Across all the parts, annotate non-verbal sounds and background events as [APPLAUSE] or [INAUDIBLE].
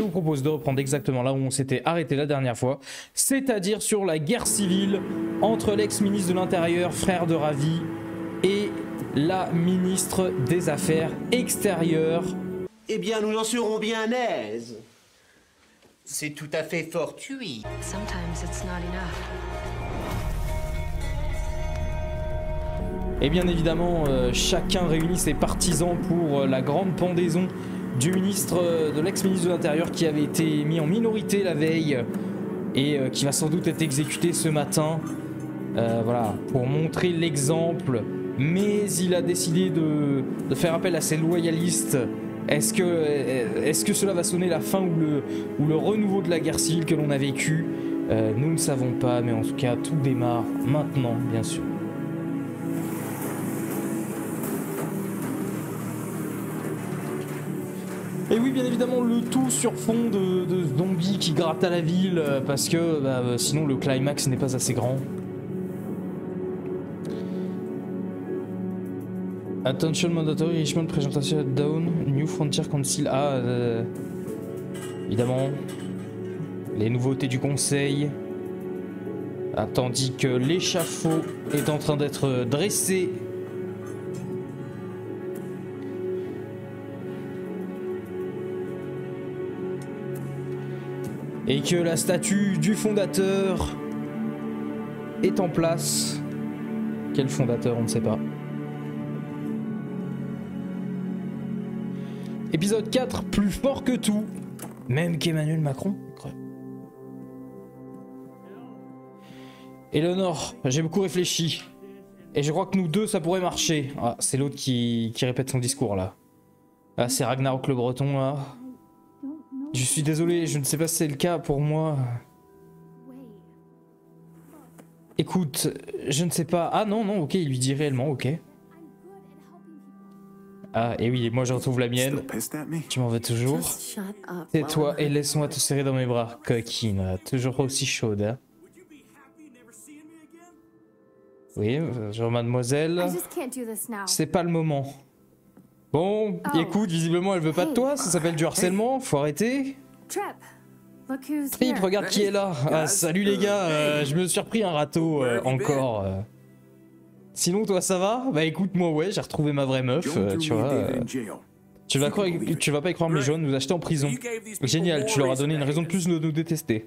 je vous propose de reprendre exactement là où on s'était arrêté la dernière fois, c'est-à-dire sur la guerre civile entre l'ex-ministre de l'Intérieur, frère de Ravi, et la ministre des Affaires extérieures. Eh bien, nous en serons bien aise. C'est tout à fait fortuit. Sometimes it's not enough. Et bien évidemment, euh, chacun réunit ses partisans pour euh, la grande pendaison du ministre, euh, de l'ex-ministre de l'Intérieur qui avait été mis en minorité la veille et euh, qui va sans doute être exécuté ce matin. Euh, voilà, pour montrer l'exemple. Mais il a décidé de, faire appel à ses loyalistes. Est-ce que, est que cela va sonner la fin ou le, ou le renouveau de la guerre civile que l'on a vécu? Euh, Nous ne savons pas, mais en tout cas, tout démarre maintenant, bien sûr. Et oui, bien évidemment, le tout sur fond de, de zombies qui grattent à la ville, euh, parce que bah, euh, sinon le climax n'est pas assez grand. Attention mandatory Richmond présentation down New Frontier Council. Ah, euh, évidemment, les nouveautés du conseil. Ah, tandis que l'échafaud est en train d'être dressé et que la statue du fondateur est en place. Quel fondateur, on ne sait pas. Épisode 4, plus fort que tout. Même qu'Emmanuel Macron. Eleanor, j'ai beaucoup réfléchi. Et je crois que nous deux, ça pourrait marcher. Ah, c'est l'autre qui, qui répète son discours là. Ah, c'est Ragnarok le Breton là. Je suis désolé, je ne sais pas si c'est le cas pour moi. Écoute, je ne sais pas. Ah non, non, ok, il lui dit réellement, ok. Ah, et oui, moi je retrouve la mienne. Tu m'en veux toujours? Tais-toi et laisse-moi te serrer dans mes bras, coquine. Toujours aussi chaude, hein. Oui, mademoiselle. Do this now. C'est pas le moment. Bon, Oh. écoute, visiblement elle veut pas de toi, ça s'appelle du harcèlement, faut arrêter. Trip, look who's Trip, here. regarde qui est là. Ah, salut les gars, euh, je me suis repris un râteau euh, encore. euh. Sinon, toi ça va? Bah écoute, moi ouais, j'ai retrouvé ma vraie meuf, euh, tu vois. euh. Tu vas, croire- tu vas pas y croire, mais Jaune nous acheter en prison. Génial, tu leur as donné une raison de plus de nous détester.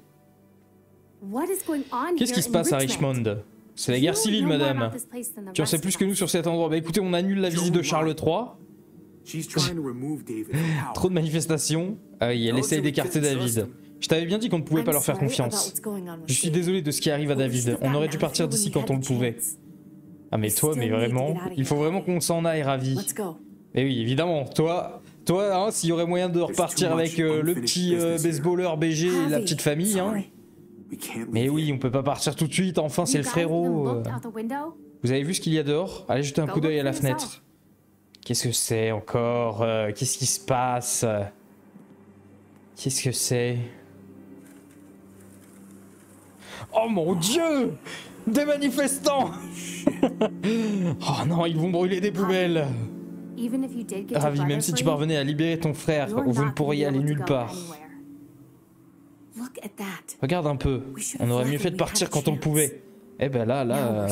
What is going on Qu'est-ce qui se in passe à Richmond? C'est la guerre You civile, know more madame. Tu en sais plus que nous us. sur cet endroit. Bah écoutez, on annule la visite de Charles III. [LAUGHS] Trop de manifestations. Ah oui, elle essaye d'écarter David. Je t'avais bien dit qu'on ne pouvait pas leur faire confiance. Je suis désolé de ce qui arrive à David. On aurait dû partir d'ici quand on le pouvait. Ah mais toi, mais vraiment, il faut vraiment qu'on s'en aille, ravi. Let's go. Et oui, évidemment, toi, toi, hein, s'il y aurait moyen de repartir avec euh, le petit euh, baseballeur BG et la petite famille, hein. Mais oui, on peut pas partir tout de suite, enfin c'est le frérot. euh. Vous avez vu ce qu'il y a dehors? Allez jeter un coup d'œil à la fenêtre. Qu'est-ce que c'est encore euh, Qu'est-ce qui se passe Qu'est-ce que c'est? Oh mon dieu! Des manifestants! [LAUGHS] Oh non, ils vont brûler des poubelles. Ravi, même si tu parvenais à libérer ton frère, vous ne pourriez aller nulle part. Regarde un peu, on aurait mieux fait de partir quand on le pouvait. Eh ben là, là, euh,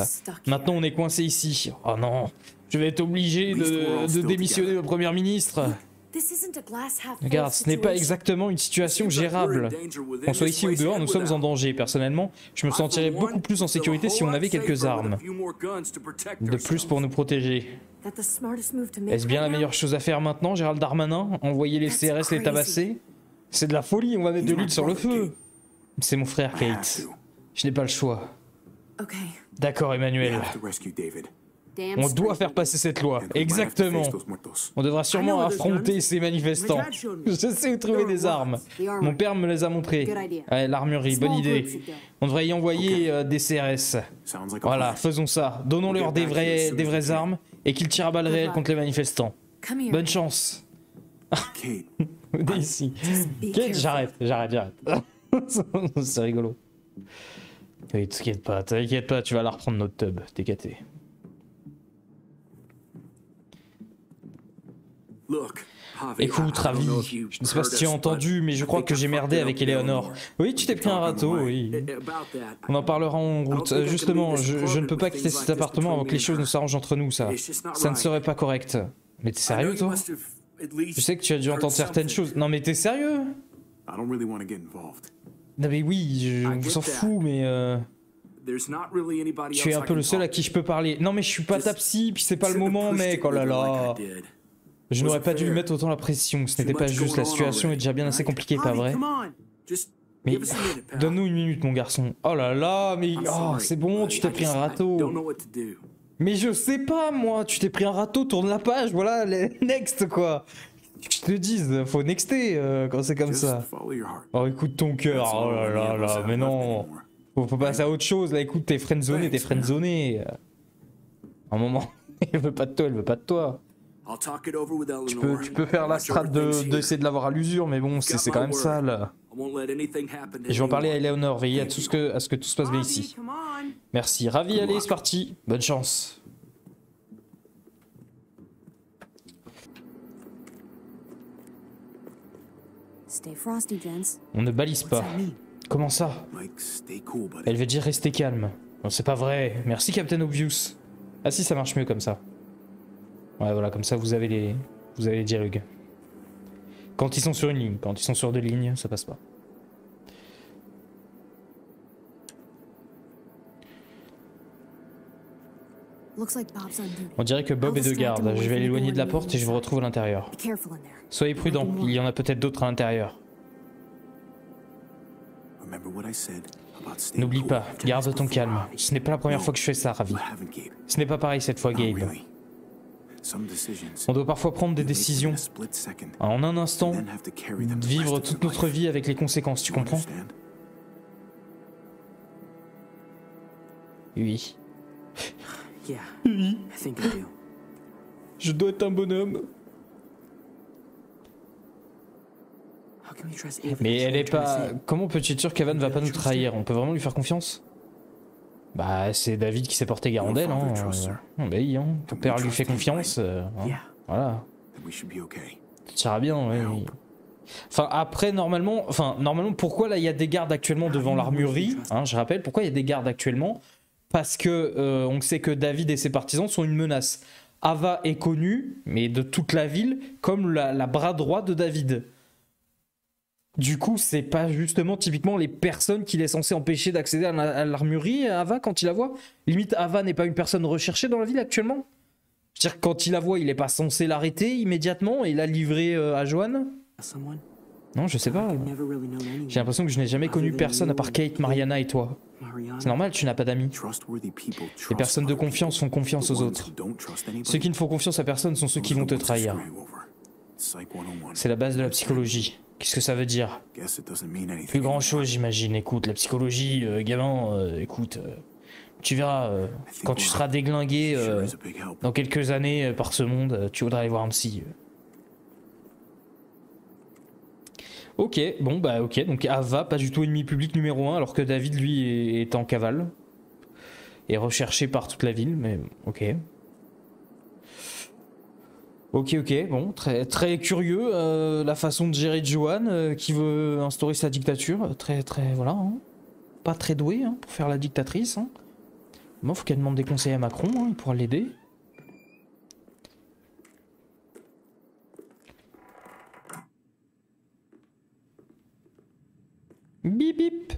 maintenant on est coincé ici. Oh non, je vais être obligé de, de démissionner au Premier ministre. Regarde, ce n'est pas exactement une situation gérable. Qu'on soit ici ou dehors, nous sommes en danger. Personnellement, je me sentirais beaucoup plus en sécurité si on avait quelques armes. De plus pour nous protéger. Est-ce bien la meilleure chose à faire maintenant, Gérald Darmanin Envoyer les CRS les tabasser C'est de la folie, on va mettre de l'huile sur le feu. C'est mon frère, Kate. Je n'ai pas le choix. D'accord, Emmanuel. On doit faire passer cette loi. Exactement. On devra sûrement affronter ces manifestants. [LAUGHS] Je sais où trouver des armes. Mon père me les a montrées. Ouais, L'armurerie, bonne idée. On devrait y envoyer euh, des CRS. Voilà, faisons ça. Donnons-leur des, vrais, des vraies armes et qu'ils tirent à balles réelles contre les manifestants. Bonne chance. [LAUGHS] Venez ici. Kate, j'arrête, j'arrête, j'arrête. [LAUGHS] C'est rigolo. Oui, t'inquiète pas, t'inquiète pas, tu vas la reprendre notre tub, t'es gâté. Écoute, Ravi, je ne sais pas si tu as entendu, mais je crois que j'ai merdé avec Eleanor. Oui, tu t'es pris un râteau, oui. On en parlera en route. Euh, justement, je, je ne peux pas quitter cet appartement avant que les choses ne s'arrangent entre nous, ça. Ça ne serait pas correct. Mais t'es sérieux, toi? Je sais que tu as dû entendre certaines choses. Non, mais t'es sérieux? Non, mais oui, je, on s'en fout, mais... Euh... Tu es un peu le seul à qui je peux parler. Non, mais je suis pas ta psy, puis c'est pas le moment, mec. Oh là là. Je n'aurais pas dû lui mettre autant la pression. Ce n'était pas juste. La situation est déjà bien assez compliquée, pas vrai Mais donne-nous une minute, mon garçon. Oh là là, mais oh, c'est bon, tu t'es pris un râteau. Mais je sais pas, moi. Tu t'es pris un râteau, tourne la page. Voilà, [LAUGHS] next, quoi. Je te dis, faut nexter euh, quand c'est comme ça. Oh, écoute ton cœur. Oh là là là, mais non. Faut, faut passer à autre chose. Là, écoute, t'es friendzoné, t'es friendzoné. Un moment, [LAUGHS] elle veut pas de toi, elle veut pas de toi. Tu peux, tu peux faire la strat d'essayer de, l'avoir à l'usure, mais bon, c'est quand même sale. Et je vais en parler à Eleanor, veiller à, tout ce que, à ce que tout se passe bien ici. Merci. Ravi, allez, c'est parti. Bonne chance. On ne balise pas. Comment ça? Elle veut dire rester calme. Non, c'est pas vrai. Merci, Captain Obvious. Ah si, ça marche mieux comme ça. Ouais, voilà, comme ça vous avez les, vous avez les dialogues. Quand ils sont sur une ligne, quand ils sont sur deux lignes, ça passe pas. On dirait que Bob est de garde. Je vais l'éloigner de la porte et je vous retrouve à l'intérieur. Soyez prudent, il y en a peut-être d'autres à l'intérieur. N'oublie pas, garde ton calme. Ce n'est pas la première fois que je fais ça, Ravi. Ce n'est pas pareil cette fois, Gabe. On doit parfois prendre des décisions en un instant, vivre toute notre vie avec les conséquences, tu comprends Oui. Oui. Je dois être un bonhomme. Mais elle est pas. Comment peux-tu être sûr qu'Evan ne va pas nous trahir? On peut vraiment lui faire confiance? Bah, c'est David qui s'est porté garant d'elle. Hein. bah hein. Ton père lui fait confiance. Euh, hein. Voilà. Ça ira bien, oui. Enfin, après, normalement, enfin, normalement, pourquoi là il y a des gardes actuellement devant l'armurerie hein, Je rappelle, pourquoi il y a des gardes actuellement? Parce que euh, on sait que David et ses partisans sont une menace. Ava est connue, mais de toute la ville, comme la, la bras droit de David. Du coup, c'est pas justement typiquement les personnes qu'il est censé empêcher d'accéder à l'armurerie, Ava, quand il la voit Limite, Ava n'est pas une personne recherchée dans la ville actuellement Je veux dire, quand il la voit, il est pas censé l'arrêter immédiatement et la livrer euh, à Joanne Non, je sais pas. J'ai l'impression que je n'ai jamais connu personne à part Kate, Mariana et toi. C'est normal, tu n'as pas d'amis. Les personnes de confiance font confiance aux autres. Ceux qui ne font confiance à personne sont ceux qui vont te trahir. C'est la base de la psychologie. Qu'est-ce que ça veut dire Plus grand chose, j'imagine. Écoute, la psychologie, euh, gamin, euh, écoute, euh, tu verras, quand tu seras déglingué dans quelques années par ce monde, tu voudras aller voir un psy. Ok, bon bah ok, donc Ava, pas du tout ennemi public numéro 1, alors que David, lui, est, en cavale. Et recherché par toute la ville, mais ok. Ok, ok, bon, très, très curieux euh, la façon de gérer Johan euh, qui veut instaurer sa dictature. Très, très, voilà. Hein. Pas très doué hein, pour faire la dictatrice. Hein. Bon, faut qu'elle demande des conseils à Macron, hein, il pourra l'aider. Bip bip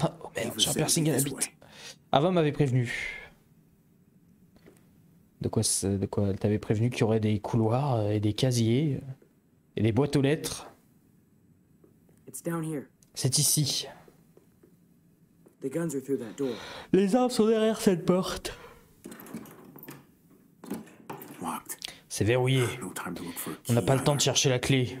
ah, Oh merde, j'ai un piercing à la bite. Ava m'avait prévenu. De quoi, de quoi elle t'avait prévenu qu'il y aurait des couloirs euh, et des casiers euh, et des boîtes aux lettres. C'est ici. Les armes sont derrière cette porte. C'est verrouillé. On n'a pas le temps de chercher la clé.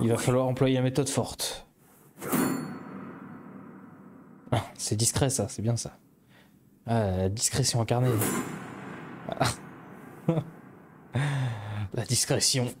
Il va falloir employer la méthode forte. Ah, c'est discret ça, c'est bien ça. Ah, discrétion incarnée. Ah. [LAUGHS] La discrétion.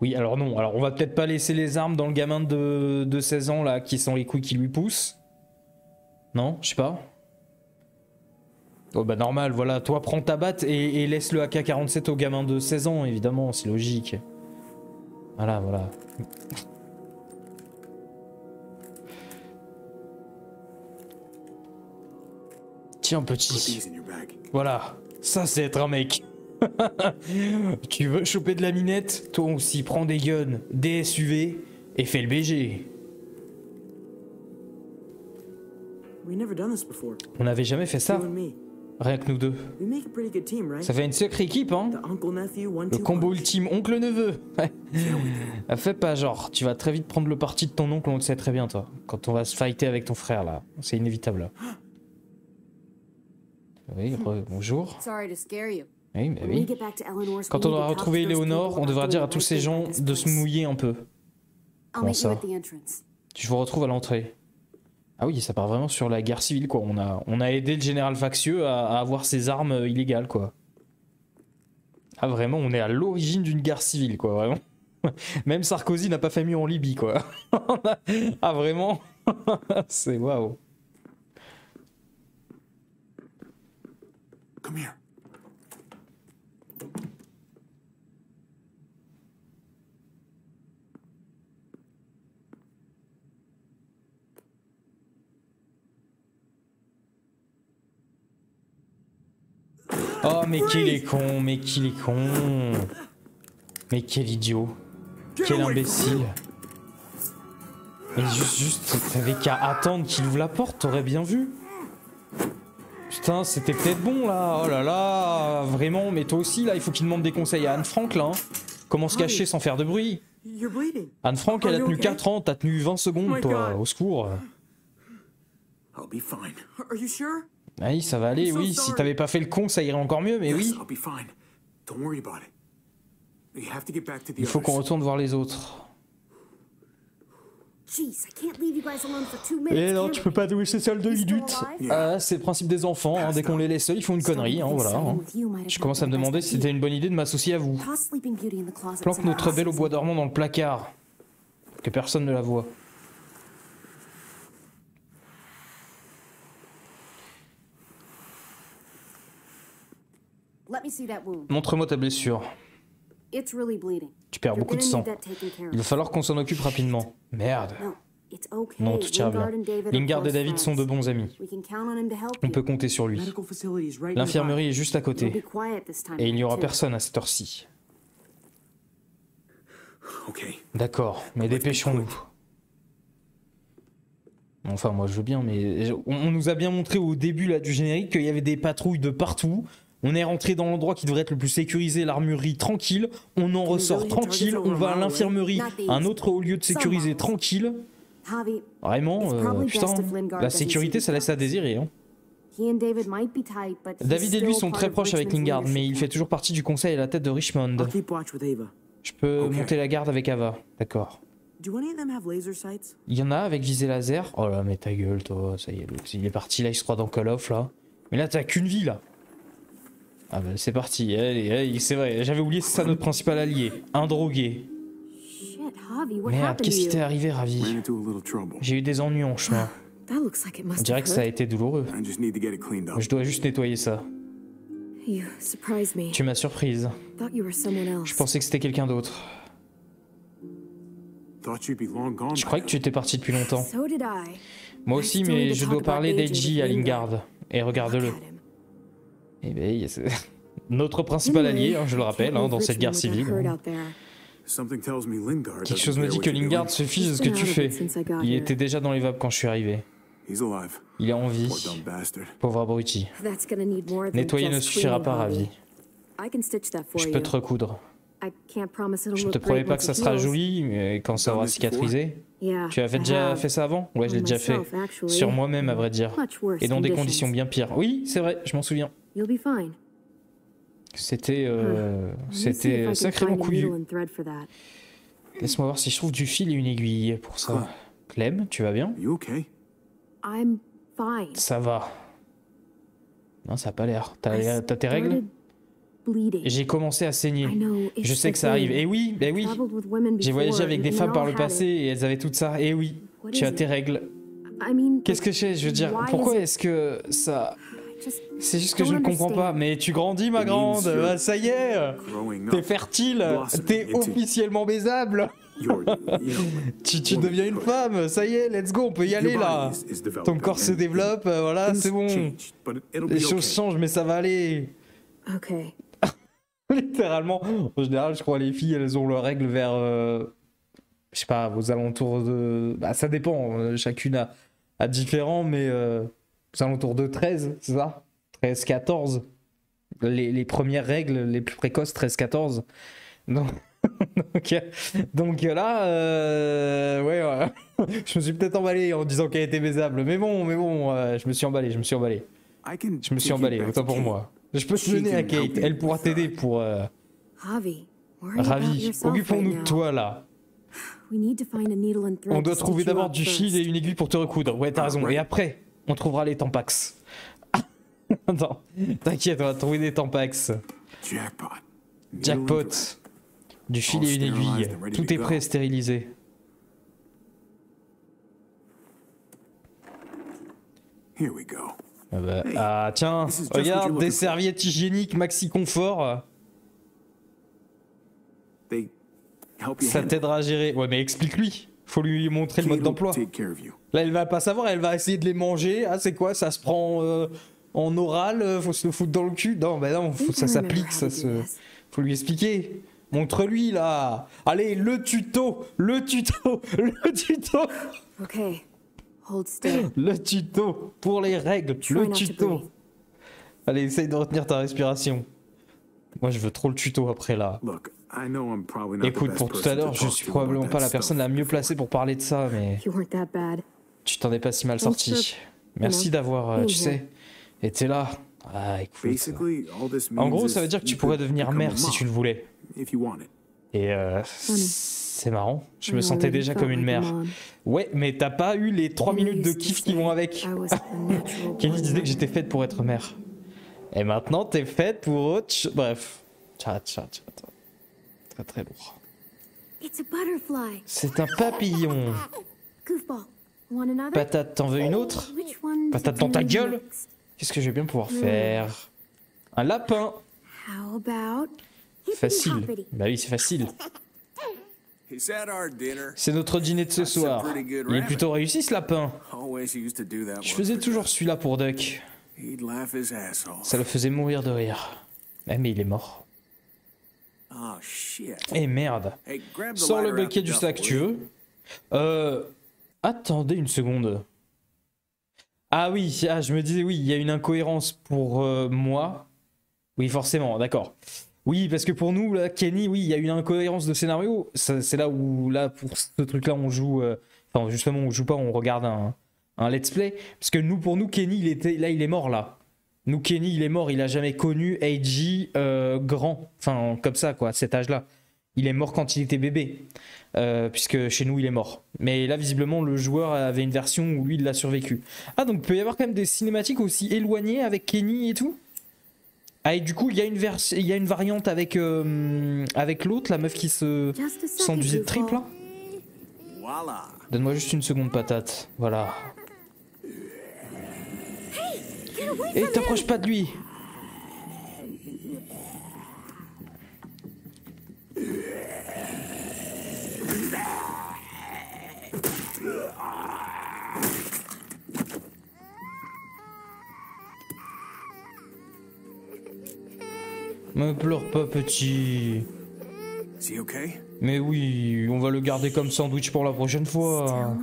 Oui, alors non. Alors on va peut-être pas laisser les armes dans le gamin de, de 16 ans là qui sent les couilles qui lui poussent. Non, je sais pas. Oh bah normal, voilà, toi prends ta batte et, et laisse le AK-47 au gamin de 16 ans, évidemment, c'est logique. Voilà, voilà. Tiens petit. Voilà, ça c'est être un mec. [LAUGHS] tu veux choper de la minette? Toi aussi, prends des guns, des SUV et fais le BG. On n'avait jamais fait ça, rien que nous deux. Ça fait une sacrée équipe, hein? Le combo ultime oncle-neveu. Ouais. Ah, Fais pas genre, tu vas très vite prendre le parti de ton oncle, on le sait très bien toi. Quand on va se fighter avec ton frère là, c'est inévitable. [GASPS] Oui, re- bonjour. Oui, we oui. Quand we on aura retrouvé Léonore, people on devra dire à tous ces gens de se mouiller un peu. I'll Comment meet you ça at the entrance. Je vous retrouve à l'entrée. Ah oui, ça part vraiment sur la guerre civile quoi. On a, on a aidé le général factieux à, à avoir ses armes euh, illégales quoi. Ah vraiment, on est à l'origine d'une guerre civile quoi, vraiment. [LAUGHS] Même Sarkozy n'a pas fait mieux en Libye quoi. [LAUGHS] ah vraiment, [LAUGHS] c'est waouh. Come here. Oh mais qu'il est con, mais qu'il est con. Mais quel idiot. Quel imbécile. Mais juste, juste, t'avais qu'à attendre qu'il ouvre la porte, t'aurais bien vu. Putain, c'était peut-être bon là. Oh là là, vraiment. Mais toi aussi là, il faut qu'il demande des conseils à Anne Frank là. hein. Comment se cacher sans faire de bruit. Anne Frank, elle a you tenu okay? 4 ans, t'as tenu 20 Oh secondes my toi. Au secours. Ah oui, ça va aller, oui. Si t'avais pas fait le con, ça irait encore mieux, mais oui. Il faut qu'on retourne voir les autres. Minutes. Eh non, tu peux pas nous laisser seul deux minutes? Ah, c'est le principe des enfants, hein, dès qu'on les laisse seuls, ils font une connerie, hein, voilà. hein. Je commence à me demander si c'était une bonne idée de m'associer à vous. Planque notre belle au bois dormant dans le placard. Que personne ne la voit. Let me see that wound. Montre-moi ta blessure. It's really bleeding. Tu perds You're beaucoup de sang. need that taken care Il va of. falloir qu'on s'en occupe rapidement. Merde. No, it's okay. Non, tout ira bien. Lingard and David are Lingard et David sont de friends. bons amis. We can count on him to help On you. peut compter sur lui. Medical facilities right L'infirmerie est juste à côté. be quiet this time Et il n'y aura personne à cette heure-ci. Okay. D'accord, mais dépêchons-nous. Enfin, moi je veux bien, mais on on nous a bien montré au début là, du générique qu'il y avait des patrouilles de partout. On est rentré dans l'endroit qui devrait être le plus sécurisé, l'armurerie tranquille. On en ressort tranquille. On va à l'infirmerie, un autre haut lieu de sécurité tranquille. Vraiment, euh, putain, la sécurité ça laisse à désirer. hein. he and David might be tight, but he's David et lui sont très proches avec Lingard, mais il fait toujours partie du conseil à la tête de Richmond. Je peux monter la garde avec Ava, d'accord. Do any of them have laser sights? Il y en a avec visée laser. Oh là, mais ta gueule, toi, ça y est, il est parti là, il se croit dans Call of là. Mais là, t'as qu'une vie là. Ah bah c'est parti, allez, allez, c'est vrai, j'avais oublié, c'est ça notre principal allié. Un drogué. Merde, qu'est-ce qui t'est arrivé, Ravi. J'ai eu des ennuis en chemin. On dirait que ça a été douloureux. Je dois juste nettoyer ça. Tu m'as surprise. Je pensais que c'était quelqu'un d'autre. Je croyais que tu étais parti depuis longtemps. Moi aussi, mais je dois parler d'Eiji à Lingard. Et regarde-le. Look at him. Eh ben, c'est [LAUGHS] notre principal allié, hein, je le rappelle, hein, dans cette guerre civile. Lingard. Quelque chose me dit que Lingard se fiche de ce que tu fais. Il était déjà dans les vapes quand je suis arrivé. Il est en vie. Pauvre abruti. Nettoyer ne suffira pas. Ravi. Je you. peux te recoudre. Je ne te promets pas que ça sera joli, mais quand ça aura cicatrisé. Tu avais déjà fait ça avant? Ouais, je l'ai déjà fait. Sur moi-même, à vrai dire. Et dans des conditions. bien pires. Oui, c'est vrai, je m'en souviens. C'était euh, c'était sacrément couillu. Laisse-moi voir si je trouve du fil et une aiguille pour ça. Clem, tu vas bien? Ça va. Non, ça a pas l'air. T'as tes règles? J'ai commencé à saigner. Je sais que ça arrive. Et oui, ben oui. J'ai voyagé avec des femmes par le passé et elles avaient tout ça. Et oui, What tu as tes règles. Qu'est-ce que c'est Je veux dire, pourquoi est-ce que ça. C'est juste que je don't ne comprends pas. Mais tu grandis, ma grande. Bah, ça y est. T'es fertile. T'es officiellement baisable. [LAUGHS] Tu, tu deviens une femme. Ça y est, let's go. On peut y aller là. Ton corps se développe. euh, Voilà, c'est bon. Les be choses changent, mais ça va aller. [LAUGHS] Littéralement. En général, je crois les filles, elles ont leurs règles vers. euh, je sais pas, aux alentours de. Bah, ça dépend. euh, Chacune a, a différent, mais euh, aux alentours de 13, c'est ça? 13, 14. Les, les premières règles les plus précoces, 13, 14. Donc. donc, donc là, euh, ouais, ouais. [LAUGHS] je me suis peut-être emballé en disant qu'elle était baisable, mais bon, mais bon, euh, je me suis emballé, je me suis emballé, je me suis emballé, autant pour moi. Je peux te donner à Kate, elle pourra t'aider pour. euh, Ravi, occupons-nous de toi là. On doit trouver d'abord du fil first. et une aiguille pour te recoudre. Ouais, t'as Ah, raison. Et après, on trouvera les tampax. [LAUGHS] Attends, t'inquiète, on va trouver des tampax. Jackpot. Jackpot. Du fil et une aiguille. Tout to est prêt, stérilisé. Here we go. Ah, bah, Hey, ah, tiens, regarde, des serviettes hygiéniques Maxi Confort. Ça t'aidera à gérer. Ouais, mais explique-lui. Faut lui montrer le mode d'emploi. Take care of you. Là, elle va pas savoir, elle va essayer de les manger. Ah, c'est quoi Ça se prend euh, en oral euh, Faut se le foutre dans le cul? Non, bah non, faut, ça s'applique, ça se. Faut lui expliquer. Montre-lui là. Allez, le tuto, le tuto, [LAUGHS] le tuto, Okay. [LAUGHS] le tuto pour les règles, Try le tuto. Allez, essaye de retenir ta respiration. Moi, je veux trop le tuto après là. Look, I know I'm probably not the Écoute, pour tout à l'heure, je suis probablement pas la personne la mieux placée pour parler de ça, mais tu t'en es pas si mal sorti. for, Merci d'avoir, euh, tu sais, été là. Ah, écoute. En gros, ça veut dire que tu pourrais devenir mère a si tu le voulais. Et euh, c'est marrant. Je me sentais déjà comme une mère. Ouais, mais t'as pas eu les 3 Kenny minutes de kiff qui vont avec. I was a natural Kenny born disait que j'étais faite pour être mère. Et maintenant, t'es faite pour autre chose. Bref. Chat, chat, chat. Très très lourd. It's a butterfly. C'est un papillon. [LAUGHS] Patate, t'en veux une autre? Which one? Patate dans ta gueule? Qu'est-ce que je vais bien pouvoir faire? Un lapin. How about hippity Facile. Bah oui, c'est facile. [LAUGHS] Is that our dinner? C'est notre dîner de ce soir. Il est plutôt réussi ce lapin. Je faisais toujours celui-là pour Duck. Ça le faisait mourir de rire. Eh, mais il est mort. Shit. Eh merde. Sors le the du sac, tu veux Euh. Attendez une seconde. Ah oui, ah, je me disais, oui, il y a une incohérence pour euh, moi. Oui, forcément, d'accord. Oui, parce que pour nous, là, Kenny, oui, il y a une incohérence de scénario. C'est là où, là, pour ce truc-là, on joue. euh, Enfin, justement, on joue pas, on regarde un, let's play. Parce que nous, pour nous, Kenny, il était, là, il est mort, là. Nous, Kenny, il est mort, il a jamais connu Eiji euh, grand. Enfin, comme ça, quoi, à cet âge-là. Il est mort quand il était bébé. Euh, puisque chez nous il est mort. Mais là visiblement le joueur avait une version où lui il l'a survécu. Ah donc peut y avoir quand même des cinématiques aussi éloignées avec Kenny et tout? Ah et du coup il y a une, il y a une variante avec, euh, avec l'autre, la meuf qui se s'enduisait de triple là Goofball. Voila. Donne-moi juste une seconde patate. Voilà. Et t'approches pas de lui Me pleure pas petit. Mais oui, on va le garder comme sandwich pour la prochaine fois.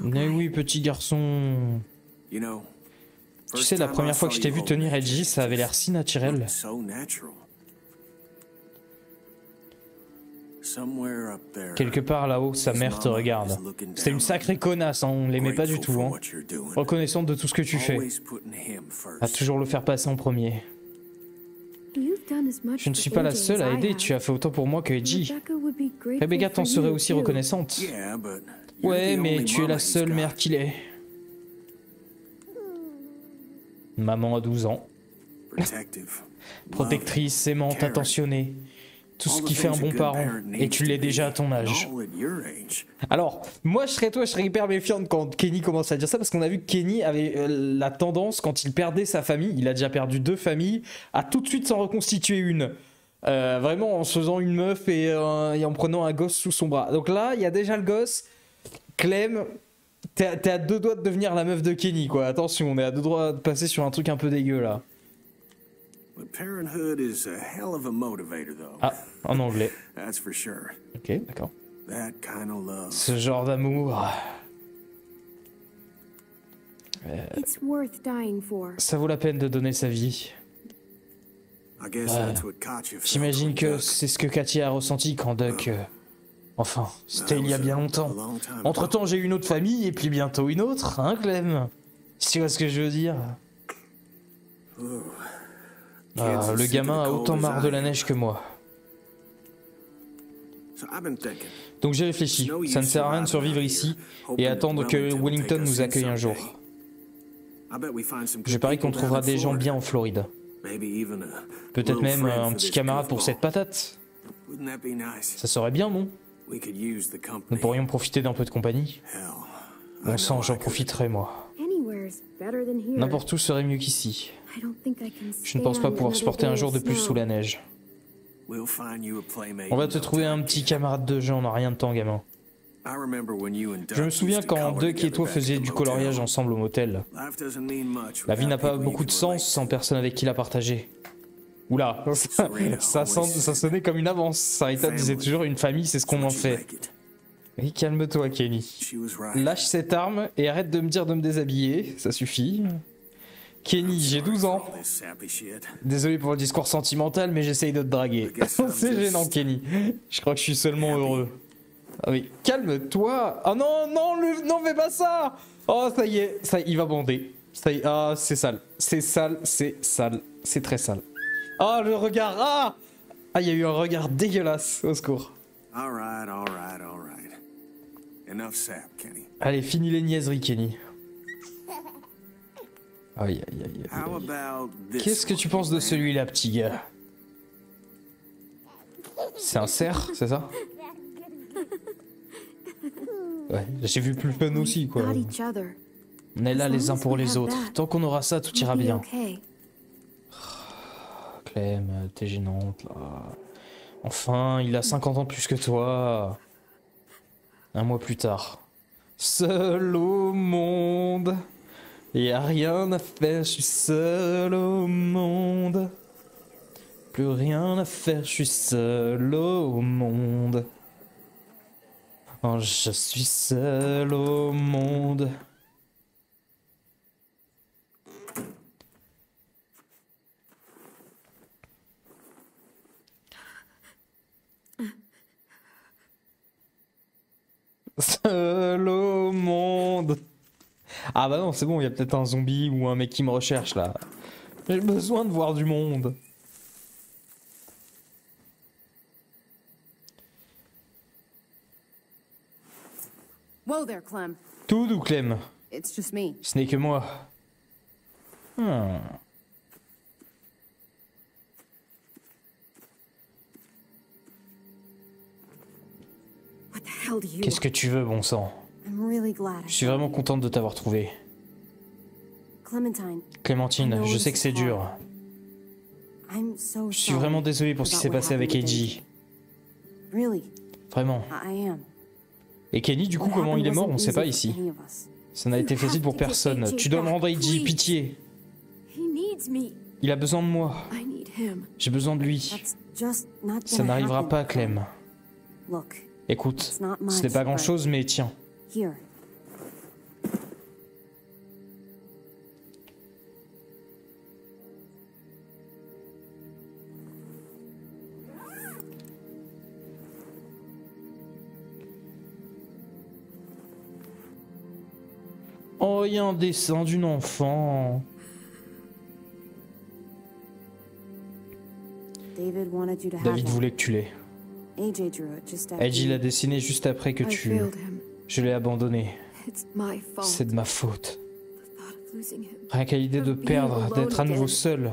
Mais oui, petit garçon. Tu sais, la première fois que je t'ai vu tenir Edgy, ça avait l'air si naturel. Quelque part là-haut, sa mère te regarde. C'était une sacrée connasse, hein, on l'aimait pas du tout. Hein. Reconnaissante de tout ce que tu fais. À toujours le faire passer en premier. Je ne suis pas la seule à aider, tu as fait autant pour moi que Edgy. Rebecca t'en serait aussi reconnaissante. Ouais, mais tu es la seule mère qu'il est. Maman a 12 ans. Protectrice, aimante, attentionnée. Tout ce qui fait un bon parent. Et tu l'es déjà à ton âge. all at your age. Alors, moi je serais toi, je serais hyper méfiante quand Kenny commence à dire ça parce qu'on a vu que Kenny avait euh, la tendance, quand il perdait sa famille, il a déjà perdu deux familles, à tout de suite s'en reconstituer une. Euh, vraiment en se faisant une meuf et, euh, et en prenant un gosse sous son bras. Donc là, il y a déjà le gosse. Clem, t'es à- t'es à deux doigts de devenir la meuf de Kenny, quoi. Attention, on est à deux doigts de passer sur un truc un peu dégueu là. But parenthood is a hell of a motivator, though. Ah, en anglais. [LAUGHS] That's for sure. Ok, d'accord. That kind of love. Ce genre d'amour, It's worth dying for. ça vaut la peine de donner sa vie. I guess that's what Katya felt J'imagine when que c'est ce que Katia a ressenti quand Duck. euh, Enfin, c'était il y a bien longtemps. Entre temps, j'ai eu une autre famille et puis bientôt une autre, hein, Clem? Tu vois ce que je veux dire? Ah, Le gamin a autant marre de la neige que moi. Donc j'ai réfléchi. Ça ne sert à rien de survivre ici et attendre que Wellington nous accueille un jour. Je parie qu'on trouvera des gens bien en Floride. Peut-être même un petit camarade pour cette patate. Ça serait bien, non? Nous pourrions profiter d'un peu de compagnie. Bon sang, j'en profiterai, moi. N'importe où serait mieux qu'ici. I don't think I can Je ne pense pas pouvoir supporter un jour de plus sous la neige. On va te trouver un petit camarade de jeu, on n'a rien de temps, gamin. Je me souviens quand Duck et toi the du coloriage ensemble au motel. La vie n'a pas beaucoup de sens sans personne avec qui la partager. Oula, [LAUGHS] ça, ça, sent- ça sonnait comme une avance. Sarita disait toujours une famille, c'est ce qu'on en fait. Oui, calme-toi, Kenny. Lâche cette arme et arrête de me dire de me déshabiller, ça suffit. Kenny, j'ai 12 ans. Désolé pour le discours sentimental, mais j'essaye de te draguer. [LAUGHS] C'est gênant, Kenny. Je crois que je suis seulement heureux. Ah oui, calme-toi. Ah non, non, le... non, fais pas ça. Oh, ça y est, ça, il va bander. Ça y est, ah, c'est sale. C'est sale, c'est sale. C'est très sale. Ah, le regard. Ah, ah, il y a eu un regard dégueulasse. Au secours. Allez, fini les niaiseries, Kenny. Aïe, aïe, aïe, aïe. How about this Qu'est-ce que tu penses de one, celui-là, petit gars? C'est un cerf, c'est ça? Ouais, j'ai vu plus fun aussi, quoi. Got each other. On est là les uns pour les autres. Tant qu'on aura ça, tout ira bien. okay. Clem, t'es gênante, là. Enfin, il a 50 ans de plus que toi. Un mois plus tard. Seul au monde. Y a rien à faire, je suis seul au monde. Plus rien à faire, je suis seul au monde. Oh, je suis seul au monde. Seul au monde. Ah bah non, c'est bon, il y a peut-être un zombie ou un mec qui me recherche là. J'ai besoin de voir du monde. Whoa there, Clem. Tout ou Clem It's just me. Ce n'est que moi. Hmm. Qu'est-ce que tu veux, bon sang? I'm really glad. I Je suis vraiment contente de t'avoir trouvé. Clementine, Clémentine, je sais que c'est dur. Je suis vraiment désolé pour ce qui s'est passé avec Eiji. Really, Vraiment. Et Kenny, du coup, comment il est mort, on sait pas ici. Ça n'a été facile pour personne. Tu dois me rendre Eiji, pitié. Il a besoin de moi. J'ai besoin de lui. Ça n'arrivera pas, Clem. Écoute, ce n'est pas grand-chose, mais tiens. Here. Oh, il y a un dessin d'une enfant. David wanted you to have David that. voulait que tu l'aies. AJ drew it just after Edgy you. l'a dessiné juste après que tu... Je l'ai abandonné. C'est de ma faute. Rien qu'à l'idée de perdre, d'être à nouveau seul,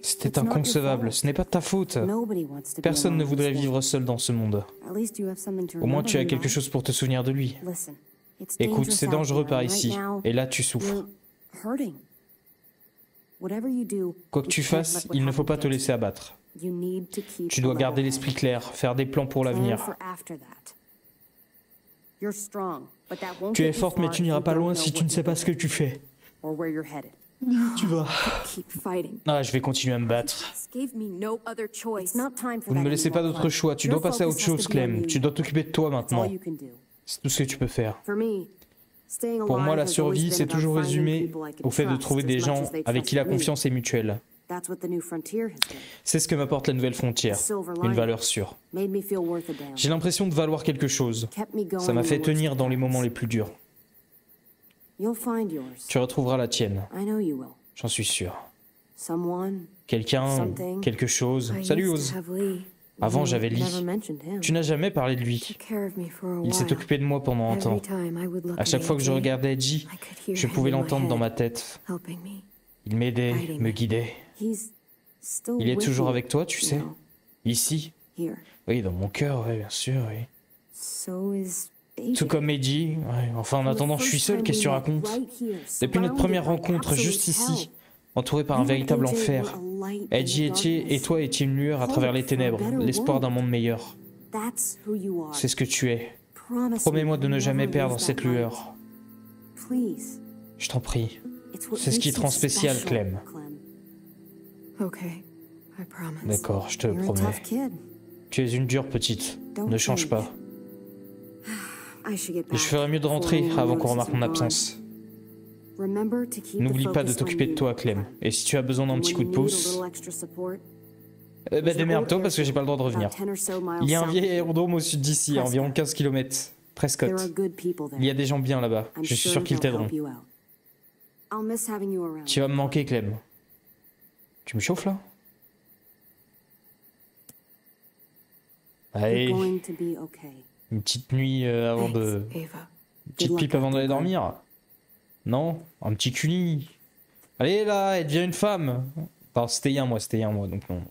c'était inconcevable. Ce n'est pas de ta faute. Personne ne voudrait vivre seul dans ce monde. Au moins tu as quelque chose pour te souvenir de lui. Écoute, c'est dangereux par ici. Et là, tu souffres. Quoi que tu fasses, il ne faut pas te laisser abattre. Tu dois garder l'esprit clair, faire des plans pour l'avenir. for after that. You're strong, but that won't Tu es forte, mais tu n'iras you pas loin si tu ne sais you're pas ce que tu fais. or where you're headed. [LAUGHS] Tu vas. Keep fighting. Ah, je vais continuer à me battre. This gave me no other choice. It's not time for Vous ne that me laissez pas d'autre choix. Tu dois passer à autre chose, Clem. you. Tu dois t'occuper de toi maintenant. you can do. C'est tout ce que tu peux faire. For me, staying Pour moi, alive la survie, c'est toujours résumé au fait de trouver des gens avec qui la confiance est mutuelle. That's what the new frontier has been. C'est ce que m'apporte la nouvelle frontière. Une valeur sûre. Made me feel worth a damn. J'ai l'impression de valoir quelque chose. Kept me going Ça m'a fait tenir dans les moments les plus durs. You'll find yours. Tu retrouveras la tienne. I know you will. J'en suis sûr. Someone. Quelqu'un, Something. quelque chose. I Salut Oz. to have Lee. Avant, j'avais Lee. Never mentioned him. Tu n'as jamais parlé de lui. Took care of me for a Il s'est while. occupé de moi pendant un Every temps. time I would look À chaque at fois que je regardais Edgy, I could hear je him pouvais in my l'entendre dans head, ma tête. helping me. Il m'aidait, me guidait. Il est toujours avec toi, tu sais Ici. Oui, dans mon cœur, oui, bien sûr, oui. Tout comme ouais. Enfin, en attendant, je suis seul, qu'est-ce que tu racontes Depuis notre première rencontre, juste ici, entouré par un véritable enfer, the étiez, et toi étiez une lueur à travers les ténèbres, l'espoir d'un monde meilleur? C'est ce que tu es. Promets-moi me de ne jamais perdre cette lueur. Je t'en prie. C'est ce qui te rend spécial, Clem. D'accord, je te promets. Tu es une dure petite. Ne change pas. [SIGHS] Et je ferais mieux de rentrer avant qu'on remarque mon absence. N'oublie pas de t'occuper de toi, Clem. Et si tu as besoin d'un petit coup de pouce, eh ben démerde-toi parce que j'ai pas le droit de revenir. about 10 or so miles Il y a un vieil aérodrome au sud d'ici, à environ 15 km. Prescott. Il y a des gens bien là-bas. Je suis sûr qu'ils t'aideront. Tu vas me manquer, Clem. Tu me chauffes là Allez, une petite nuit euh, avant de. Une petite pipe avant d'aller dormir Non Un petit cuni Allez là, elle devient une femme. Enfin, c'était il y a un mois, c'était il y a un mois, donc non.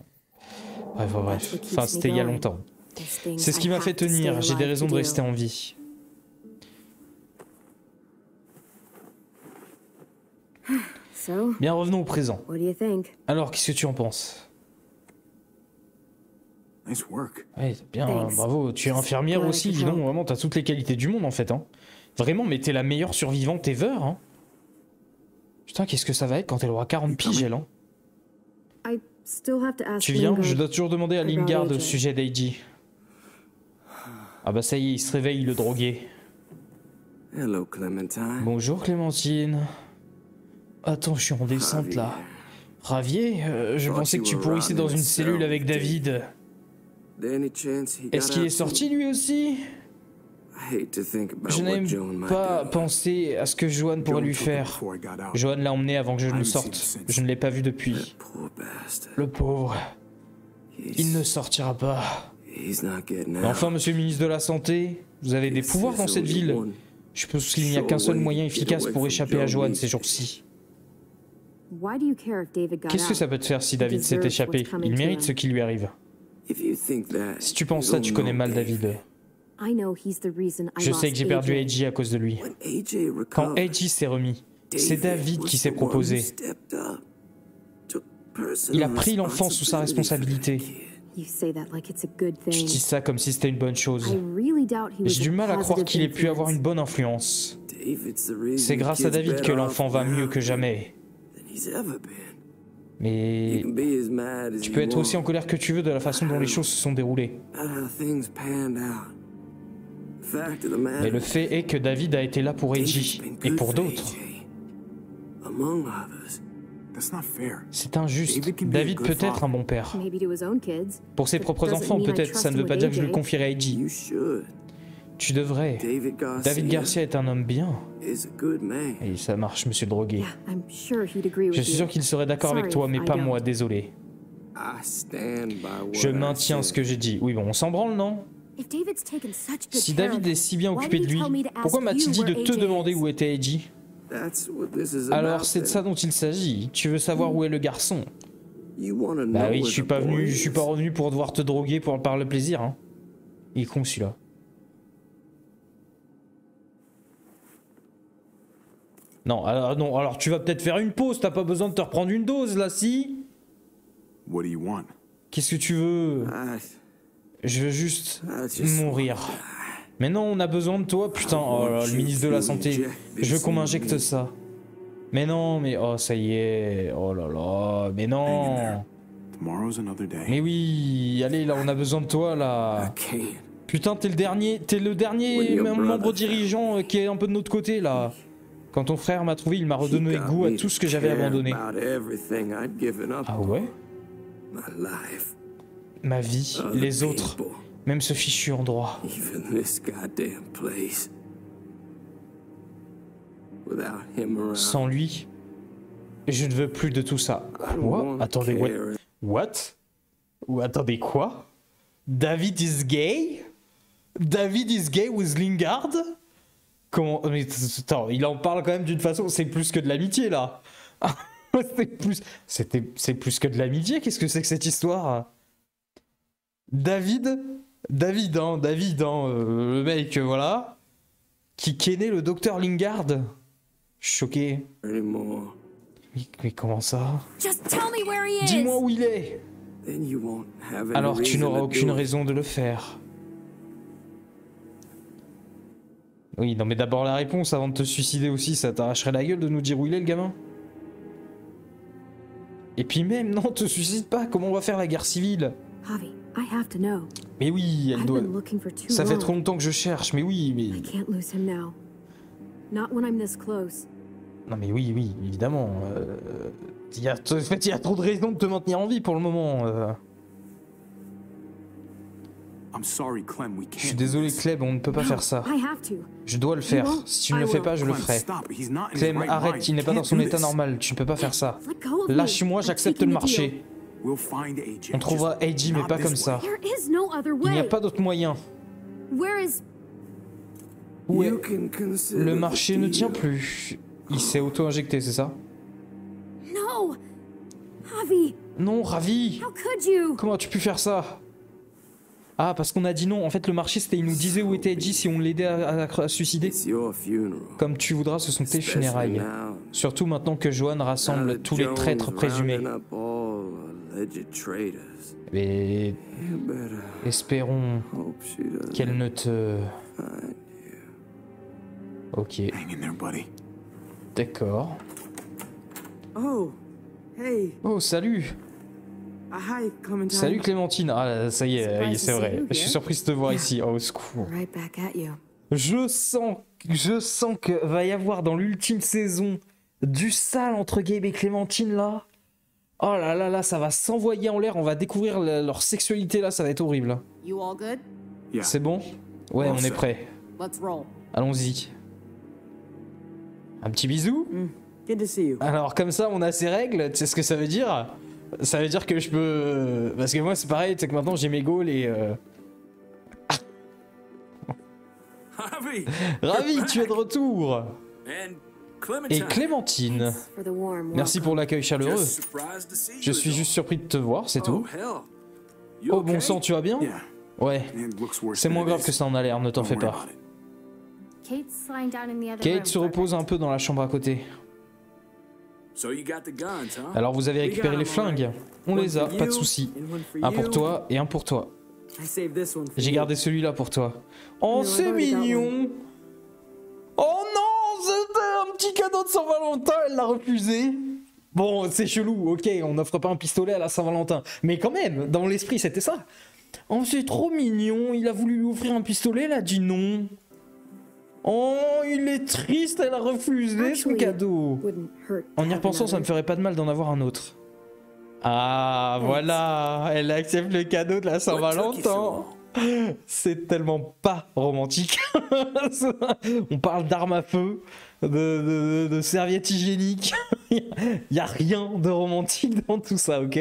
Bref, bref, Enfin, c'était il y a longtemps. C'est ce qui m'a fait tenir, j'ai des raisons de rester en vie. [LAUGHS] So, Bien, revenons au présent. what do you think? Alors, qu'est-ce que tu en penses? Nice work. Ouais, bien, Thanks. bravo. Tu es infirmière aussi, dis donc, vraiment, t'as toutes les qualités du monde en fait. Hein. Vraiment, mais t'es la meilleure survivante ever. Hein. Putain, qu'est-ce que ça va être quand elle aura 40 piges, elle, hein I still have to ask Tu viens? Je dois toujours demander à Lingard au sujet d'Eiji. Ah bah ça y est, il se réveille, le drogué. Hello, Clementine. Bonjour Clémentine. Attends, je suis en descente là. Ravier Euh, Je pensais que tu pourrissais dans une cellule cell avec David. Est-ce qu'il est sorti lui aussi? Je n'aime pas penser à ce que Joanne pourrait lui faire. Joanne l'a emmené avant que je ne sorte. Je ne l'ai pas vu depuis. Le pauvre, il ne sortira pas. Mais enfin, monsieur le ministre de la Santé, vous avez des pouvoirs dans cette ville? Je pense qu'il n'y a qu'un seul moyen efficace pour échapper à Joanne ces jours-ci. Why do you care if David got Qu'est-ce que ça peut te faire si David s'est échappé what's coming Il to mérite ce qui lui arrive. If you think that, Si tu penses ça, tu connais mal David. David. I know he's the reason I Je lost sais que j'ai perdu AJ. À cause de lui. When AJ Quand recovered, Eiji s'est remis, c'est David was qui s'est the one who proposé. stepped up, took Il a pris l'enfant sous sa responsibility responsabilité. for that kid. You say that like it's a good Tu thing. dis ça comme si c'était une bonne I chose. really doubt he was J'ai du mal à croire qu'il ait pu avoir une bonne influence. C'est grâce à David que l'enfant va mieux que jamais. Mais can be as mad as tu you peux être aussi en want colère que tu veux de la façon dont les choses se sont déroulées. about how things panned out. Fact of the matter, Mais le fait est que David a été là pour Eiji been et pour for d'autres. AJ, Among others. That's not fair. C'est injuste. David can be a David good peut être father. un bon père. Maybe to his own kids. Pour ses propres enfants, peut-être. Ça trust ne veut pas with dire que je le confierai à Eiji. Tu devrais. David Garcia, est un homme bien. Et ça marche, monsieur le drogué. Je suis sûr qu'il serait d'accord avec toi, mais pas moi, désolé. Je maintiens ce que j'ai dit. Oui, bon, on s'en branle, non? Si David est si bien occupé de lui, pourquoi m'a-t-il dit de te demander où était is Alors c'est de ça dont il s'agit. Tu veux savoir où est le garçon? Bah oui, je suis pas venu, je suis is. pas revenu pour devoir te droguer pour par le plaisir. Hein. Il est con celui-là. Non, alors, non, alors tu vas peut-être faire une pause, t'as pas besoin de te reprendre une dose là, si? What do you want? Qu'est-ce que tu veux? I, Je veux juste just mourir. Mais non, on a besoin de toi, putain. Oh là, le ministre de la Santé. Je veux qu'on m'injecte ça. Mais non, mais oh, ça y est. Oh là là, mais non. Mais oui, allez, là, on a besoin de toi, là. Putain, t'es le dernier, t'es le dernier membre dirigeant euh, qui est un peu de notre côté, là. Quand ton frère m'a trouvé, il m'a redonné goût à tout to ce que j'avais abandonné. Ah ouais? Ma vie, les autres, même ce fichu endroit. Sans lui, je ne veux plus de tout ça. Quoi? Attendez, what? What? Ou attendez, quoi? David is gay? David is gay with Lingard? Comment Mais attends, il en parle quand même d'une façon, c'est plus que de l'amitié là. [LAUGHS] c'est plus, c'était, c'est plus que de l'amitié. Qu'est-ce que c'est que cette histoire? David, David, hein, David, hein, euh, le mec, euh, voilà, qui kennait le docteur Lingard. Choqué. Mais, mais comment ça? Just tell me where he is. Dis-moi où il est. Then you won't have any Alors tu n'auras aucune raison de le faire. Oui, non mais d'abord la réponse avant de te suicider aussi, ça t'arracherait la gueule de nous dire où il est le gamin. Et puis même, non, te suicide pas, comment on va faire la guerre civile? I have to know. Mais oui, elle doit... Ça fait trop longtemps que je cherche, mais oui, I mais... can't lose him now. Not when I'm this close. Non mais oui, oui, évidemment. euh, Il y a... En fait, il y a trop de raisons de te maintenir en vie pour le moment. euh. Je suis désolé, Clem, on ne peut pas faire ça. Je dois le faire. Si tu ne le fais pas, je le ferai. Clem, arrête, il n'est pas dans son état normal, tu ne peux pas faire ça. Lâche-moi, j'accepte le marché. On trouvera AJ, mais pas comme ça. Il n'y a pas d'autre moyen. Où est... Le marché ne tient plus. Il s'est auto-injecté, c'est ça? Non, ravi? Comment as-tu pu faire ça? Ah, parce qu'on a dit non. En fait, le marché, c'était il nous disait où était Edgy si on l'aidait à, à- à se suicider. Comme tu voudras, ce sont tes funérailles. Surtout maintenant que Johan rassemble tous les traîtres présumés. Mais espérons qu'elle ne te... Ok, Hang in there, buddy. d'accord. Oh, hey. Oh, salut. Salut Clémentine Ah, ça y est, c'est vrai. Je suis surprise de te voir ici. Oh, au secours. [LAUGHS] Je sens, je sens que va y avoir dans l'ultime saison du sale entre Gabe et Clémentine là. Oh là là là, ça va s'envoyer en l'air. On va découvrir le- leur sexualité là, ça va être horrible. You all good? Yeah. C'est bon? Ouais, on est prêt. Allons-y. Un petit bisou? You. Alors comme ça, on a ses règles. Tu sais ce que ça veut dire? Ça veut dire que je peux, parce que moi c'est pareil, tu sais que maintenant j'ai mes goals et. euh, Javi Ravi, tu es de retour. Et. Clémentine. Merci pour l'accueil chaleureux. Je suis juste surpris de te voir, c'est tout. Oh Oh bon sang, tu vas bien? Ouais. C'est moins grave que ça en a l'air, ne t'en fais pas. Kate se repose un peu dans la chambre à côté. Alors vous avez récupéré les flingues On les a, pas de for Un pour toi et un pour toi. J'ai gardé celui-là pour toi. Oh, c'est mignon Oh non, c'était un petit cadeau de Saint-Valentin, elle l'a refusé Bon, c'est chelou, ok, on n'offre pas un pistolet à la Saint-Valentin. Mais quand même, dans l'esprit, c'était ça. Oh, c'est trop mignon, il a voulu lui offrir un pistolet, elle a dit non. Oh, il est triste, elle a refusé son cadeau. En y repensant, ça me ferait pas de mal d'en avoir un autre. Ah, voilà, elle accepte le cadeau de la Saint-Valentin. C'est tellement pas romantique. [LAUGHS] On parle d'armes à feu, de, serviettes hygiéniques. Il [LAUGHS] y a rien de romantique dans tout ça, ok?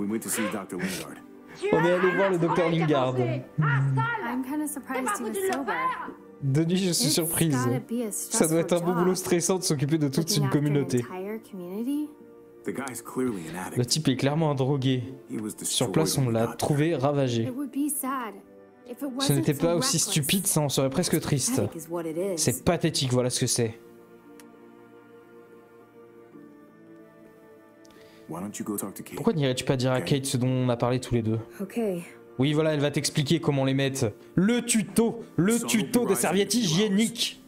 On est allé voir le docteur Lingard. Denis, je suis surprise. Ça doit être un beau boulot stressant de s'occuper de toute une communauté. Le type est clairement un drogué. Sur place, on l'a trouvé ravagé. Ce n'était pas aussi stupide, ça en serait presque triste. C'est pathétique, voilà ce que c'est. Pourquoi n'irais-tu pas dire à Kate ce dont on a parlé tous les deux? Oui, voilà, elle va t'expliquer comment les mettre. Le tuto, le tuto des serviettes hygiéniques.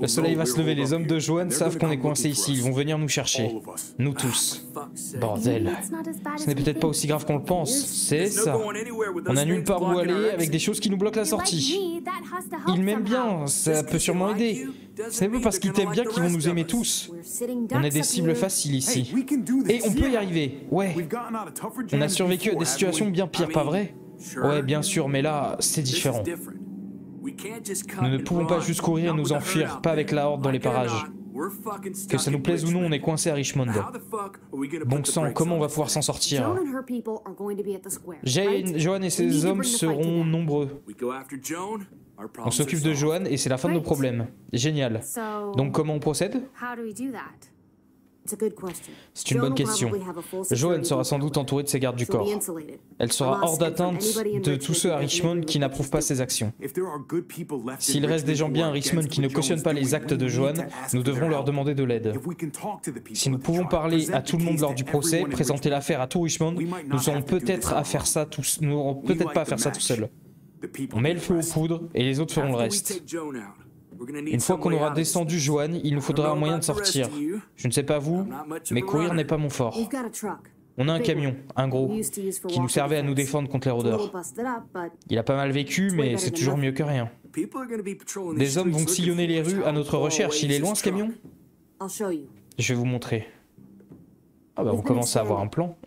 Le soleil va se lever, les hommes de Joanne savent qu'on est coincés ici, ils vont venir nous chercher. Nous tous. Bordel. Ce n'est peut-être pas aussi grave qu'on le pense, c'est ça. On n'a nulle part où aller avec des choses qui nous bloquent la sortie. Ils m'aiment bien, ça peut sûrement aider. C'est pas parce qu'ils t'aiment bien qu'ils vont nous aimer tous. On est des cibles faciles ici. Et on peut y arriver, ouais. On a survécu à des situations bien pires, pas vrai Ouais, bien sûr, mais là, c'est différent. Nous ne pouvons pas juste courir et nous enfuir, pas avec la horde dans les parages. Que ça nous plaise ou non, on est coincé à Richmond. Bon sang, comment on va pouvoir s'en sortir? Jane, Joan et ses hommes seront nombreux. On s'occupe de Joan et c'est la fin de nos problèmes. Génial. Donc comment on procède? C'est une bonne question. Joan sera sans doute entourée de ses gardes du corps. Elle sera hors d'atteinte de tous ceux à Richmond qui n'approuvent pas ses actions. S'il reste des gens bien à Richmond qui ne cautionnent pas les actes de Joan, nous devrons leur demander de l'aide. Si nous pouvons parler à tout le monde lors du procès, présenter l'affaire à tout Richmond, nous n'aurons peut-être à faire ça tous, nous peut-être pas à faire ça tout seuls. On met le feu aux poudres et les autres feront le reste. Une fois qu'on aura descendu Joanne, il nous faudra un moyen de sortir. Je ne sais pas vous, mais courir n'est pas mon fort. On a un camion, un gros, qui nous servait à nous défendre contre les rôdeurs. Il a pas mal vécu, mais c'est toujours mieux que rien. Des hommes vont sillonner les rues à notre recherche. Il est loin ce camion Je vais vous montrer. Ah bah on commence à avoir un plan.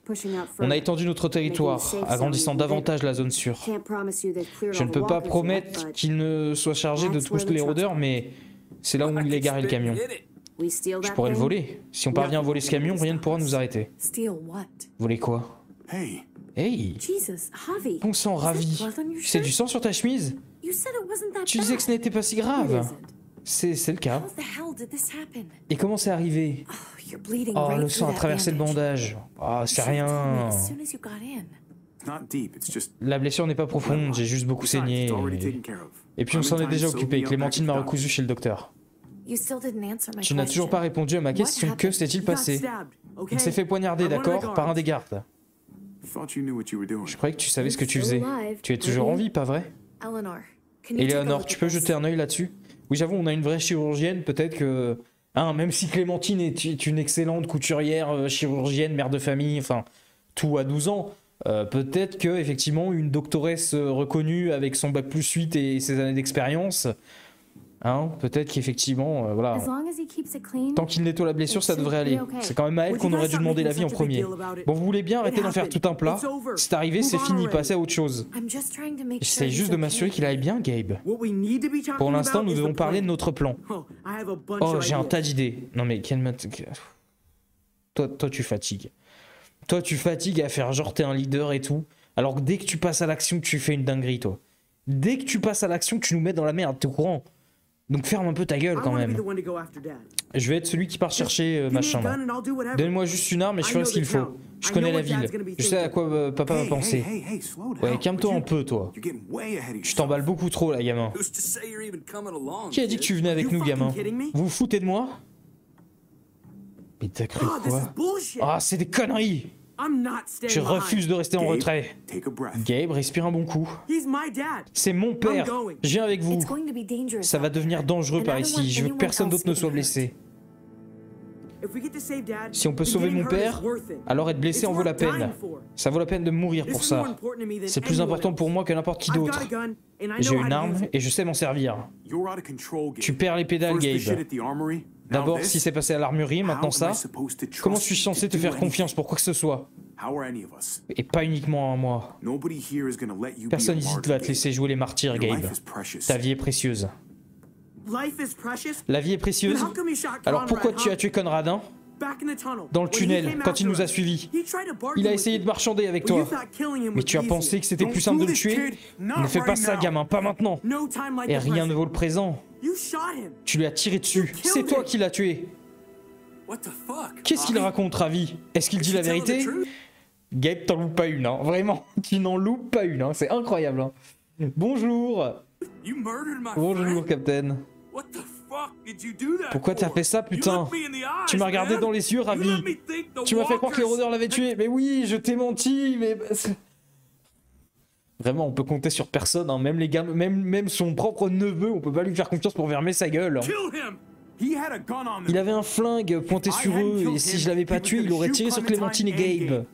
On a étendu notre territoire, agrandissant davantage la zone sûre. Je ne peux pas promettre qu'il ne soit chargé de tous les rôdeurs, mais c'est là où il est garé le camion. Je pourrais le voler. Si on parvient à voler ce camion, rien ne pourra nous arrêter. Voler quoi? Hey. Bon sang, Ravi. C'est du sang sur ta chemise. Tu disais que ce n'était pas si grave. C'est le cas. Et comment c'est arrivé? Oh, oh le sang a traversé le bandage. Oh, c'est rien. La blessure n'est pas profonde, j'ai juste beaucoup saigné. Et, puis on s'en est déjà occupé, Clémentine m'a recousu chez le docteur. Tu n'as toujours pas répondu à ma question, que s'est-il passé? On s'est fait poignarder, d'accord? Par un des gardes. Je croyais que tu savais ce que tu faisais. Tu es toujours en vie, pas vrai? Eleanor, tu peux jeter un oeil là-dessus? Oui, j'avoue, on a une vraie chirurgienne, peut-être que. Hein, même si Clémentine est, une excellente couturière, euh, chirurgienne, mère de famille, enfin, tout à 12 ans, euh, peut-être que effectivement une doctoresse euh, reconnue avec son bac plus 8 et ses années d'expérience Hein, peut-être qu'effectivement, euh, voilà. Tant qu'il nettoie la blessure, ça devrait aller. C'est quand même à elle qu'on aurait dû demander la vie en premier. Bon, vous voulez bien arrêter d'en faire tout un plat C'est arrivé, c'est fini, passez à autre chose. J'essaie juste de m'assurer qu'il aille bien, Gabe. Pour l'instant, nous devons parler de notre plan. Oh, oh j'ai un tas d'idées. Non mais, quel... Toi, toi, tu fatigues. Toi, tu fatigues à faire genre t'es un leader et tout, alors que dès que tu passes à l'action, tu fais une dinguerie, toi. Dès que tu passes à l'action, tu nous mets dans la merde, t'es au courant donc ferme un peu ta gueule quand même. Je vais être celui qui part chercher euh, machin. Donne-moi juste une arme et je ferai ce qu'il faut. Je connais la ville. Je sais à quoi euh, papa va penser. Ouais, calme-toi un peu, toi. Tu t'emballes beaucoup trop, là, gamin. Qui a dit que tu venais avec nous, gamin? Vous vous foutez de moi? Mais t'as quoi? Ah, c'est des conneries je refuse de rester en retrait. Gabe, respire un bon coup. C'est mon père. Je viens avec vous. Ça va devenir dangereux par ici. Je veux que personne d'autre ne soit blessé. Si on peut sauver mon père, alors être blessé en vaut la peine. Ça vaut la peine de mourir pour ça. C'est plus important pour moi que n'importe qui d'autre. J'ai une arme et je sais m'en servir. Tu perds les pédales, Gabe. D'abord, si c'est passé à l'armurerie, maintenant ça, comment suis-je censé te faire confiance pour quoi que ce soit? Et pas uniquement à moi. Personne ici ne va te laisser jouer les martyrs, Gabe. Ta vie est précieuse. La vie est précieuse. Alors pourquoi tu as tué Conradin hein? Dans le tunnel quand il nous a suivis. Il a essayé de marchander avec toi. Mais tu as pensé que c'était plus simple de le tuer Ne fais pas ça, gamin, pas maintenant. Et rien ne vaut le présent. Tu lui as tiré dessus. C'est toi qui l'as tué. Qu'est-ce qu'il raconte, Ravi? Est-ce qu'il dit la vérité? Gabe, t'en loupes pas une, hein. Vraiment, [LAUGHS] tu n'en loupes pas une, hein. C'est incroyable. hein. Bonjour. Bonjour? Captain. Pourquoi t'as fait ça, putain Tu m'as regardé dans les yeux, Ravi. Tu m'as fait croire que les rôdeurs l'avaient tué. Mais oui, je t'ai menti, mais... Vraiment, on peut compter sur personne, hein. même les gars, même, même son propre neveu, on peut pas lui faire confiance pour vermer sa gueule. hein. Il avait un flingue pointé sur eux, et si je l'avais pas tué, il aurait tiré sur Clémentine et Gabe.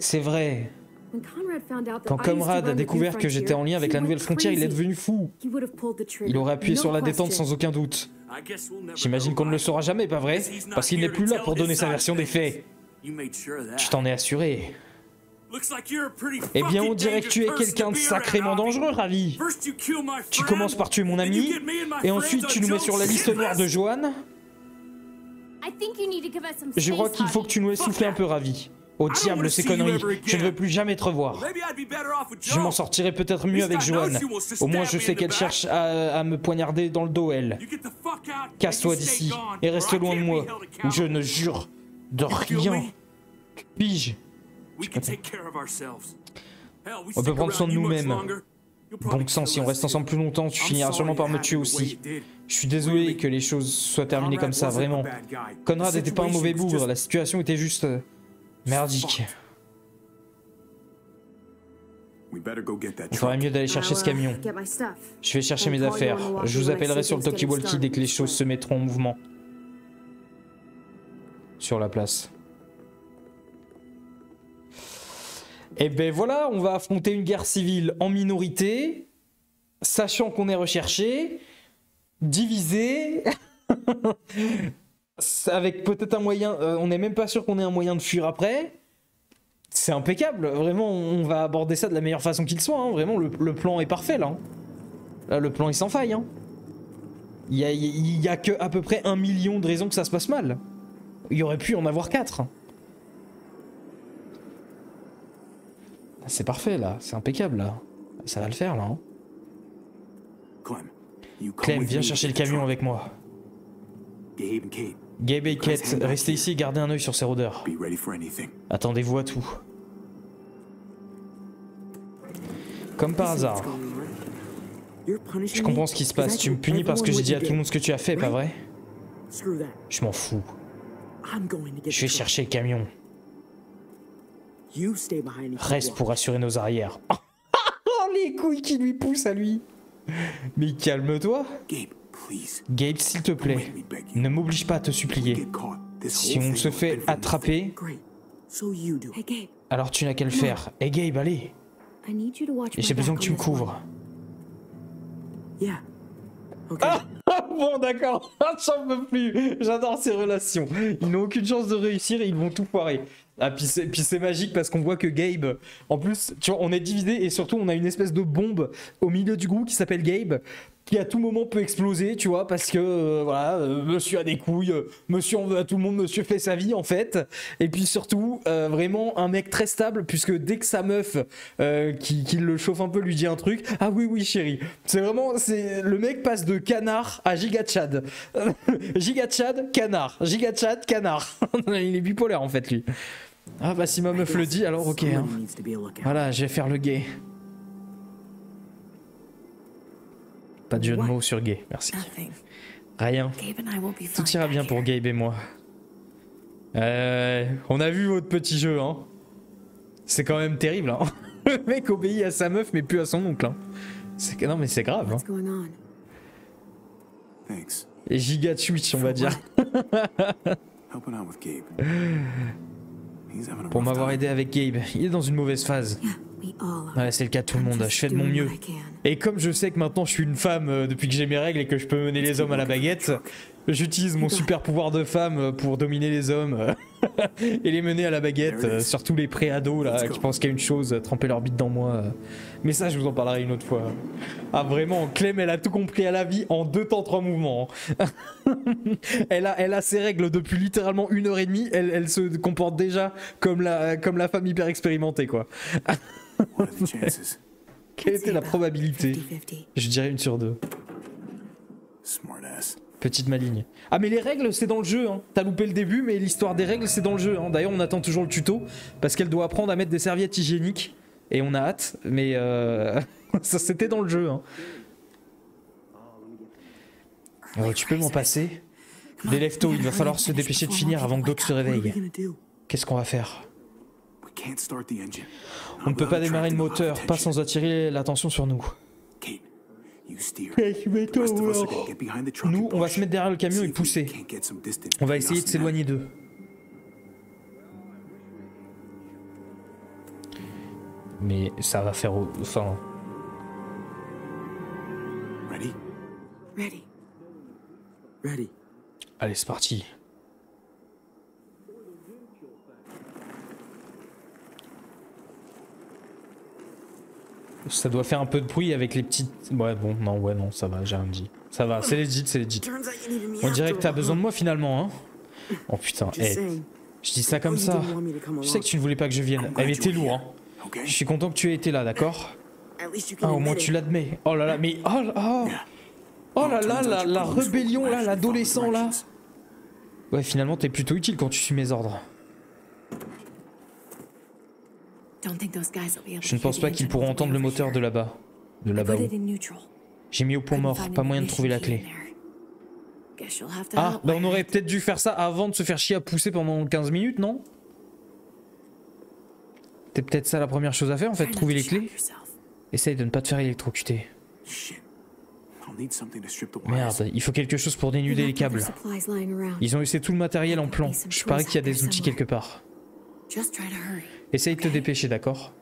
C'est vrai. Quand Conrad a découvert que j'étais en lien avec la nouvelle frontière, il est devenu fou. Il aurait appuyé sur la détente sans aucun doute. J'imagine qu'on ne le saura jamais, pas vrai? Parce qu'il n'est plus là pour donner sa version des faits. Je t'en ai assuré. Eh bien, on dirait que tu es quelqu'un de sacrément dangereux, Ravi. Tu commences par tuer mon ami, et ensuite tu nous mets sur la liste noire de. Joanne. Je crois qu'il faut que tu nous laisses souffler un peu, Ravi. Au diable ces conneries, je ne veux plus jamais te revoir. Je m'en sortirai peut-être mieux avec Joanne. Au moins je sais qu'elle cherche à, à me poignarder dans le dos, elle. Casse-toi d'ici et reste loin de moi, ou je ne jure de rien. Pige. On peut prendre soin de nous-mêmes. Bon sang, si on reste ensemble plus longtemps, tu finiras sûrement par me tuer aussi. Je suis désolé que les choses soient terminées comme ça, vraiment. Conrad n'était pas un mauvais bougre, la situation était juste euh, merdique. Il faudrait mieux d'aller chercher ce uh, camion. Je vais chercher mes affaires. Je vous appellerai sur le talkie-walkie dès que les choses se mettront en mouvement. Sur la place. Et ben voilà, on va affronter une guerre civile en minorité, sachant qu'on est recherché, divisé, [LAUGHS] avec peut-être un moyen, euh, on n'est même pas sûr qu'on ait un moyen de fuir après. C'est impeccable, vraiment, on va aborder ça de la meilleure façon qu'il soit, hein. vraiment, le, le plan est parfait là. hein. Là, le plan est sans faille. Hein. Il y a, il y a que à peu près un million de raisons que ça se passe mal. Il y aurait pu en avoir quatre. C'est parfait là, c'est impeccable là. Ça va le faire là. hein. Clem, viens chercher le camion avec moi. Gabe and Kate, Gabe et Kate, restez ici et gardez un œil sur ces rôdeurs. Attendez-vous à tout. Comme par hasard. Je comprends ce qui se passe. Tu me punis parce que j'ai dit à tout le monde ce que tu as fait, pas vrai? Je m'en fous. Je vais chercher le camion. Reste pour assurer nos arrières. [LAUGHS] Oh les couilles qui lui poussent à lui. Mais calme-toi. Gabe, s'il te plaît, ne m'oblige pas à te supplier. Si on se fait attraper. Hey, alors tu n'as qu'à le faire. Et Gabe, allez. Et j'ai besoin que tu me couvres. Okay. Ah bon, d'accord. [LAUGHS] J'en peux plus. J'adore ces relations. Ils n'ont aucune chance de réussir et ils vont tout foirer. Ah, puis c'est magique parce qu'on voit que Gabe, en plus, tu vois, on est divisé et surtout on a une espèce de bombe au milieu du groupe qui s'appelle Gabe, qui à tout moment peut exploser, tu vois, parce que euh, voilà, euh, monsieur a des couilles, euh, monsieur en veut à tout le monde, monsieur fait sa vie en fait. Et puis surtout, vraiment un mec très stable, puisque dès que sa meuf qui, le chauffe un peu lui dit un truc, ah oui, oui, chérie. C'est vraiment, c'est le mec passe de canard à giga Chad. [LAUGHS] giga Chad, canard. Giga Chad, canard. [LAUGHS] Il est bipolaire en fait, lui. Ah bah si ma meuf le dit, alors ok. hein. Voilà, je vais faire le gay. Pas de jeu de mots sur gay, merci. Rien. Tout ira bien pour. Gabe et moi. Euh, on a vu votre petit jeu, hein. C'est quand même terrible, hein. [LAUGHS] Le mec obéit à sa meuf, mais plus à son oncle, hein. C'est Non, mais c'est grave, hein. What's going on? Thanks. Et giga de switch, on va dire. [LAUGHS] Helping out with Gabe. [SIGHS] He's having a Pour m'avoir aidé avec Gabe. Il est dans une mauvaise phase. Ouais, c'est le cas de tout le I'm monde. Je fais de mon mieux. Et comme je sais que maintenant je suis une femme euh, depuis que j'ai mes règles et que je peux mener les hommes à la baguette, J'utilise mon super pouvoir de femme pour dominer les hommes euh, [LAUGHS] et les mener à la baguette, euh, surtout les pré-ados là qui pensent qu'il y a une chose, euh, tremper leur bite dans moi. euh. Mais ça, je vous en parlerai une autre fois. Ah vraiment, Clem, elle a tout compris à la vie en deux temps, trois mouvements. hein. [LAUGHS] elle, a, elle a ses règles depuis littéralement une heure et demie. Elle, elle se comporte déjà comme la, comme la femme hyper expérimentée quoi. [LAUGHS] What are the chances? Quelle était la probabilité 50-50. Je dirais une sur deux. Petite maligne. Ah mais les règles c'est dans le jeu, hein. t'as loupé le début mais l'histoire des règles c'est dans le jeu. hein. D'ailleurs on attend toujours le tuto parce qu'elle doit apprendre à mettre des serviettes hygiéniques et on a hâte mais euh, [LAUGHS] ça c'était dans le jeu. hein. Oh, tu peux m'en passer? Des leftos, il va falloir se dépêcher de finir avant que d'autres se What are we réveillent. Qu'est-ce qu'on va faire We can't start the engine. On ne peut pas démarrer le moteur, pas sans attirer l'attention sur nous. Nous, on va se mettre derrière le camion et pousser. On va essayer us de s'éloigner d'eux. Mais ça va faire... au- Enfin... Allez, c'est parti. Ça doit faire un peu de bruit avec les petites... Ouais, bon, non, ouais, non, ça va, j'ai rien dit. Ça va, c'est legit, c'est legit. On dirait que t'as besoin de moi finalement, hein Oh putain, saying. je dis ça comme ça. Je sais que tu ne voulais pas que je vienne. Eh, mais t'es lourd, hein. Je suis content que tu aies été là, d'accord Ah, au moins tu l'admets. Oh là là, mais... Oh, là- oh, oh là là, la, la rébellion là, l'adolescent là. Ouais, finalement, t'es plutôt utile quand tu suis mes ordres. Je ne pense pas qu'ils pourront entendre le moteur de là-bas. De là-bas. J'ai mis au point mort, pas moyen de trouver la clé. Ah, bah on aurait it. peut-être dû faire ça avant de se faire chier à pousser pendant 15 minutes, non? C'est peut-être ça la première chose à faire en fait, trouver les clés. Essaye de ne pas te faire électrocuter. Merde, il faut quelque chose pour dénuder les câbles. Ils ont laissé tout le matériel en plan. Je parie qu'il y a des outils quelque part. Just try to hurry. Essaye de te dépêcher, d'accord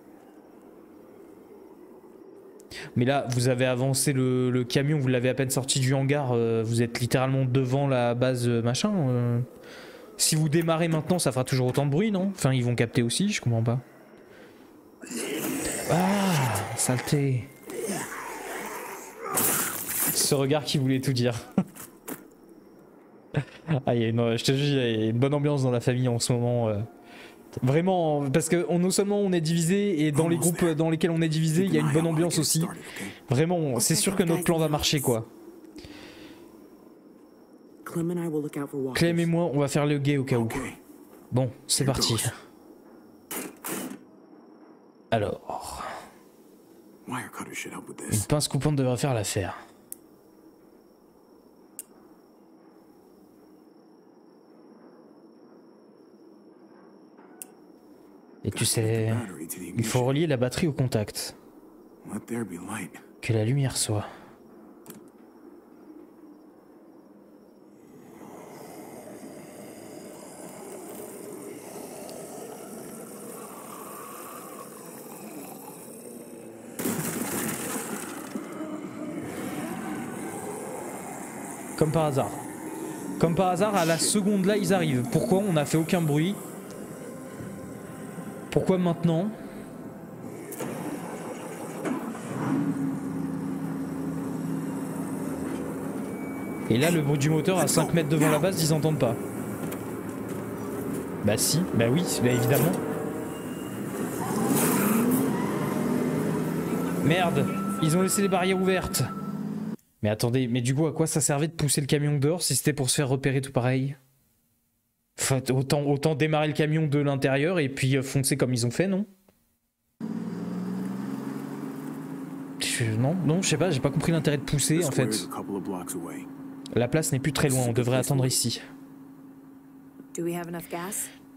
Mais là, vous avez avancé le, le camion, vous l'avez à peine sorti du hangar, euh, vous êtes littéralement devant la base euh, machin. euh. Si vous démarrez maintenant, ça fera toujours autant de bruit, non? Enfin, ils vont capter aussi, je comprends pas. Ah, saleté. Ce regard qui voulait tout dire. [LAUGHS] ah, il y a une, je te jure, il y a une bonne ambiance dans la famille en ce moment. Euh. Vraiment, parce que on, non seulement on est divisé et dans les groupes dans lesquels on est divisé, il y a une bonne ambiance aussi. Vraiment, c'est sûr que notre plan va marcher quoi. Clem et moi, on va faire le gay au cas où. Bon, c'est parti. Alors, une pince coupante devrait faire l'affaire. Et tu sais, il faut relier la batterie au contact. Que la lumière soit. Comme par hasard. Comme par hasard, à la seconde là, ils arrivent. Pourquoi on n'a fait aucun bruit Pourquoi maintenant Et là, le bruit du moteur à 5 mètres devant la base, ils entendent pas. Bah si, bah oui, bah évidemment. Merde, ils ont laissé les barrières ouvertes. Mais attendez, mais du coup, à quoi ça servait de pousser le camion dehors si c'était pour se faire repérer tout pareil? Enfin, autant, autant démarrer le camion de l'intérieur et puis euh, foncer comme ils ont fait, non? Je- Non, non, je sais pas, j'ai pas compris l'intérêt de pousser en fait. La place n'est plus très loin, on devrait attendre ici.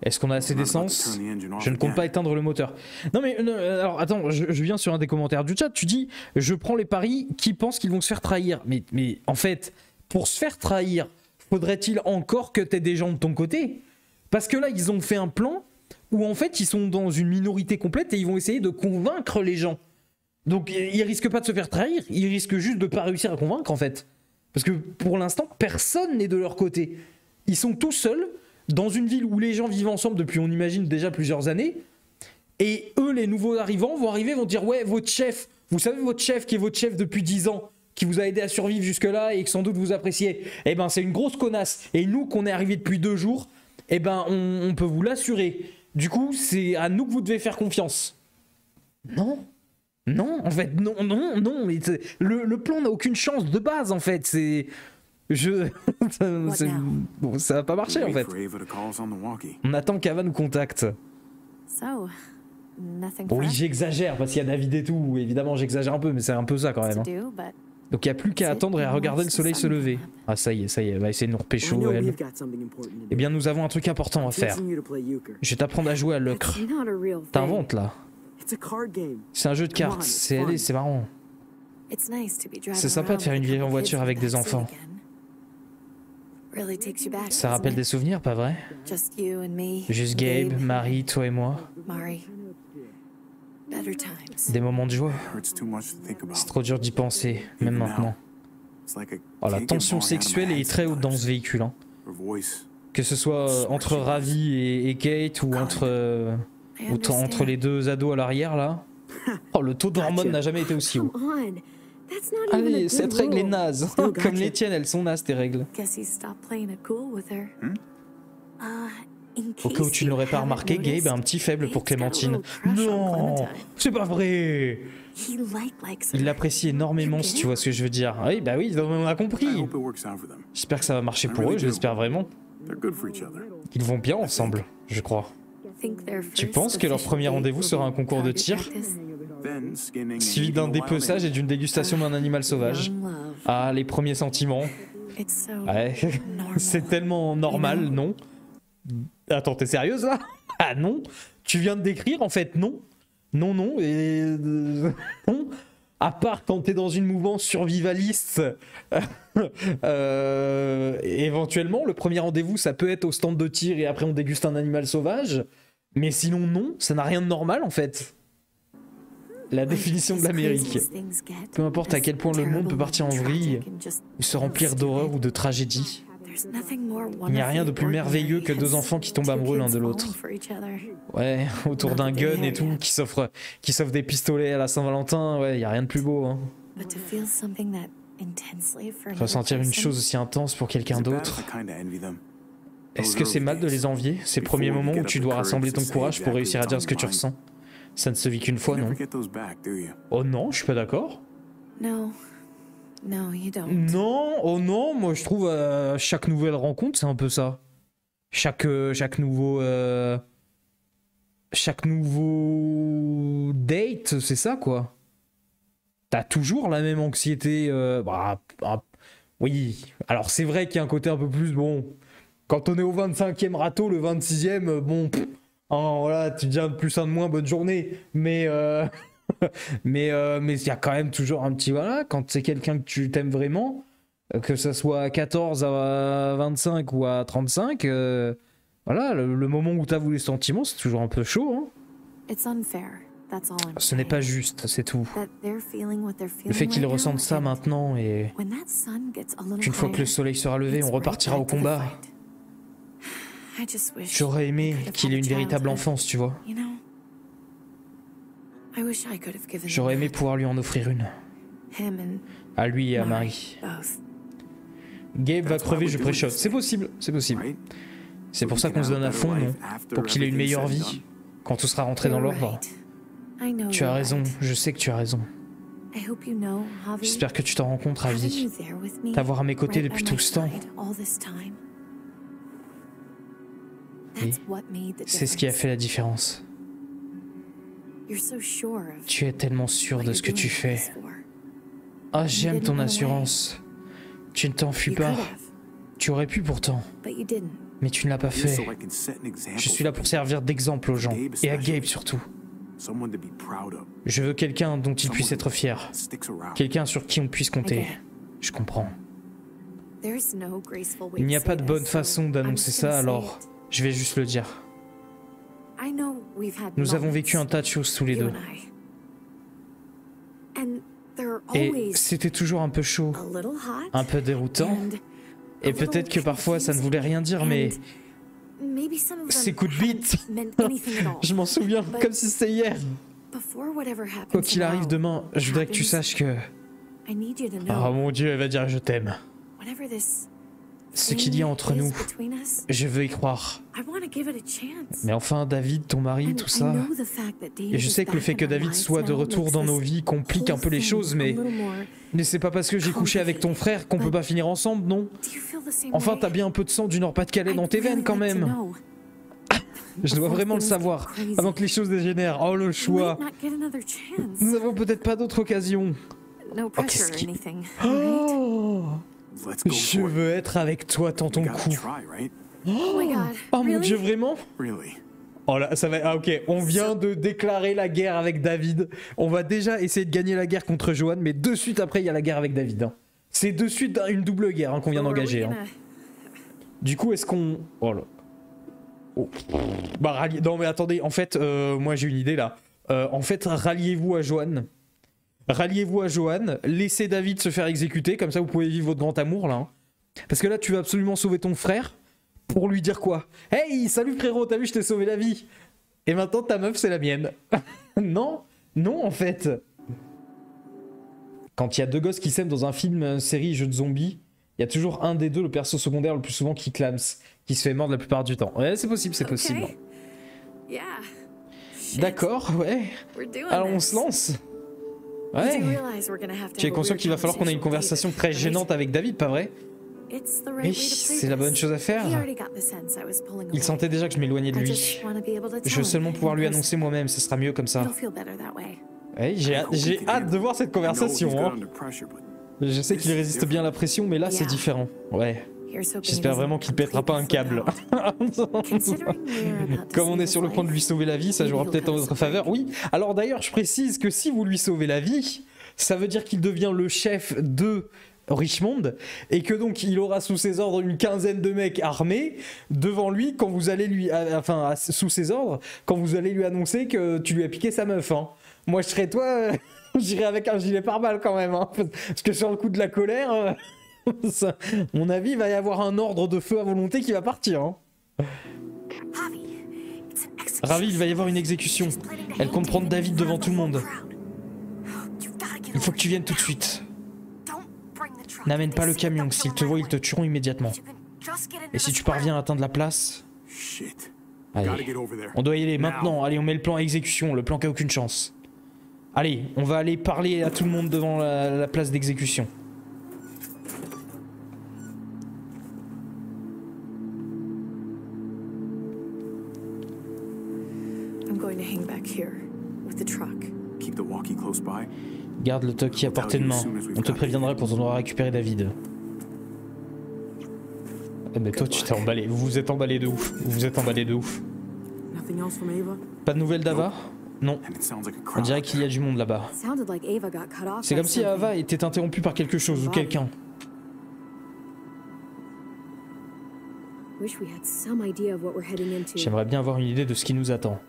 Est-ce qu'on a assez d'essence? Je ne compte pas éteindre le moteur. Non mais euh, alors attends, je, je viens sur un des commentaires du chat. Tu dis, je prends les paris qui pensent qu'ils vont se faire trahir. Mais, mais en fait, pour se faire trahir, faudrait-il encore que t'aies des gens de ton côté? Parce que là, ils ont fait un plan où en fait, ils sont dans une minorité complète et ils vont essayer de convaincre les gens. Donc ils risquent pas de se faire trahir, ils risquent juste de pas réussir à convaincre en fait. Parce que pour l'instant, personne n'est de leur côté. Ils sont tout seuls dans une ville où les gens vivent ensemble depuis, on imagine, déjà plusieurs années. Et eux, les nouveaux arrivants, vont arriver, vont dire Ouais, votre chef, vous savez, votre chef qui est votre chef depuis 10 ans, qui vous a aidé à survivre jusque-là et que sans doute vous appréciez, eh ben, c'est une grosse connasse. Et nous, qu'on est arrivé depuis deux jours, eh ben, on, on peut vous l'assurer. Du coup, c'est à nous que vous devez faire confiance. Non. Non, en fait, non, non, non. Le, le plan n'a aucune chance de base, en fait. C'est. Je. [LAUGHS] c'est- bon, ça va pas marcher, en fait. on attend qu'Ava nous contacte. So, nothing for Oui, j'exagère parce qu'il y a David et tout. Évidemment, j'exagère un peu, mais c'est un peu ça quand même. hein. Donc il n'y a plus qu'à attendre et à regarder le soleil se lever. Ah, ça y est, ça y est, elle va essayer de nous repécho, elle. Eh bien, nous avons un truc important à faire. Je vais t'apprendre à jouer à l'ocre. T'inventes là. C'est un jeu de cartes. C'est allez, c'est marrant. C'est sympa de faire une vieille en voiture avec des enfants. Ça rappelle des souvenirs, pas vrai? Juste Gabe, Marie, toi et moi. Mari. Better times. Des moments de joie. C'est trop dur d'y penser, même maintenant. Oh, la tension sexuelle est très haute dans ce véhicule. hein. Que ce soit euh, entre Ravi et, et Kate ou entre, euh, ou entre les deux ados à l'arrière là. [LAUGHS] Oh, le taux d'hormones n'a jamais été aussi haut. Allez, cette règle est naze. [LAUGHS] Comme les tiennes, elles sont nazes tes règles. Guess he stopped playing it cool with her. Hmm? Au cas où tu ne l'aurais pas remarqué, Gabe a un petit faible pour Clémentine. Non, c'est pas vrai. Il l'apprécie énormément si tu vois ce que je veux dire. Oui, bah oui, on a I compris. J'espère que ça va marcher pour eux, je l'espère vraiment. Ils vont bien ensemble, je crois. Think their Tu first penses que leur premier date rendez-vous will sera un be concours de tir Suivi d'un a wild dépeçage et animal. d'une dégustation d'un animal sauvage. Ah, les premiers sentiments. It's so Ouais, [LAUGHS] normal. c'est tellement normal, non? Attends, t'es sérieuse là? Ah non Tu viens de décrire en fait, non Non, non, et... euh, [LAUGHS] non à part quand t'es dans une mouvance survivaliste, [LAUGHS] euh, éventuellement, le premier rendez-vous, ça peut être au stand de tir et après on déguste un animal sauvage. Mais sinon, non, ça n'a rien de normal en fait. La définition de l'Amérique. Peu importe à quel point le monde peut partir en vrille, ou se remplir d'horreur ou de tragédie. Il n'y a rien de plus merveilleux que deux enfants qui tombent amoureux l'un de l'autre. Ouais, [LAUGHS] autour d'un gun et tout, qui s'offre, qui des pistolets à la Saint-Valentin. Ouais, il y a rien de plus beau. Hein. But to feel something that intensely for another Ressentir une chose aussi intense pour quelqu'un d'autre. Est-ce que c'est mal de les envier Ces premiers moments où tu dois rassembler ton courage pour réussir à dire ce que tu ressens? Ça ne se vit qu'une fois, non? Oh non, je suis pas d'accord. Non, oh non, moi je trouve euh, chaque nouvelle rencontre, c'est un peu ça. Chaque, euh, chaque nouveau. euh, chaque nouveau date, c'est ça quoi. T'as toujours la même anxiété. bah, ah, oui, alors c'est vrai qu'il y a un côté un peu plus bon. Quand on est au 25e râteau, le 26e, euh, bon, pff, hein, voilà, tu dis un de plus, un de moins, bonne journée. Mais. [LAUGHS] [LAUGHS] mais euh, mais il y a quand même toujours un petit voilà quand c'est quelqu'un que tu t'aimes vraiment que ça soit à 14 à 25 ou à 35 euh, voilà le, le moment où t'avoues les sentiments c'est toujours un peu chaud hein. It's unfair. That's all I'm ce n'est pas juste c'est tout. Le fait qu'ils ressentent ça maintenant et when that sun gets a little qu'une fois que le soleil sera levé on repartira au combat. [SIGHS] j'aurais aimé qu'il ait a une véritable enfance tu vois You know? I wish I could have given them j'aurais aimé pouvoir lui en offrir une. À lui et à Mari, Marie. Gabe va crever je préchote. C'est possible c'est possible. C'est pour ça qu'on se donne à fond non pour qu'il ait une meilleure vie. quand tout sera rentré dans l'ordre. right. I know Tu as raison, je sais que tu as raison. J'espère que tu t'en rends compte, Ravi. T'avoir à mes côtés depuis tout ce temps. Oui. C'est ce qui a fait la différence. Tu es tellement sûr de ce que tu fais. Ah, j'aime ton assurance. Tu ne t'enfuis You pas. Tu aurais pu pourtant, mais tu ne l'as pas fait. Je suis là pour servir d'exemple aux gens, et à Gabe surtout. Je veux quelqu'un dont il puisse être fier. Quelqu'un sur qui on puisse compter. Je comprends. Il n'y a pas de bonne façon d'annoncer ça, alors je vais juste le dire. Nous avons vécu un tas de choses tous les deux. Et always c'était toujours un peu chaud, un peu déroutant. and Et peut-être que parfois ça ne voulait rien dire, mais and maybe some of ces coups de bite, [LAUGHS] [LAUGHS] je m'en souviens comme si c'était hier. Quoi qu'il arrive demain, je voudrais que tu saches que... Oh mon dieu, elle va dire je t'aime. Ce qu'il y a entre nous, je veux y croire. Mais enfin, David, ton mari, tout ça... Et je is sais que le fait que David soit de retour dans nos vies complique un peu les choses, mais... Mais c'est pas parce que j'ai couché avec ton frère qu'on peut pas finir ensemble, non? Enfin, t'as bien un peu de sang du Nord-Pas-de-Calais dans tes veines quand même. [LAUGHS] Je dois vraiment le savoir, avant que les choses dégénèrent. Oh le choix. Nous avons peut-être pas d'autre occasion. Pressure qu'est-ce qui-? [GASPS] Oh Je veux être avec toi dans ton cou. try, right? Oh my god. Oh mon dieu, vraiment? Really? Oh là, ça va. Ah ok, on vient de déclarer la guerre avec David. On va déjà essayer de gagner la guerre contre Johan, mais de suite après, il y a la guerre avec David. hein. C'est de suite une double guerre hein, qu'on vient d'engager. hein. Du coup, est-ce qu'on. Oh là. Oh. Bah, rallier- Non, mais attendez, en fait, euh, moi j'ai une idée là. Euh, en fait, ralliez-vous à Johan. Ralliez-vous à Johan. Laissez David se faire exécuter, comme ça vous pouvez vivre votre grand amour là. hein. Parce que là, tu veux absolument sauver ton frère pour lui dire quoi? Hey, salut frérot, t'as vu, je t'ai sauvé la vie. Et maintenant, ta meuf, c'est la mienne. [LAUGHS] non, non, en fait. Quand il y a deux gosses qui s'aiment dans un film, euh, série, jeu de zombies, il y a toujours un des deux, le perso secondaire le plus souvent qui clams, qui se fait mordre la plupart du temps. Ouais, c'est possible, c'est possible. Okay. Yeah. Shit. D'accord, ouais. Alors on se lance. Ouais. Tu es conscient qu'il va falloir qu'on ait une conversation très gênante avec David, pas vrai Oui, c'est la bonne chose à faire. Il sentait déjà que je m'éloignais de lui. Je veux seulement pouvoir lui annoncer moi-même, ce sera mieux comme ça. Ouais, j'ai hâte, j'ai hâte de voir cette conversation. hein. under pressure, but Je sais qu'il résiste bien à la pression, mais là c'est différent. Ouais. J'espère vraiment qu'il pètera pas un câble. [LAUGHS] Comme on est sur le point de lui sauver la vie, ça jouera peut-être en votre faveur. Oui. Alors d'ailleurs, je précise que si vous lui sauvez la vie, ça veut dire qu'il devient le chef de Richmond et que donc il aura sous ses ordres une quinzaine de mecs armés devant lui quand vous allez lui, euh, enfin sous ses ordres, quand vous allez lui annoncer que tu lui as piqué sa meuf. hein. Moi, je serais toi, euh, [LAUGHS] j'irais avec un gilet pare-balles quand même, hein, parce que sur le coup de la colère. Ça- mon avis, il va y avoir un ordre de feu à volonté qui va partir. hein. Ravi, il va y avoir une exécution. Elle compte prendre David devant tout le monde. Il faut que tu viennes tout de suite. N'amène pas le camion, s'ils te voient, ils te tueront immédiatement. Et si tu parviens à atteindre la place, allez, on doit y aller maintenant. Allez, on met le plan à exécution, le plan qui a aucune chance. Allez, on va aller parler à tout le monde devant la, la place d'exécution. Garde le est à portée de main. On te préviendra quand on aura récupéré David. Eh ben toi tu t'es emballé, vous vous êtes emballé de ouf, vous vous êtes emballé de ouf. Pas de nouvelles d'Ava? Non, on dirait qu'il y a du monde là-bas. C'est comme si. Ava était interrompue par quelque chose ou quelqu'un. J'aimerais bien avoir une idée de ce qui nous attend.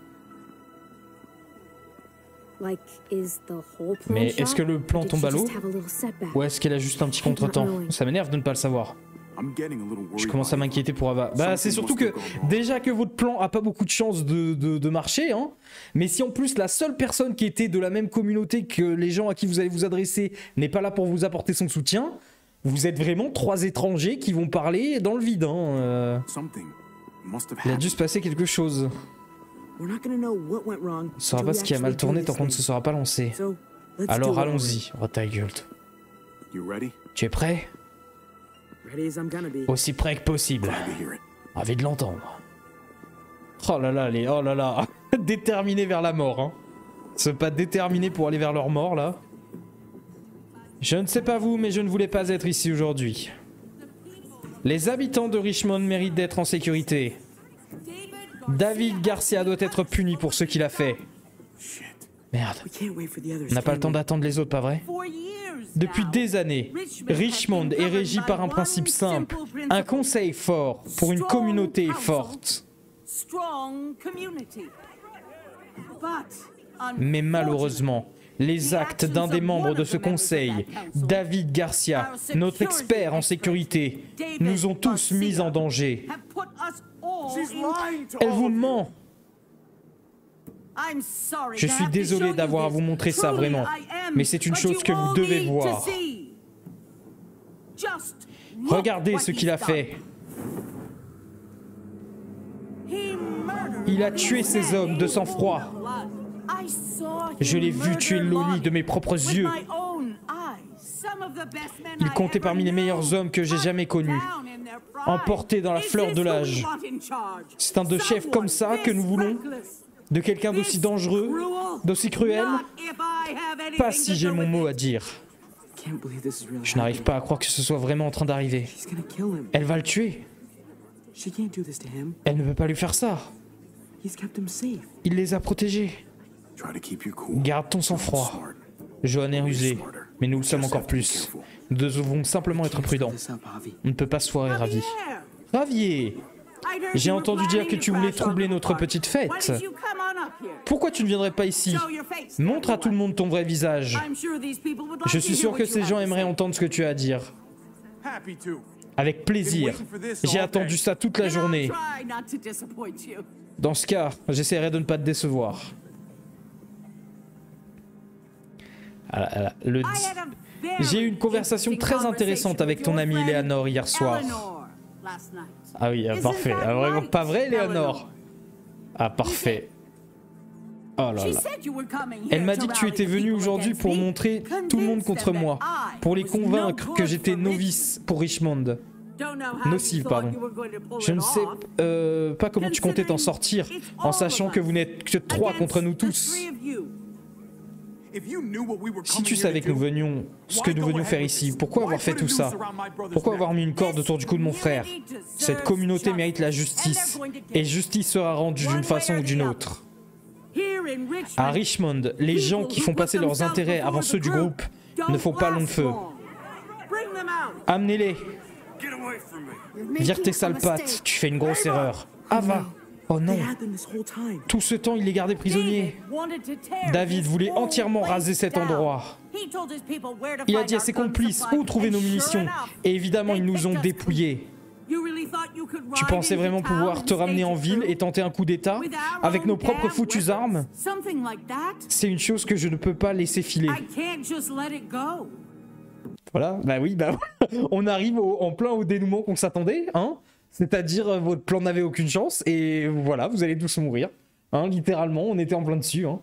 Mais est-ce que le plan tombe à l'eau just have a little setback? Ou est-ce qu'elle a juste un petit contretemps Ça m'énerve de ne pas le savoir. Je commence à about m'inquiéter pour Ava. Bah c'est surtout que déjà que votre plan a pas beaucoup de chances de, de- de marcher, hein. Mais si en plus la seule personne qui était de la même communauté que les gens à qui vous allez vous adresser n'est pas là pour vous apporter son soutien, vous êtes vraiment trois étrangers qui vont parler dans le vide. Hein. euh. Il a dû se passer quelque chose. On saura until pas ce qui a mal do tourné tant qu'on ne se sera pas lancé. So, let's do Alors allons-y. Oh ta gueule. Tu es prêt? Aussi près que possible. Envie de l'entendre. Oh là là, les oh là là, [LAUGHS] déterminés vers la mort. Hein. Ce pas déterminés pour aller vers leur mort là. Je ne sais pas vous, mais je ne voulais pas être ici aujourd'hui. Les habitants de Richmond méritent d'être en sécurité. David Garcia doit être puni pour ce qu'il a fait. Merde, on n'a pas le temps d'attendre les autres, pas vrai? Depuis des années, Richmond est régi par un principe simple, un conseil fort pour une communauté forte. Mais malheureusement, les actes d'un des membres de ce conseil, David Garcia, notre expert en sécurité, nous ont tous mis en danger. Elle vous ment. Je suis désolé d'avoir à vous montrer ça vraiment, mais c'est une chose que vous devez voir. Regardez ce qu'il a fait. Il a tué ces hommes de sang-froid. Je l'ai vu tuer Lonnie de mes propres yeux. Il comptait parmi les meilleurs hommes que j'ai jamais connus, emporté dans la fleur de l'âge. C'est un de chef comme ça que nous voulons De quelqu'un d'aussi dangereux, d'aussi cruel Pas si j'ai mon mot à dire. Je n'arrive pas à croire que ce soit vraiment en train d'arriver. Elle va le tuer. Elle ne peut pas lui faire ça. Il les a protégés. Garde ton sang-froid. Johan est rusé, mais nous le sommes encore plus. Nous devons simplement être prudents. On ne peut pas se foirer, Ravi. Ravier J'ai entendu dire que tu voulais troubler notre petite fête. Pourquoi tu ne viendrais pas ici? Montre à tout le monde ton vrai visage. Je suis sûr que ces gens aimeraient entendre ce que tu as à dire. Avec plaisir. J'ai attendu ça toute la journée. Dans ce cas, j'essaierai de ne pas te décevoir. Le J'ai eu une conversation très intéressante avec ton amie Eleanor hier soir. Ah oui, ah, parfait. Ah, vraiment pas vrai, Eleanor? Ah, parfait. Oh là là. Elle m'a dit que tu étais venu aujourd'hui pour montrer tout le monde contre moi, pour les convaincre que j'étais novice pour Richmond. Nocive, pardon. Je ne sais euh, pas comment tu comptais t'en sortir en sachant que vous n'êtes que trois contre nous tous. Si tu savais que nous venions, ce que nous venions faire ici, pourquoi avoir fait tout ça? Pourquoi avoir mis une corde autour du cou de mon frère? Cette communauté mérite la justice, et justice sera rendue d'une façon ou d'une autre. À Richmond, les gens qui font passer leurs intérêts avant ceux du groupe ne font pas long feu. Amenez-les. Vire tes sales pattes, tu fais une grosse erreur. Ava Oh non Tout ce temps, il les gardait prisonniers. David voulait entièrement raser cet endroit. Il a dit à ses complices où trouver nos munitions. Et évidemment, ils nous ont dépouillés. Tu pensais vraiment pouvoir te ramener en ville et tenter un coup d'état avec nos propres foutues armes? C'est une chose que je ne peux pas laisser filer. Voilà, bah oui, bah [LAUGHS] on arrive en plein au dénouement qu'on s'attendait, hein? C'est-à-dire euh, votre plan n'avait aucune chance et voilà, vous allez tous mourir, hein Littéralement, on était en plein dessus, hein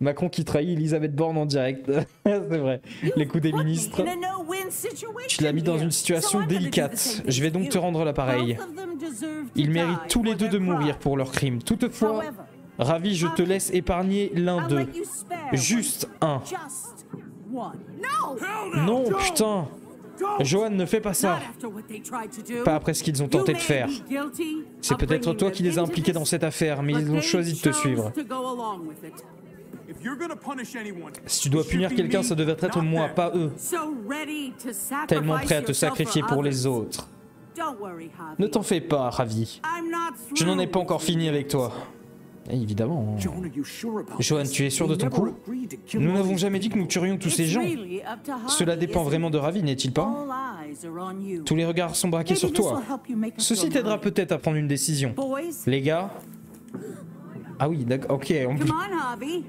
Macron qui trahit Elisabeth Borne en direct. [LAUGHS] c'est vrai. Les coups des ministres. Tu l'as mis dans une situation délicate. Je vais donc te rendre l'appareil. Ils méritent tous les deux de mourir pour leurs crimes. Toutefois, Ravi, je te laisse épargner l'un d'eux. Juste un. Non, putain Johan, ne fais pas ça Pas après ce qu'ils ont tenté de faire. C'est peut-être toi qui les as impliqués dans cette affaire, mais ils ont choisi de te suivre. Si tu dois punir quelqu'un, ça devrait être moi, pas eux. Tellement prêt à te sacrifier pour les autres. Ne t'en fais pas, Ravi. Je n'en ai pas encore fini avec toi. Évidemment. Johan, tu es sûr de ton coup Nous n'avons jamais dit que nous tuerions tous ces gens. Cela dépend vraiment de Ravi, n'est-il pas? Tous les regards sont braqués sur toi. Ceci t'aidera peut-être à prendre une décision. Les gars, ah oui, d'accord, ok.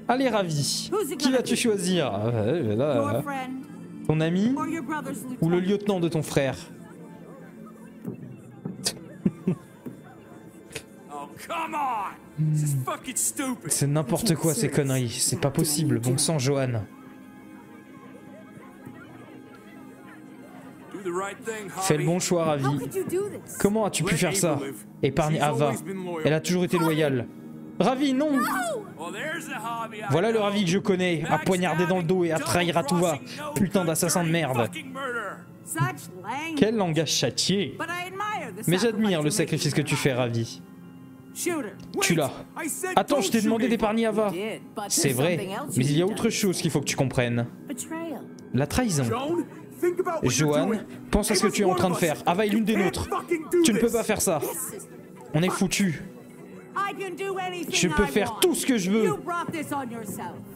Allez, Ravi. Qui vas-tu choisir? Euh, Ton ami ou le lieutenant. de ton frère? C'est n'importe quoi ces conneries, c'est pas possible, bon sang Johan. Fais le bon choix, Ravi. Comment as-tu pu faire ça? Épargne Ava. Elle a toujours été loyale. Ravi, non Voilà le Ravi que je connais, à poignarder dans le dos et à trahir à tout va. Putain d'assassin de merde. Quel langage châtié. Mais j'admire le sacrifice que tu fais, Ravi. Tu l'as. Attends, je t'ai demandé d'épargner Ava. C'est vrai, mais il y a autre chose qu'il faut que tu comprennes. La trahison. Johan, pense à ce que tu es en train de faire. Ava est l'une des nôtres. Tu ne peux pas faire ça. On est foutu. Je peux faire tout ce que je veux.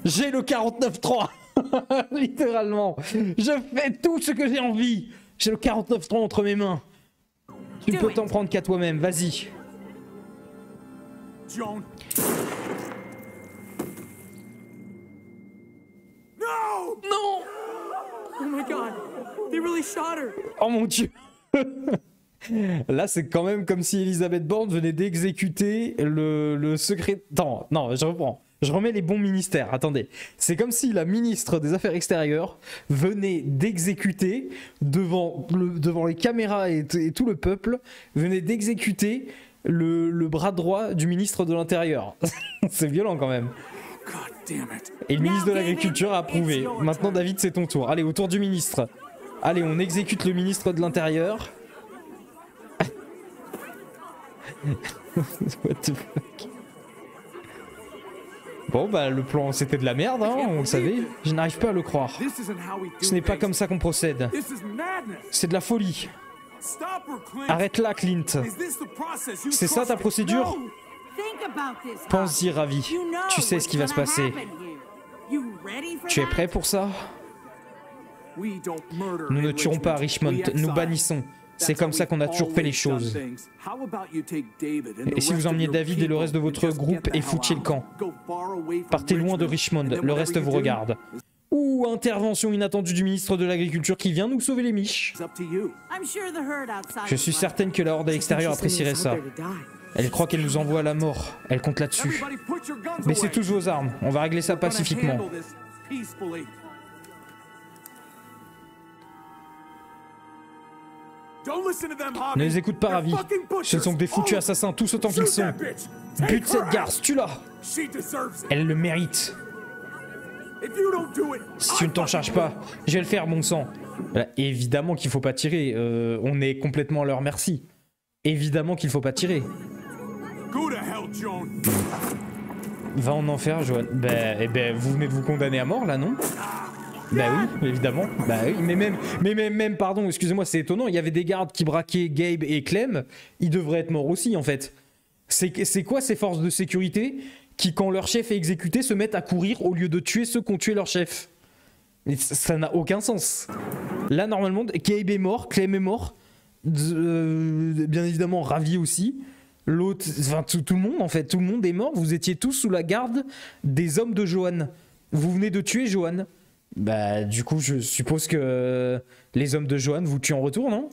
J'ai le 49-3. [LAUGHS] Littéralement. Je fais tout ce que j'ai envie. J'ai le 49.3 entre mes mains. Tu peux t'en prendre qu'à toi-même, vas-y. Joan. No! Non Oh my god, they really shot her. Oh mon dieu [LAUGHS] Là, c'est quand même comme si Elisabeth Borne venait d'exécuter le, le secret... Non, non, je reprends. Je remets les bons ministères. Attendez. C'est comme si la ministre des Affaires extérieures venait d'exécuter devant, le- devant les caméras et tout le peuple, venait d'exécuter le, le bras droit du ministre de l'Intérieur. [LAUGHS] c'est violent quand même. Et le ministre de l'Agriculture a approuvé. Maintenant, David, c'est ton tour. Allez, au tour du ministre. Allez, on exécute le ministre de l'Intérieur. [LAUGHS] What the fuck? Bon, bah, le plan, c'était de la merde, hein, on le savait. Je n'arrive pas à le croire. This isn't how we do Ce n'est pas comme ça qu'on procède. This is madness. C'est de la folie. Her, Clint? C'est ça ta procédure? Pense-y, Ravi. Tu sais ce qui va se passer. Tu es prêt pour ça? Nous ne tuerons pas à Richmond, nous bannissons. C'est comme ça qu'on a toujours fait les choses. Et si vous emmenez David et le reste de votre groupe et foutiez le camp. Partez loin de Richmond, le reste vous regarde. Ou intervention inattendue du ministre de l'Agriculture qui vient nous sauver les miches. Je is suis certaine que la horde à l'extérieur apprécierait ça. Elle croit qu'elle nous envoie à la mort. Elle compte là-dessus. Baissez tous vos armes, on va régler ça pacifiquement. Ne les écoute pas, Ravi. Ce ne sont que des butchers. foutus Oh, assassins, tous autant qu'ils sont. Bute cette garce, tue-la. Elle le mérite. Si tu ne t'en charges pas, je vais le faire, bon sang. Voilà, évidemment qu'il faut pas tirer. euh, on est complètement à leur merci. Évidemment qu'il faut pas tirer. Va en enfer, Johan. Ben, eh ben, vous venez de vous condamner à mort là, non? Bah oui, évidemment. Bah oui, mais même, mais même, même pardon, excusez-moi, c'est étonnant. Il y avait des gardes qui braquaient Gabe et Clem. Ils devraient être morts aussi, en fait. C'est quoi ces forces de sécurité? Qui, quand leur chef est exécuté, se mettent à courir au lieu de tuer ceux qui ont tué leur chef ça- n'a aucun sens. Là, normalement, Gabe est mort, Clem est mort. euh, bien évidemment, Ravi aussi. L'autre, enfin tout, tout le monde en fait, tout le monde est mort. Vous étiez tous sous la garde des hommes de Johan. Vous venez de tuer Johan. Bah, du coup, je suppose que les hommes de Johan vous tuent en retour, non?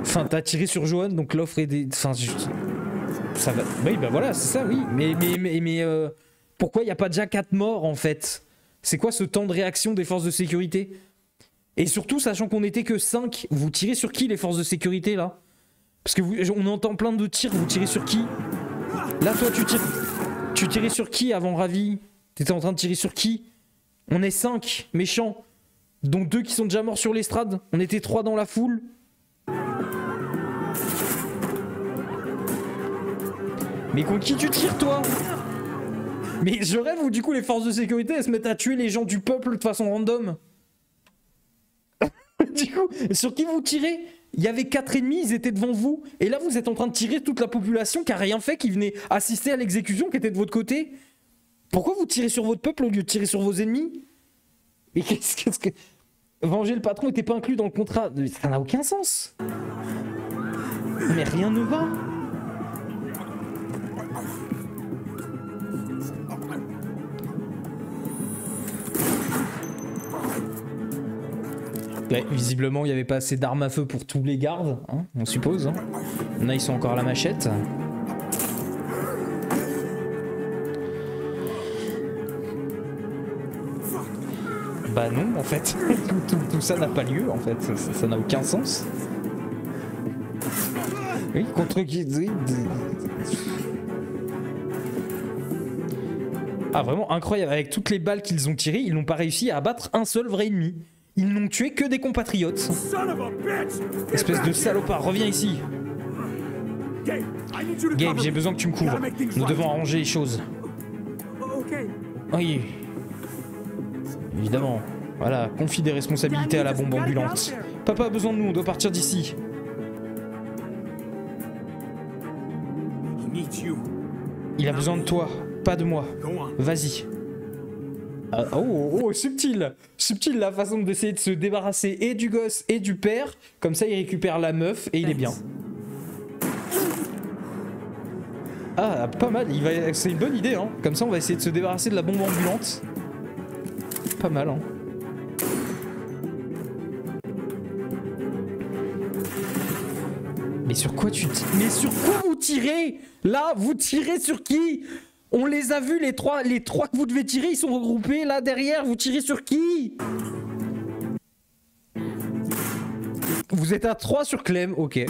Enfin, t'as tiré sur Johan, donc l'offre est des. Oui, bah voilà, c'est ça, oui. Mais, mais, mais, mais euh, pourquoi il n'y a pas déjà 4 morts en fait? C'est quoi ce temps de réaction des forces de sécurité? Et surtout, sachant qu'on était que 5, vous tirez sur qui les forces de sécurité là? Parce que on entend plein de tirs, vous tirez sur qui? Là, toi, tu tires. Tu tirais sur qui avant Ravi? T'étais en train de tirer sur qui? On est 5 méchants, dont deux qui sont déjà morts sur l'estrade. On était 3 dans la foule. Mais contre qui tu tires, toi? Mais je rêve où du coup les forces de sécurité elles se mettent à tuer les gens du peuple de façon random. [LAUGHS] du coup, sur qui vous tirez? Il y avait quatre ennemis, ils étaient devant vous, et là vous êtes en train de tirer toute la population qui a rien fait, qui venait assister à l'exécution, qui était de votre côté. Pourquoi vous tirez sur votre peuple au lieu de tirer sur vos ennemis? Mais qu'est-ce que... Venger le patron n'était pas inclus dans le contrat. Ça n'a aucun sens. Mais rien ne va. Ouais, visiblement, il n'y avait pas assez d'armes à feu pour tous les gardes, hein, on suppose. Hein. Là, ils sont encore à la machette. Bah non, en fait. [LAUGHS] tout, ça n'a pas lieu, en fait. Ça- n'a aucun sens. Oui, contre qui Ah, vraiment incroyable. Avec toutes les balles qu'ils ont tirées, ils n'ont pas réussi à abattre un seul vrai ennemi. Ils n'ont tué que des compatriotes. Espèce de salopard, reviens ici. Gabe, j'ai besoin que tu me couvres. Nous devons arranger les choses. Oui. Évidemment. Voilà, confie des responsabilités à la bombe ambulante. Papa a besoin de nous, on doit partir d'ici. Il a besoin de toi, pas de moi. Vas-y. Ah, oh, oh, subtil Subtil la façon d'essayer de se débarrasser et du gosse et du père. Comme ça, il récupère la meuf et il est bien. Ah, pas mal. Va... C'est une bonne idée, hein. Comme ça, on va essayer de se débarrasser de la bombe ambulante. Pas mal, hein. Mais sur quoi tu Mais sur quoi vous tirez? Là, vous tirez sur qui? On les a vus les trois, les trois que vous devez tirer, ils sont regroupés là derrière. Vous tirez sur qui? Vous êtes à 3 sur Clem, ok.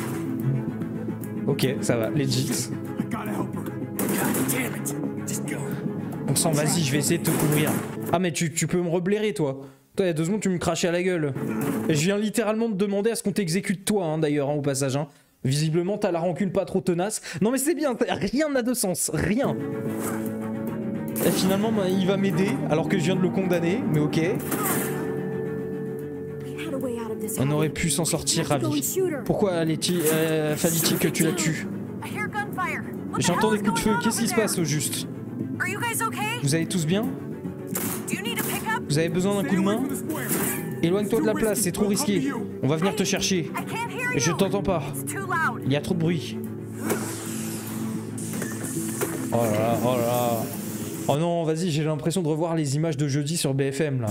Ok, ça va, legit. I gotta help her. God damn it. Just go. On sent, vas-y, je vais essayer de te couvrir. Ah, mais tu, tu peux me reblairer, toi. Toi, il y a deux secondes, tu me crachais à la gueule. Et je viens littéralement de demander à ce qu'on t'exécute, toi, hein, d'ailleurs, hein, au passage. hein. Visiblement, t'as la rancune pas trop tenace. Non, mais c'est bien, rien n'a de sens. Rien. Et finalement, bah, il va m'aider, alors que je viens de le condamner, mais ok. On aurait pu s'en sortir ravi. Pourquoi euh, fallait-il que tu la tues J'entends des coups de feu, qu'est-ce qui se passe au juste? Vous allez tous bien? Vous avez besoin d'un coup de main Éloigne-toi de la place, c'est trop risqué. On va venir te chercher. Je t'entends pas. Il y a trop de bruit. Oh là là, oh là. Oh non, vas-y, j'ai l'impression de revoir les images de jeudi sur BFM là.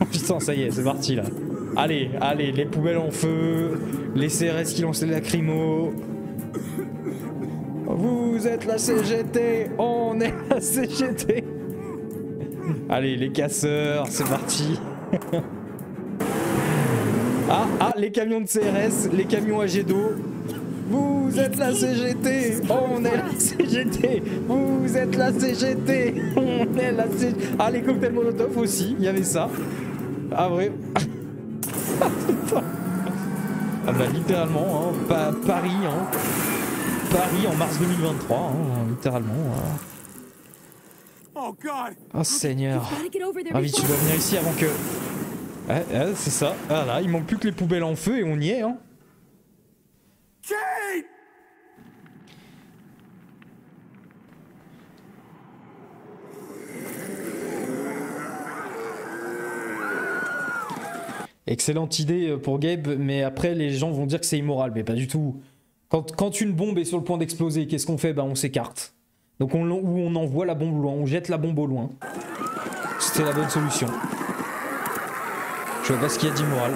[LAUGHS] Putain, ça y est, c'est parti là. Allez, allez, les poubelles en feu, les CRS qui lancent les lacrymos. Vous êtes la CGT, on est la CGT. Allez, les casseurs, c'est parti. [LAUGHS] Ah, ah, les camions de CRS, les camions à jet d'eau. Vous êtes la CGT, on est la CGT. Vous êtes la CGT, on est la CGT. Ah, les cocktails Molotov aussi, il y avait ça. Ah, vrai. Ah, putain. Ah, bah, littéralement, hein, Pa- Paris, hein. Paris en mars 2023, hein, littéralement. hein. Oh, God. Oh, Seigneur. Ah, vite, tu dois venir ici avant que. Ouais, ouais, c'est ça. Ah là, il manque plus que les poubelles en feu et on y est, hein. Excellente idée euh, pour Gabe, mais après les gens vont dire que c'est immoral, mais pas du tout. Quand, quand une bombe est sur le point d'exploser, qu'est-ce qu'on fait? Bah on s'écarte. Donc on, ou on envoie la bombe loin, on jette la bombe au loin. C'était la bonne solution. Je vois pas ce qu'il y a d'immoral.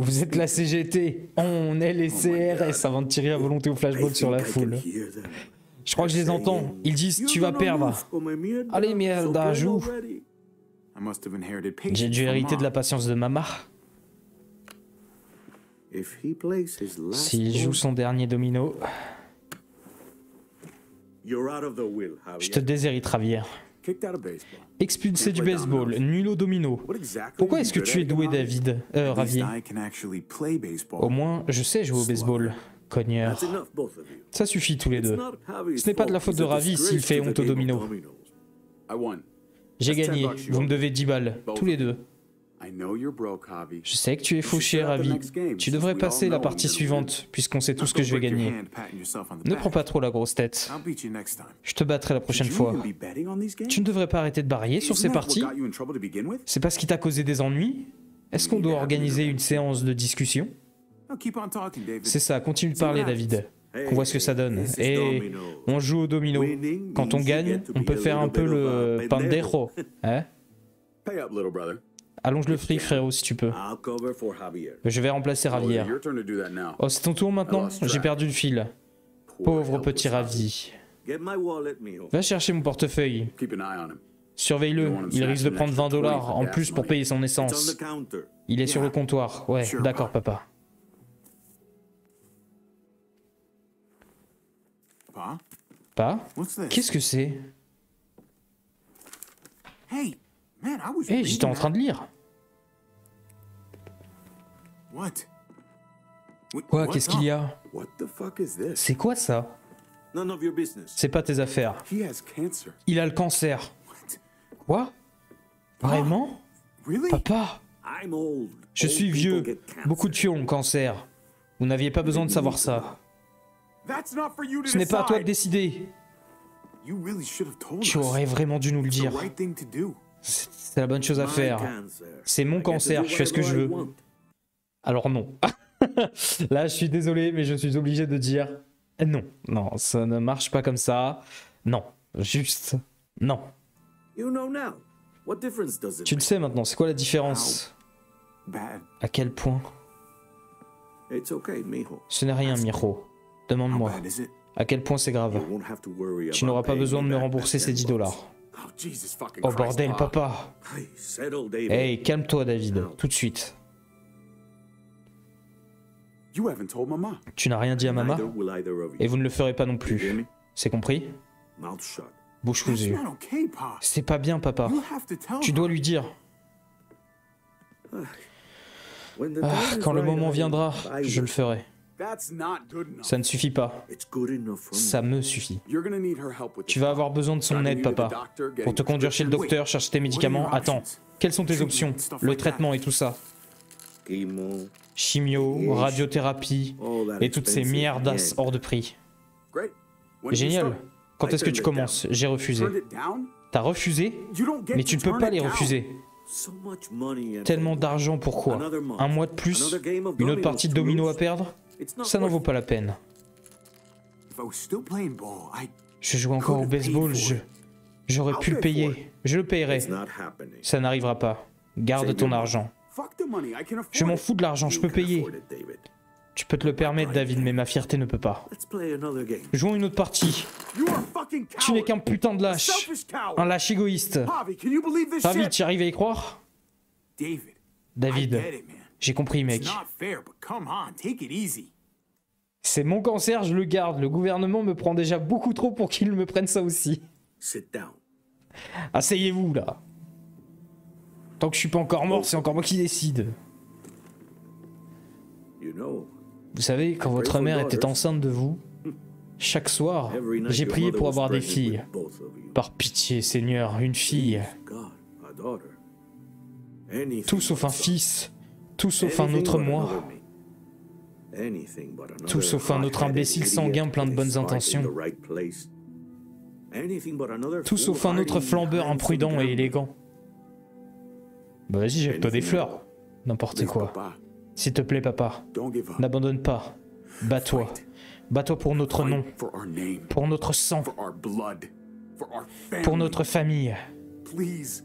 Vous êtes la CGT, on est les CRS avant de tirer à volonté au flashball sur la foule. Je crois que je les entends. Ils disent tu vas perdre. Allez mierda, joue. J'ai dû hériter de la patience de Mama. S'il joue son dernier domino, je te déshérite, baseball. Expulsé du baseball, nul au domino. Pourquoi est-ce que tu es doué? David? Euh, Ravier. Au moins, je sais jouer au baseball. Cogneur. Ça suffit tous les deux. Ce n'est pas de la faute de Ravi s'il fait honte au domino. J'ai gagné. Vous me devez 10 balles. Tous les deux. Je sais que tu es fauché, Ravi. Tu devrais passer la partie suivante, puisqu'on sait tous que je vais gagner. Ne prends pas trop la grosse tête. Je te battrai la prochaine fois. Tu ne devrais pas arrêter de bariller sur ces parties? C'est parce qu'il t'a causé des ennuis? Est-ce qu'on doit organiser une séance de discussion? C'est ça, continue de parler, David. Qu'on voit ce que ça donne. Et on joue au domino. Quand on gagne, on peut faire un peu le pendejo. [LAUGHS] Hein. Allonge le fric, frérot, si tu peux. Je vais remplacer Ravière. Oh, c'est ton tour maintenant J'ai perdu le fil. Pauvre petit Ravi. Va chercher mon portefeuille. Surveille-le. Il risque de prendre 20 dollars en plus pour payer son essence. Il est sur le comptoir. Ouais, d'accord, Pa. papa. Pa? This? Qu'est-ce que c'est? Hey, Eh, j'étais en train de lire. Quoi Qu'est-ce qu'il y a? C'est quoi ça? C'est pas tes affaires. Il a le cancer. Quoi? Vraiment? Papa? Je suis vieux. Beaucoup de pions ont cancer. Vous n'aviez pas besoin de savoir ça. Ce n'est pas à toi de décider. Tu aurais vraiment dû nous le dire. C'est la bonne chose à faire. C'est mon cancer, je fais ce que je veux. Alors non. [LAUGHS] Là, je suis désolé, mais je suis obligé de dire non. Non, ça ne marche pas comme ça. Non, juste non. Tu le sais maintenant, c'est quoi la différence? À quel point? Ce n'est rien, Miro. Demande-moi. is it? À quel point c'est grave Tu n'auras pas besoin de me rembourser ces 10 10 dollars. Oh, Oh bordel, Pa. papa Hey, calme-toi, David, tout de suite. Tu n'as rien dit à maman et vous ne le ferez pas non plus. C'est compris? Bouche cousue. C'est pas bien, papa. Tu dois lui dire. Ah, quand le moment viendra, je le ferai. Ça ne suffit pas. Ça me suffit. Tu vas avoir besoin de son aide, papa. Pour te conduire chez le docteur, chercher tes médicaments. Attends, quelles sont tes options? Le traitement et tout ça. Chimio, radiothérapie et toutes ces shit. hors de prix. Génial. Quand est-ce que tu commences? J'ai refusé. T'as refusé? Mais tu ne peux pas les refuser. Tellement d'argent pour quoi Another month. Un mois de plus Une autre partie de domino à perdre? Ça n'en vaut pas la peine. Je joue encore au baseball, je... J'aurais pu le payer. Je le payerai. Ça n'arrivera pas. Garde ton argent. Je m'en fous de l'argent, je peux payer. Tu peux te le permettre, David, mais ma fierté ne peut pas. Jouons une autre partie. Tu n'es qu'un putain de lâche. Un lâche égoïste. Ravi, tu arrives à y croire? David. J'ai compris, mec. C'est mon cancer, je le garde. Le gouvernement me prend déjà beaucoup trop pour qu'il me prenne ça aussi. Asseyez-vous, là. Tant que je suis pas encore mort, c'est encore moi qui décide. Vous savez, quand votre mère était enceinte de vous, chaque soir, [LAUGHS] j'ai prié pour avoir des filles. Par pitié, Seigneur, une fille. Tout sauf un fils. Tout sauf un autre moi. Tout sauf un autre imbécile sanguin plein de bonnes intentions. Tout sauf un autre flambeur imprudent et élégant. Bah vas-y, jette-toi des fleurs. N'importe quoi. S'il te plaît, papa, n'abandonne pas. Bats-toi. Bats-toi pour notre nom, pour notre sang, pour notre famille.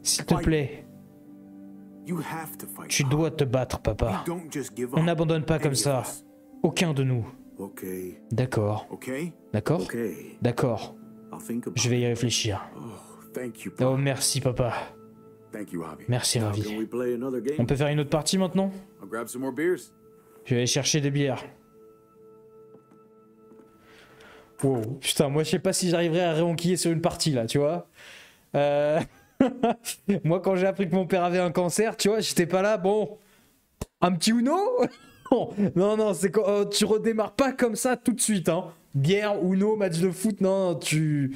S'il te plaît, tu dois te battre, papa. On n'abandonne pas comme ça. Aucun de nous. D'accord. D'accord. D'accord. Je vais y réfléchir. Oh, Oh, merci, papa. Merci, Ravi. On peut faire une autre partie maintenant? I'll grab some more beers. Je vais aller chercher des bières. Wow, putain, moi je sais pas si j'arriverai à réenquiller sur une partie là, tu vois. Euh, [LAUGHS] [LAUGHS] moi quand j'ai appris que mon père avait un cancer, tu vois, j'étais pas là, bon, un petit Uno? [LAUGHS] Non, non, c'est euh, tu redémarres pas comme ça tout de suite, hein. Bière, Uno, match de foot, non, tu...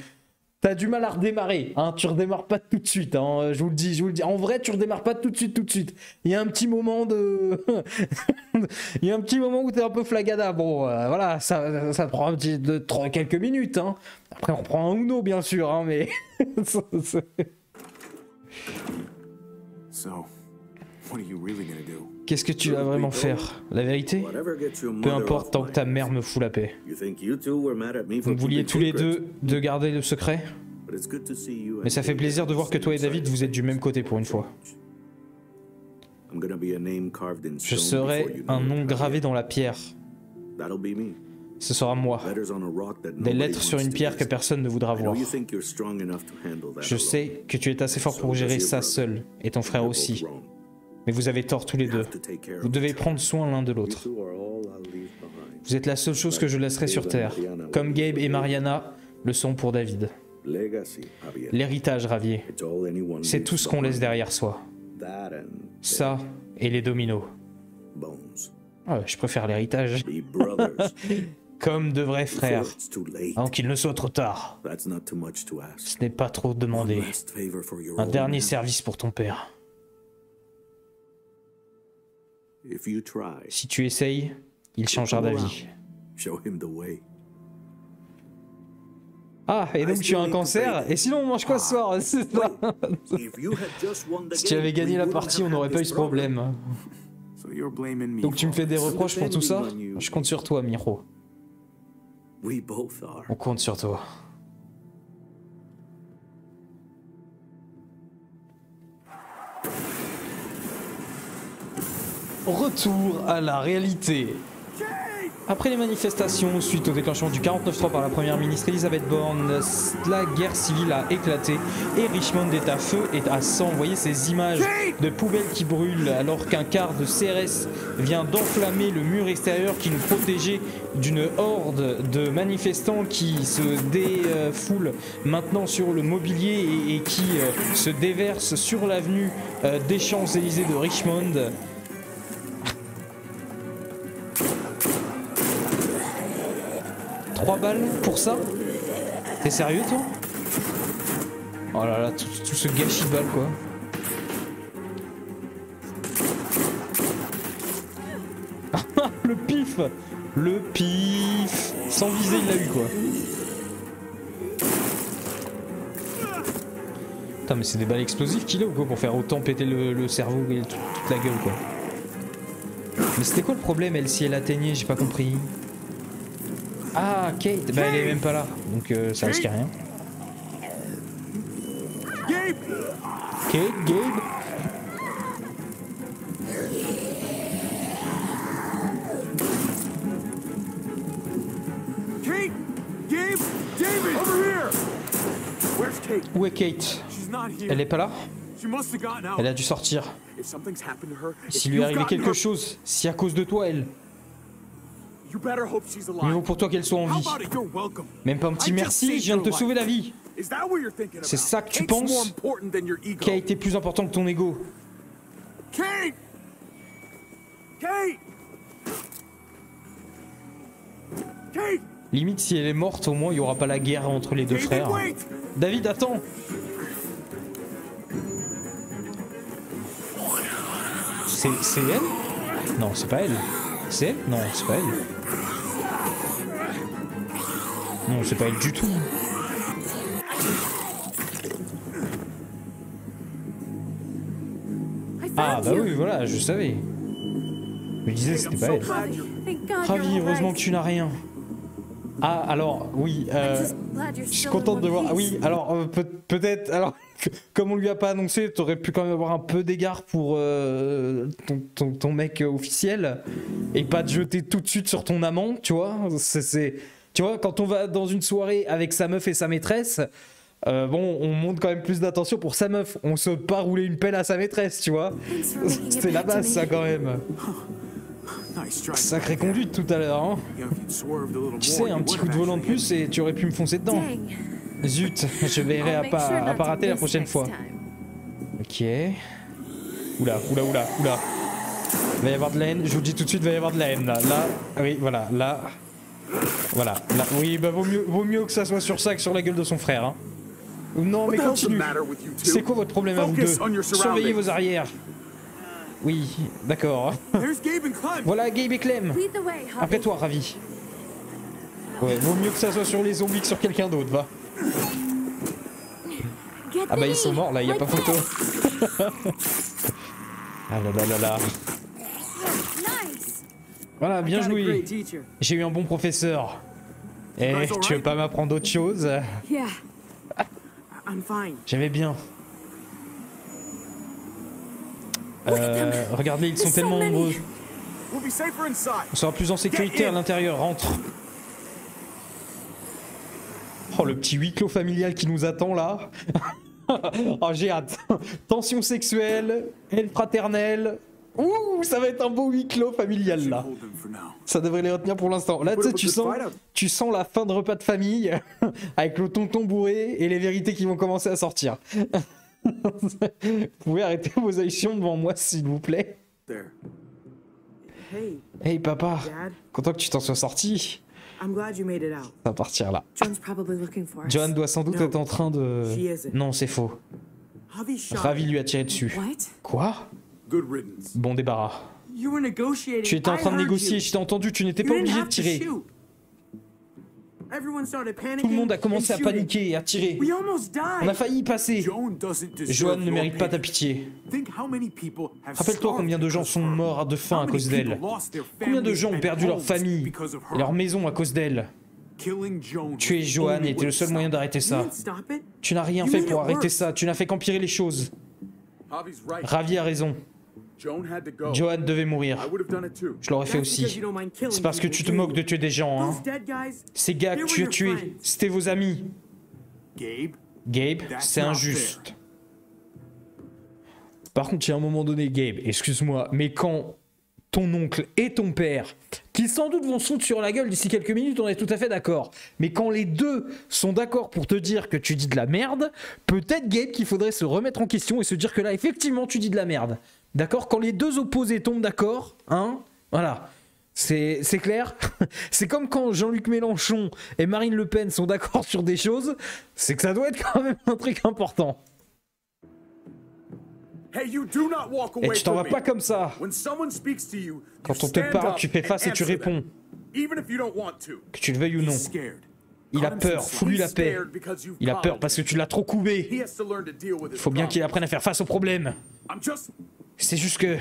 T'as du mal à redémarrer, hein, tu redémarres pas tout de suite, hein, je vous le dis, je vous le dis. En vrai, tu redémarres pas tout de suite, tout de suite. Il y a un petit moment de... [LAUGHS] Il y a un petit moment où t'es un peu flagada. Bon, euh, voilà, ça, ça prend un petit, de, quelques minutes. Hein. Après, on prend un Uno, bien sûr, hein, mais... Qu'est-ce que tu vas vraiment faire? La vérité? Peu importe, tant que ta mère me fout la paix. Vous vouliez tous les deux de garder le secret? Mais ça fait plaisir de voir que toi et David, vous êtes du même côté pour une fois. Je serai un nom gravé dans la pierre. Ce sera moi. Des lettres sur une pierre que personne ne voudra voir. Je sais que tu es assez fort pour gérer ça seul, et ton frère aussi. Mais vous avez tort tous les deux. Vous devez prendre soin l'un de l'autre. Vous êtes la seule chose que je laisserai sur Terre, comme Gabe et Mariana le sont pour David. L'héritage, Ravier, c'est tout ce qu'on laisse derrière soi. Ça et les dominos. Ouais, je préfère l'héritage. [LAUGHS] Comme de vrais frères. Avant qu'il ne soit trop tard. Ce n'est pas trop demandé. Un dernier service pour ton père. Si tu essayes, il changera d'avis. Ah, et donc tu as un cancer Et sinon on mange quoi ce soir? [LAUGHS] won the Si tu avais gagné la partie, on n'aurait pas eu ce problème. [LAUGHS] Donc tu me fais des reproches pour tout ça? Je compte sur toi, Miro. We both are. On compte sur toi. Retour à la réalité. Après les manifestations, suite au déclenchement du 49-3 par la première ministre Elisabeth Borne, la guerre civile a éclaté et Richmond est à feu et à sang. Vous voyez ces images de poubelles qui brûlent alors qu'un quart de CRS vient d'enflammer le mur extérieur qui nous protégeait d'une horde de manifestants qui se défoulent maintenant sur le mobilier et, qui euh, se déversent sur l'avenue euh, des Champs-Élysées de Richmond. Trois balles pour ça T'es sérieux toi Oh là là, tout, ce gâchis de balles quoi. [LAUGHS] le pif Le pif Sans viser il l'a eu quoi. Putain mais c'est des balles explosives qu'il a ou quoi pour faire autant péter le, cerveau et tout- toute la gueule quoi. Mais c'était quoi le problème elle si elle atteignait j'ai pas compris. Ah, Kate, bah elle est même pas là, donc euh, ça risque rien. Kate, Gabe Kate! Gabe! David! Over here! Where's Kate? Où est Kate? She's not here. Elle est pas là? She must have gotten out. Elle a dû sortir. S'il lui arrivait gotten quelque chose, si à cause de toi elle, mieux vaut pour toi qu'elle soit en vie. Même pas un petit merci, je viens de te sauver la vie. C'est ça que tu penses ego. Kate est plus important que ton ego. Kate! Kate! Kate! Limite, si elle est morte, au moins il y aura pas la guerre entre les deux David, frères. wait! David, attends c'est elle? Non, c'est pas elle. C'est elle Non, c'est pas elle. Non, c'est pas elle du tout. Ah found bah oui, voilà, je savais. Je me disais, c'était pas elle. Ravi, heureusement que tu n'as rien. Ah, alors, oui, euh, je suis contente de voir. Ah oui, alors, euh, peut- peut-être, alors, [LAUGHS] comme on lui a pas annoncé, t'aurais pu quand même avoir un peu d'égard pour euh, ton, ton- ton mec officiel et pas te jeter tout de suite sur ton amant, tu vois. C'est, c'est- tu vois, quand on va dans une soirée avec sa meuf et sa maîtresse. euh, bon, on montre quand même plus d'attention pour sa meuf. On saute pas rouler une pelle à sa maîtresse, tu vois. [LAUGHS] C'était la base, ça, quand même. [LAUGHS] Sacrée conduite tout à l'heure, hein. Tu sais, un petit coup de volant de plus et tu aurais pu me foncer dedans. Zut, je verrai à pas, à pas rater la prochaine fois. Ok. Oula, oula, oula, oula. Il va y avoir de la haine, je vous le dis tout de suite, il va y avoir de la haine là. Là, oui, voilà, là. Voilà, là. Oui, bah vaut mieux, vaut mieux que ça soit sur ça que sur la gueule de son frère. Hein. Non, mais continue. C'est quoi votre problème à vous deux? Surveillez vos arrières. Oui, d'accord. Voilà, Gabe et Clem. Après toi, ravi. Ouais, vaut mieux que ça soit sur les zombies que sur quelqu'un d'autre, va. Ah bah ils sont morts là, y a pas photo. ah là là là là. Voilà, bien joué. J'ai eu un bon professeur. Eh, tu veux pas m'apprendre autre chose? Yeah. I'm fine. J'aimais bien. Euh, regardez, ils sont tellement nombreux. On sera plus en sécurité à l'intérieur, rentre. Oh, le petit huis clos familial qui nous attend là. [LAUGHS] oh, j'ai hâte. Tension sexuelle, haine fraternelle. Ouh, ça va être un beau huis clos familial là. Ça devrait les retenir pour l'instant. Là, tu sens, tu sens la fin de repas de famille [LAUGHS] avec le tonton bourré et les vérités qui vont commencer à sortir. [LAUGHS] vous pouvez arrêter vos actions devant moi, s'il vous plaît. Hey, Hey papa, Dad. content que tu t'en sois sorti. I'm glad you made it out. Ça va partir là. John's probably looking for us. Johan doit sans doute No, être en train de... Non, c'est faux. Ravi lui a tiré dessus. What? Quoi? Good riddance. Bon débarras. You were negotiating. Tu étais en train de négocier, je t'ai entendu, tu n'étais pas obligé de tirer. Tout le monde a commencé à paniquer et à tirer. We almost died. On a failli y passer. Joan doesn't deserve Johan ne mérite pas ta pitié. Think how many people have Rappelle-toi combien de gens sont morts de faim How à many cause people d'elle. lost their Combien de families gens ont perdu leur famille because of et her? leur maison à cause d'elle? Tuer Johan était le seul moyen d'arrêter You ça. Tu n'as rien You fait pour arrêter ça, tu n'as fait qu'empirer les choses. Ravi a raison. Joan devait mourir. Je l'aurais fait aussi. C'est parce que tu te moques de tuer des gens, hein. Ces gars que tu as tués, c'était vos amis. Gabe, c'est injuste. Par contre, il y a un moment donné, Gabe, excuse-moi, mais quand ton oncle et ton père, qui sans doute vont se foutre sur la gueule d'ici quelques minutes, on est tout à fait d'accord. Mais quand les deux sont d'accord pour te dire que tu dis de la merde, peut-être, Gabe, qu'il faudrait se remettre en question et se dire que là, effectivement, tu dis de la merde. D'accord Quand les deux opposés tombent d'accord, hein Voilà. C'est clair [LAUGHS] C'est comme quand Jean-Luc Mélenchon et Marine Le Pen sont d'accord sur des choses, c'est que ça doit être quand même un truc important. hey, you do not walk Et tu t'en vas pas me. comme ça. Quand on te parle, tu fais face et tu réponds. Que tu le veuilles ou non. Il a peur, fous-lui la paix. Il a peur parce que tu l'as trop with his Faut bien qu'il apprenne à faire face aux problèmes. C'est juste que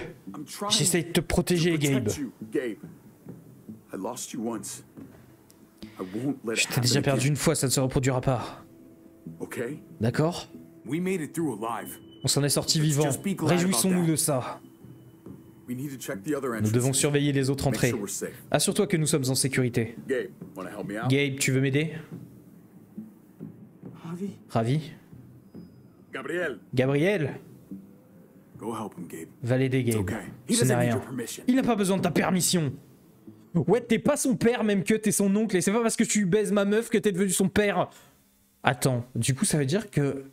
j'essaye de te protéger, Gabe. Je t'ai déjà perdu une fois, ça ne se reproduira pas. D'accord? On s'en est sorti vivant. Réjouissons-nous de ça. Nous devons surveiller les autres entrées. Assure-toi que nous sommes en sécurité. Gabe, tu veux m'aider? Ravi Gabriel, Gabriel go help him, Gabe. Va l'aider, It's Gabe. okay. He Ce n'est doesn't need rien. your permission. Il n'a pas besoin de ta permission. Ouais, t'es pas son père même que t'es son oncle. Et c'est pas parce que tu baises ma meuf que t'es devenu son père. Attends, du coup, ça veut dire que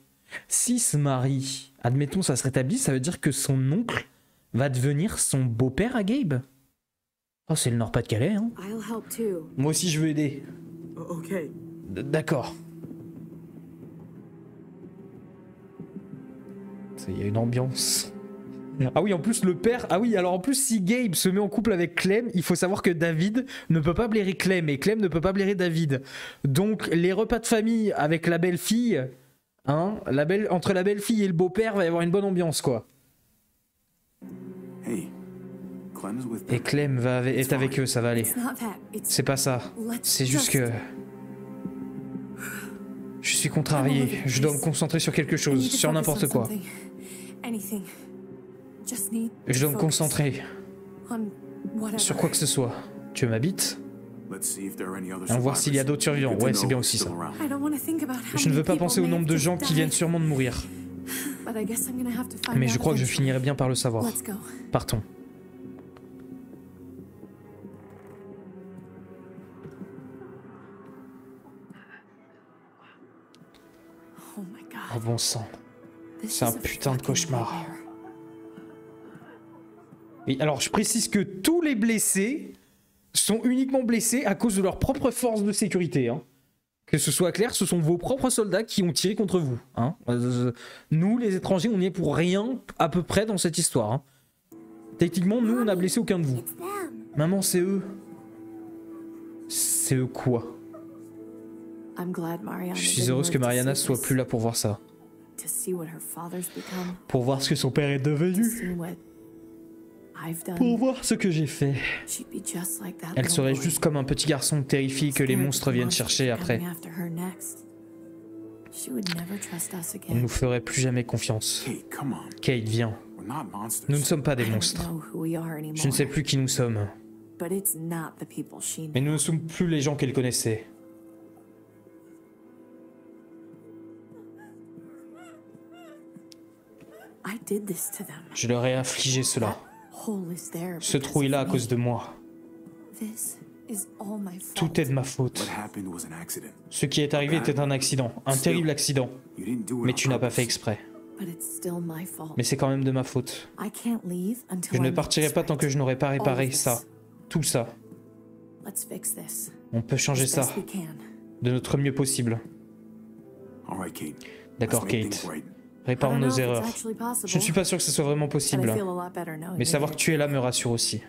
si ce mari, admettons, ça se rétablit, ça veut dire que son oncle va devenir son beau-père à Gabe? Oh, c'est le Nord-Pas-de-Calais, hein. I'll help too. Moi aussi, je veux aider. Okay. D'accord. Ça, Il y a une ambiance. Ah oui, en plus, le père. Ah oui, alors en plus, si Gabe se met en couple avec Clem, il faut savoir que David ne peut pas blairer Clem et Clem ne peut pas blairer David. Donc, les repas de famille avec la belle-fille, hein, la belle, entre la belle-fille et le beau-père, va y avoir une bonne ambiance, quoi. Hey, Et. Clem va avec- est avec eux, ça va aller. C'est pas ça. C'est juste just- que. Je suis contrarié. Je dois me concentrer sur quelque chose, sur n'importe quoi. Je dois me concentrer sur quoi que ce soit. Tu m'habites On va voir s'il y a d'autres survivants. Ouais, c'est bien aussi ça. Je ne veux pas penser au nombre de gens qui viennent sûrement de mourir. Mais je crois que je finirai bien par le savoir. Partons. Oh my god. Oh bon sang. C'est un putain de cauchemar. Alors je précise que tous les blessés sont uniquement blessés à cause de leur propre force de sécurité. hein. Que ce soit clair, ce sont vos propres soldats qui ont tiré contre vous. hein. Euh, nous, les étrangers, on n'y est pour rien à peu près dans cette histoire. hein. Techniquement, nous, on n'a blessé aucun de vous. Maman, c'est eux. C'est eux quoi? Je suis heureuse que Mariana soit plus là pour voir ça. Pour voir ce que son père est devenu. Pour voir ce que j'ai fait. She'd be just like that Elle serait juste comme un petit garçon terrifié que les monstres the viennent monsters chercher après. after her next. She would never trust us On again. nous ferait plus jamais confiance. Kate, viens. Nous ne sommes pas I des monstres. Je ne sais plus qui nous sommes. But it's not the people she Mais nous ne sommes plus les gens qu'elle connaissait. I did this to them. Je leur ai infligé cela. Ce trou est là à cause de moi. Tout est de ma faute. Ce qui est arrivé était un accident. Un terrible accident. Mais tu n'as pas fait exprès. Mais c'est quand même de ma faute. Je ne partirai pas tant que je n'aurai pas réparé ça. Tout ça. On peut changer ça de notre mieux possible. D'accord, Kate. Réparons nos erreurs. Je ne suis pas sûr que ce soit vraiment possible. Mais savoir que tu es là me rassure aussi.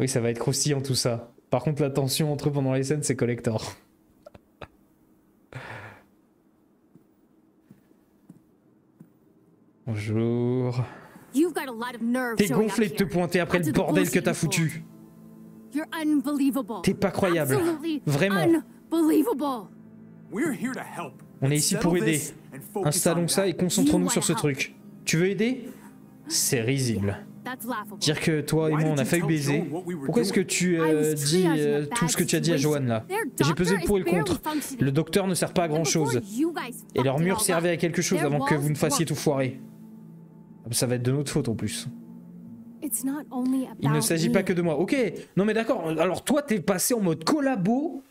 Oui, ça va être croustillant tout ça. Par contre, la tension entre eux pendant les scènes, c'est collector. [LAUGHS] Bonjour. You've got a lot of nerve T'es gonflé de te pointer après le bordel que t'as foutu. You're unbelievable. T'es pas croyable. Absolutely Vraiment. Unbelievable. We're here to help. On est ici pour aider. this and focus Installons on ça et concentrons-nous You sur ce truc. Tu veux aider? [GASPS] C'est risible. Dire que toi et Why moi on did a you failli baiser. Pourquoi est-ce que tu I euh, was dis euh, tout ce que tu as dit à. Joanne là? Their J'ai pesé pour et le contre. Le docteur ne sert pas à grand chose. Et leur mur servait à quelque chose avant que vous ne fassiez tout foirer. Ça va être de notre faute en plus. Il ne s'agit pas que de moi. Ok, non mais d'accord. Alors toi t'es passé en mode collabo.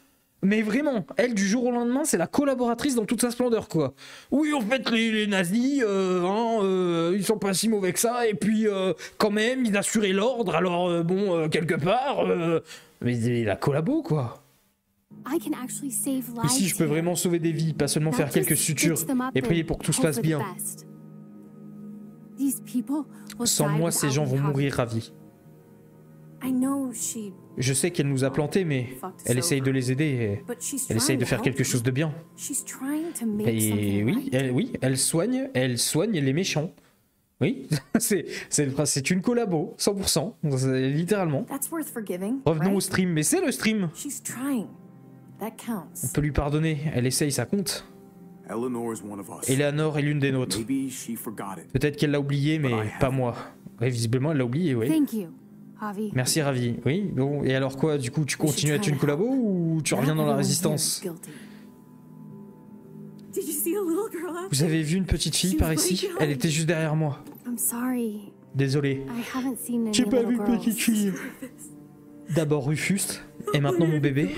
Mais vraiment, elle du jour au lendemain, c'est la collaboratrice dans toute sa splendeur, quoi. Oui, en fait, les, les nazis, euh, hein, euh, ils sont pas si mauvais que ça, et puis euh, quand même, ils assuraient l'ordre, alors euh, bon, quelque part, mais la collabo, quoi. Ici, je peux vraiment sauver des vies, pas seulement faire quelques sutures et prier pour que tout se passe bien. Sans moi, ces gens vont mourir know she, Je sais qu'elle nous a plantés, mais elle essaye de les aider, et elle essaye de faire quelque chose de bien. Et oui, elle, oui, elle soigne, elle soigne les méchants. Oui, [LAUGHS] c'est une collabo, 100%, c'est- littéralement. Revenons au stream, mais c'est le stream. On peut lui pardonner, elle essaye, ça compte. Eleanor is one of us. Eleanor est l'une des nôtres. Maybe she forgot it. Peut-être qu'elle l'a oublié, mais pas moi. Ouais, visiblement, elle l'a oublié, oui. Merci Ravi. Oui, bon, et alors quoi, du coup, tu continues à être une collabo ou tu reviens dans la résistance guilty. Did you see a little girl out Vous avez vu une petite fille par ici? Elle était juste derrière moi. I'm sorry. Désolé. I haven't seen any J'ai pas vu girls. petite fille. [LAUGHS] D'abord Rufus, et maintenant mon bébé.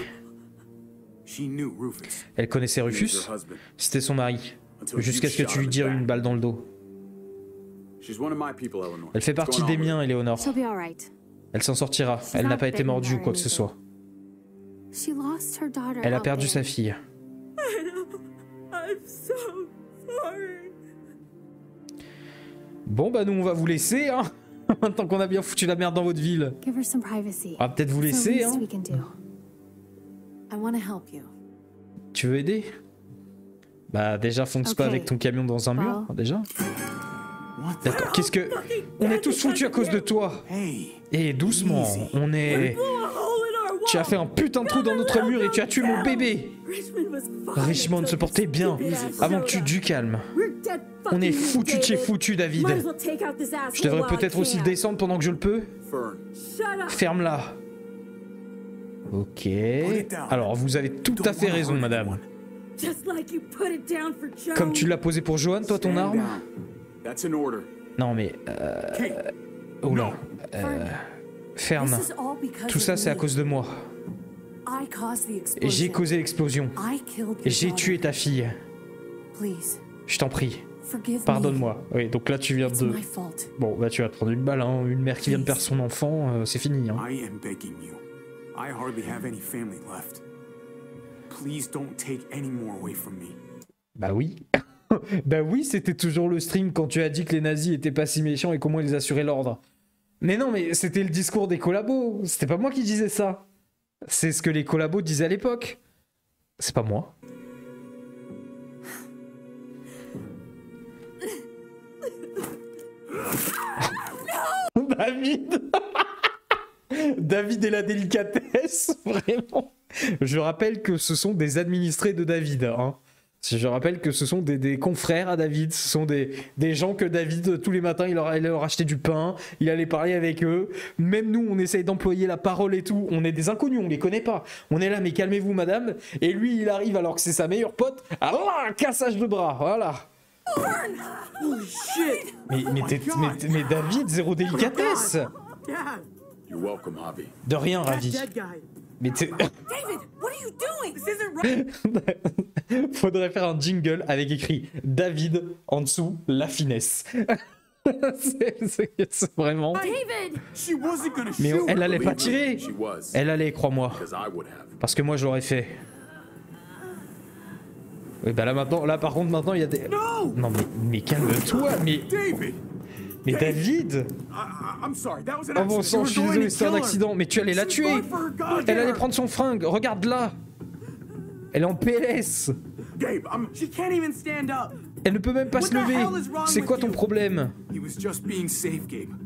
Elle connaissait Rufus. C'était son mari. Jusqu'à ce que tu lui tires une balle dans le dos. Elle fait partie des miens, Eleonore. Elle s'en sortira. Elle n'a pas été mordue ou quoi que ce soit. Elle a perdu sa fille. Bon bah nous on va vous laisser hein. [LAUGHS] Tant qu'on a bien foutu la merde dans votre ville. On va peut-être vous laisser hein. We can do. I want to help you. Tu veux aider? Bah déjà fonce pas avec ton camion dans un mur, Well. déjà. D'accord, qu'est-ce que... On est tous foutus à cause de toi Hey, Et doucement, on est... Tu as fait un putain de trou dans notre mur et tu as tué mon bébé Richmond se portait bien avant que tu... Du calme. On est foutu de chez David. foutu, David. Je devrais peut-être aussi le descendre pendant que je le peux. Ferme-la. Ok. Alors, vous avez tout à fait raison, madame. Just like you put it down for Joe. Comme tu l'as posé pour Johan, toi, ton arme. Non, mais... Euh... Oula. Euh... Fern. This is all because Tout ça, c'est à cause de moi. I caused the Et explosion. J'ai causé l'explosion. J'ai tué ta fille. Please, Je t'en prie. Pardonne-moi. Oui, donc là, tu viens de... Bon, bah tu vas te prendre une balle, hein. Une mère qui vient de perdre son enfant, euh, c'est fini, hein. I hardly have any family left. Please don't take any more away from me. Bah oui. [LAUGHS] bah oui, c'était toujours le stream quand tu as dit que les nazis étaient pas si méchants et comment ils assuraient l'ordre. Mais non, mais c'était le discours des collabos. C'était pas moi qui disais ça. C'est ce que les collabos disaient à l'époque. C'est pas moi. [LAUGHS] [LAUGHS] David David et la délicatesse, [LAUGHS] vraiment. Je rappelle que ce sont des administrés de David. Hein. Je rappelle que ce sont des, des confrères à David. Ce sont des, des gens que David, tous les matins, il leur, il leur achetait du pain. Il allait parler avec eux. Même nous, on essaye d'employer la parole et tout. On est des inconnus, on les connaît pas. On est là, mais calmez-vous, madame. Et lui, il arrive alors que c'est sa meilleure pote. Alors là, un cassage de bras. Voilà. Holy shit. Mais, mais, t'es- mais- mais David, zéro délicatesse. Dad. You're welcome, Javi. De rien, ravi. Mais t'es- David, what are you doing? This isn't right. [LAUGHS] Faudrait faire un jingle avec écrit David en dessous, la finesse. [LAUGHS] c'est vraiment. David! She wasn't gonna Mais shoot. elle allait pas tirer. She was. Elle allait, crois-moi. Because I would have. Parce que moi je l'aurais fait. Oui, bah là maintenant, là par contre maintenant il y a des. No! Non mais, mais calme-toi, mais, David! Mais David Oh bon sang, je suis désolé, c'est un accident, mais tu allais la tuer. Elle allait prendre son fringue, regarde là. Elle est en PLS. Elle ne peut même pas se lever. C'est quoi ton problème?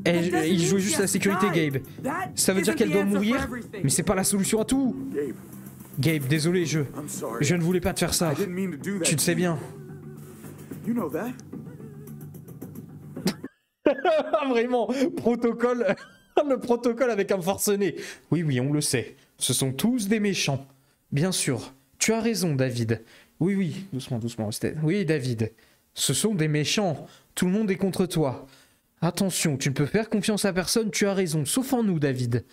Elle- Il she juste has la sécurité. Gabe. Ça veut dire qu'elle doit mourir. Mais c'est pas la solution à tout. Gabe, désolé, je... Je ne voulais pas te faire ça. Tu le sais bien. [LAUGHS] Vraiment, protocole... [LAUGHS] le protocole avec un forcené. Oui, oui, on le sait. Ce sont tous des méchants. Bien sûr. Tu as raison, David. Oui, oui, doucement, doucement. Oui, David. Ce sont des méchants. Tout le monde est contre toi. Attention, tu ne peux faire confiance à personne, tu as raison. Sauf en nous, David.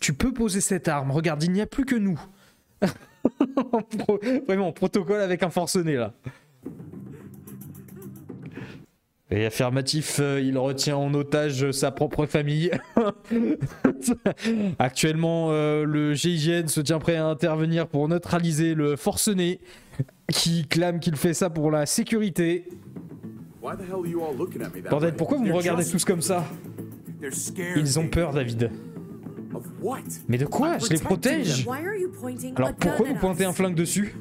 Tu peux poser cette arme. Regarde, il n'y a plus que nous. [LAUGHS] Vraiment, protocole avec un forcené, là. Et affirmatif, euh, il retient en otage sa propre famille. [LAUGHS] Actuellement, euh, le GIGN se tient prêt à intervenir pour neutraliser le forcené qui clame qu'il fait ça pour la sécurité. Why the hell are you all looking at me that Bordel, pourquoi vous me regardez tous comme ça? Ils ont peur, David. Of what? Mais de quoi? Je les protège Alors pourquoi vous pointez un flingue dessus?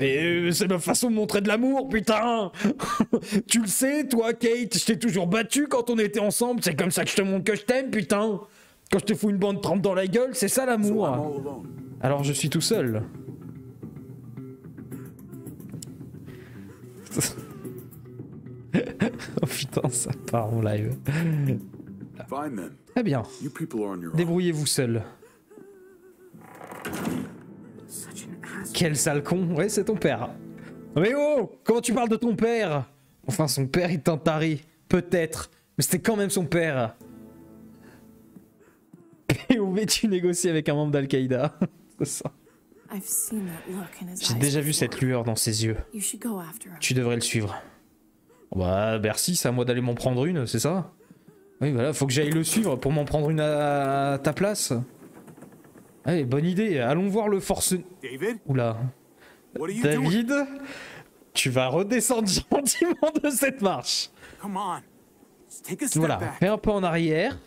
Mais euh, c'est ma façon de montrer de l'amour, putain [LAUGHS] Tu le sais, toi, Kate, je t'ai toujours battu quand on était ensemble, c'est comme ça que je te montre que je t'aime, putain Quand je te fous une bande trempe dans la gueule, c'est ça l'amour. Alors je suis tout seul. [LAUGHS] oh putain, ça part en live. Très bien, débrouillez-vous seul. Quel sale con, ouais, c'est ton père. Mais oh, comment tu parles de ton père? Enfin, son père est un taré, peut-être, mais c'était quand même son père. Où vais-tu négocier avec un membre d'Al-Qaïda? C'est ça. J'ai déjà vu cette lueur dans ses yeux. Tu devrais le suivre. Bah, merci, c'est à moi d'aller m'en prendre une, c'est ça? Oui, voilà, faut que j'aille le suivre pour m'en prendre une à ta place. Allez, bonne idée, allons voir le force... David, Oula. David, tu vas redescendre [LAUGHS] gentiment de cette marche. Voilà, fais un pas en arrière.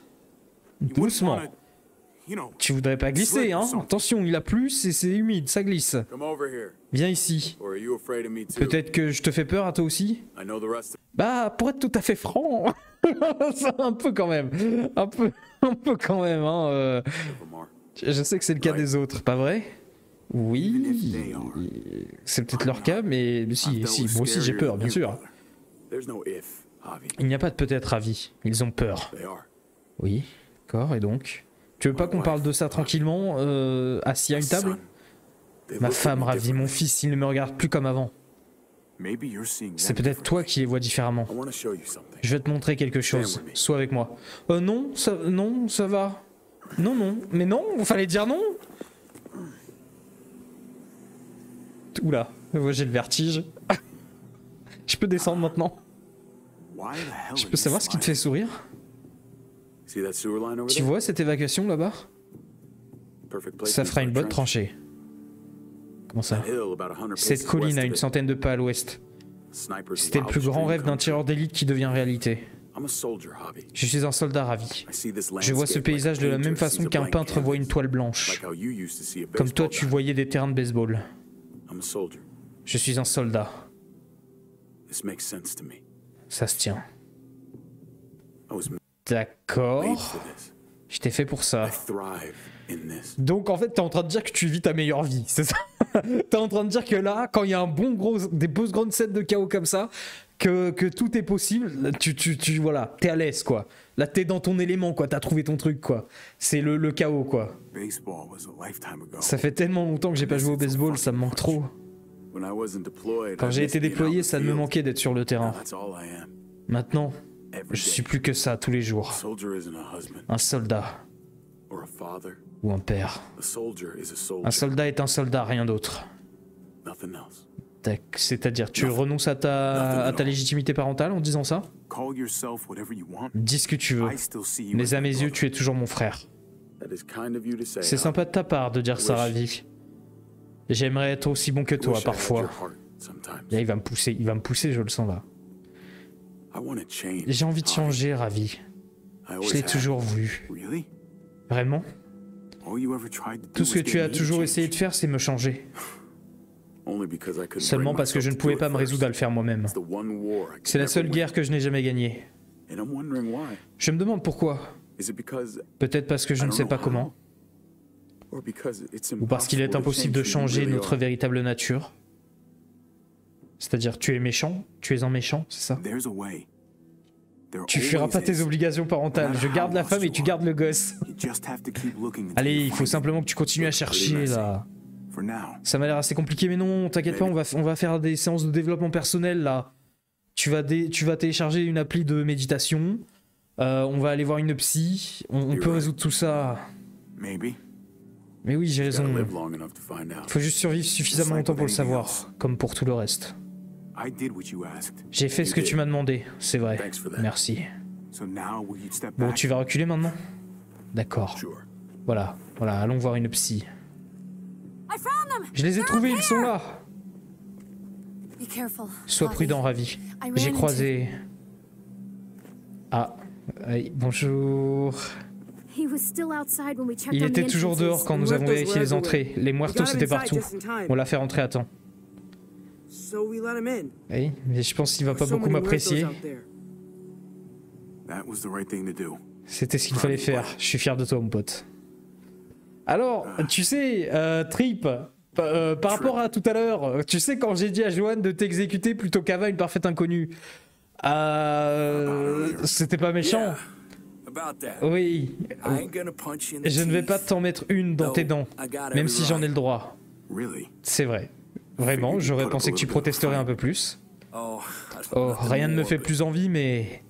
Doucement. Tu voudrais pas glisser, hein? Attention, il a plu, c'est c'est humide, ça glisse. Come over here. Viens ici. Or are you afraid of me too? Peut-être que je te fais peur à toi aussi? Bah, pour être tout à fait franc, [LAUGHS] un peu quand même. Un peu, un peu quand même, hein. euh. Je sais que c'est le cas des autres, pas vrai? Oui, are. c'est peut-être leur cas, mais si, si, moi aussi j'ai peur, bien sûr. brother. There's no if, Javi. Il n'y a pas de peut-être avis, ils ont peur. They are. Oui, d'accord, et donc? Tu veux pas qu'on parle de ça tranquillement, euh, assis à une table? Ma femme me ravit mon fils, il ne me regarde plus comme avant. C'est them peut-être toi differently. qui les vois différemment. I want to show you something. Je vais te montrer quelque chose. Sois avec moi. Euh, non, ça, non, ça va. Non, non, mais non, il fallait dire non. Oula, j'ai le vertige. [LAUGHS] Je peux descendre maintenant. Je peux savoir ce qui te fait sourire Tu vois cette évacuation là-bas? Ça fera une bonne tranchée. Comment ça? That hill about 100 Cette colline à une centaine de pas à l'ouest. C'était le plus grand rêve d'un tireur d'élite qui devient réalité. I'm a soldier, Javi. Je suis un soldat ravi. Je vois ce paysage de la même façon qu'un peintre voit une toile blanche. Comme toi tu voyais des terrains de baseball. Je suis un soldat. This makes sense to me. Ça se tient. I was made D'accord. Je t'ai fait pour ça. Donc en fait, t'es en train de dire que tu vis ta meilleure vie, c'est ça? [LAUGHS] T'es en train de dire que là, quand il y a un bon gros, des post-grand sets de chaos comme ça, que, que tout est possible, tu, tu, tu voilà, t'es à l'aise quoi. Là, t'es dans ton élément quoi, t'as trouvé ton truc quoi. C'est le, le chaos quoi. Ça fait tellement longtemps que j'ai pas joué au baseball, ça me manque trop. Quand j'ai été déployé, ça me manquait d'être sur le terrain. Maintenant, je suis plus que ça tous les jours. Un soldat. ou un père. Un soldat est un soldat, rien d'autre. Tac, C'est-à-dire, tu renonces à ta, à ta légitimité parentale en disant ça? Dis ce que tu veux. Mais à mes yeux, tu es toujours mon frère. C'est sympa de ta part de dire ça, Ravi. J'aimerais être aussi bon que toi parfois. Là, il va me pousser, il va me pousser, je le sens là. J'ai envie de changer, Ravi. Je l'ai toujours voulu. Vraiment? Tout ce que tu as toujours essayé de faire, c'est me changer. [SIGHS] [LAUGHS] Seulement parce que je ne pouvais pas me résoudre à le faire moi-même. C'est la seule guerre que je n'ai jamais gagnée. And I'm wondering why. Je me demande pourquoi. Peut-être parce que je ne sais pas comment. Ou parce qu'il est impossible de changer notre véritable nature. C'est-à-dire, tu es méchant, tu es un méchant, c'est ça? Tu fuiras pas tes obligations parentales. Je garde la femme et tu gardes le gosse. Allez, il faut simplement que tu continues à chercher là. Ça m'a l'air assez compliqué, mais non, t'inquiète pas, on va, on va faire des séances de développement personnel là. Tu vas, dé- tu vas télécharger une appli de méditation. Euh, on va aller voir une psy. On, on peut résoudre tout ça. maybe. Mais oui, j'ai raison. out. Faut juste survivre suffisamment longtemps pour le savoir, comme pour tout le reste. I did what you asked. J'ai fait ce que tu m'as demandé, c'est vrai. Merci. Bon, tu vas reculer maintenant? D'accord. Voilà, voilà, allons voir une psy. Je les ai trouvés, ils sont là. Sois prudent, Ravi. J'ai croisé... Ah, oui, bonjour. Il était toujours dehors quand nous avons vérifié les entrées. Les muertos inside partout. On l'a fait rentrer à temps. Oui, mais je pense qu'il va pas beaucoup m'apprécier. C'était ce qu'il fallait faire. Je suis fier de toi, mon pote. Alors, tu sais, euh, Trip, euh, par rapport à tout à l'heure, tu sais, quand j'ai dit à Johan de t'exécuter plutôt qu'Ava, une parfaite inconnue, euh, c'était pas méchant. Oui, je ne vais pas t'en mettre une dans tes dents, même si j'en ai le droit. C'est vrai. Vraiment, j'aurais pensé que tu protesterais un peu plus. Oh, Oh, rien ne me fait plus envie, mais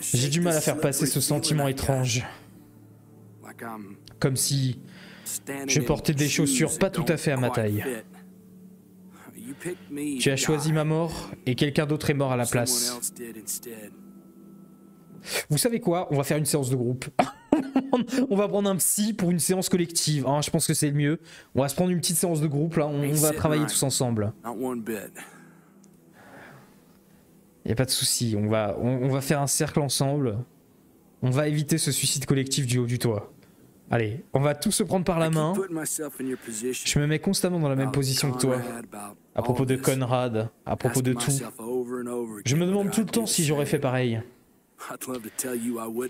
j'ai du mal à faire passer ce sentiment étrange. I'm Comme si je portais des chaussures pas tout à fait à ma taille. Tu as choisi ma mort et quelqu'un d'autre est mort à la place. Vous savez quoi? On va faire une séance de groupe. [LAUGHS] on va prendre un psy pour une séance collective. hein, je pense que c'est le mieux. On va se prendre une petite séance de groupe là. On, on va travailler tous ensemble. Y a pas de souci. On va, on, on va faire un cercle ensemble. On va éviter ce suicide collectif du haut du toit. Allez, on va tous se prendre par la main. Je me mets constamment dans la même position que toi. À propos de. Conrad, à propos de tout. Je me demande tout le temps si j'aurais fait pareil.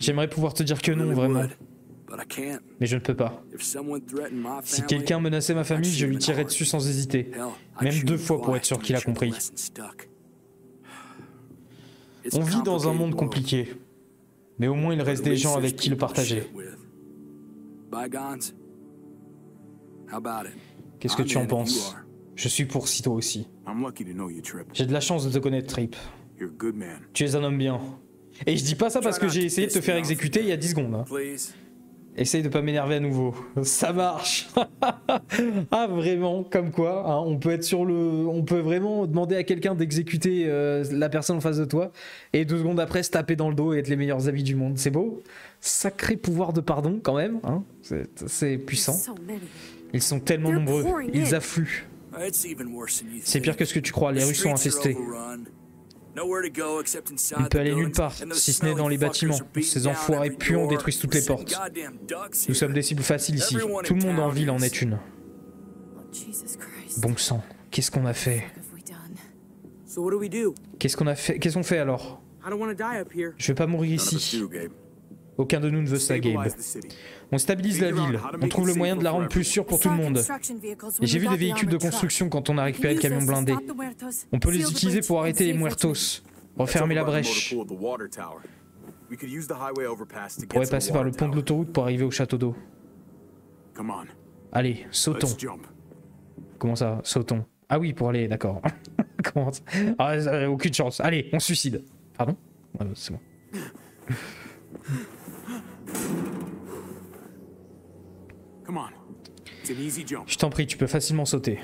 J'aimerais pouvoir te dire que non, vraiment. Mais je ne peux pas. Si quelqu'un menaçait ma famille, je lui heart. dessus sans hésiter. Même deux fois pour être sûr qu'il a compris. On vit dans un monde compliqué. Mais au moins il reste des gens avec qui le partager. Qu'est-ce que tu en penses? Je suis pour si toi aussi. J'ai de la chance de te connaître, Trip. Tu es un homme bien. Et je dis pas ça parce que j'ai essayé de te faire exécuter il y a 10 secondes. hein. Essaye de pas m'énerver à nouveau. Ça marche. [LAUGHS] ah vraiment, comme quoi, hein, on peut être sur le, on peut vraiment demander à quelqu'un d'exécuter euh, la personne en face de toi et deux secondes après se taper dans le dos et être les meilleurs amis du monde. C'est beau. Sacré pouvoir de pardon quand même. Hein. C'est- puissant. Ils sont tellement nombreux. Ils affluent. C'est pire que ce que tu crois. Les rues sont infestées. Overrun. Nowhere to go except inside On peut aller nulle part, si ce n'est dans les bâtiments. Ces enfoirés puants détruisent toutes les portes. Nous sommes des cibles faciles ici. Tout le monde en ville en est une. Oh. Bon sang. Qu'est-ce qu'on a fait? Qu'est-ce qu'on a fait? Qu'est-ce qu'on fait alors? Je vais pas mourir ici. Aucun de nous ne veut ça, Gabe. On stabilise la ville. On trouve le moyen de la rendre plus sûre pour tout le monde. Et j'ai vu des véhicules de construction quand on a récupéré le camion blindé. On peut les utiliser pour arrêter les muertos. Refermer la brèche. the motor pool at the water tower. We could use the highway overpass to On pourrait to the passer par le water pont de tower. l'autoroute pour arriver au château d'eau. Come on, Allez, sautons. Comment ça Sautons? Ah oui, pour aller, d'accord. [LAUGHS] Comment ça? Ah, aucune chance. Allez, on se suicide. Pardon? Ah, C'est bon. It's an easy jump. Je t'en prie, tu peux facilement sauter.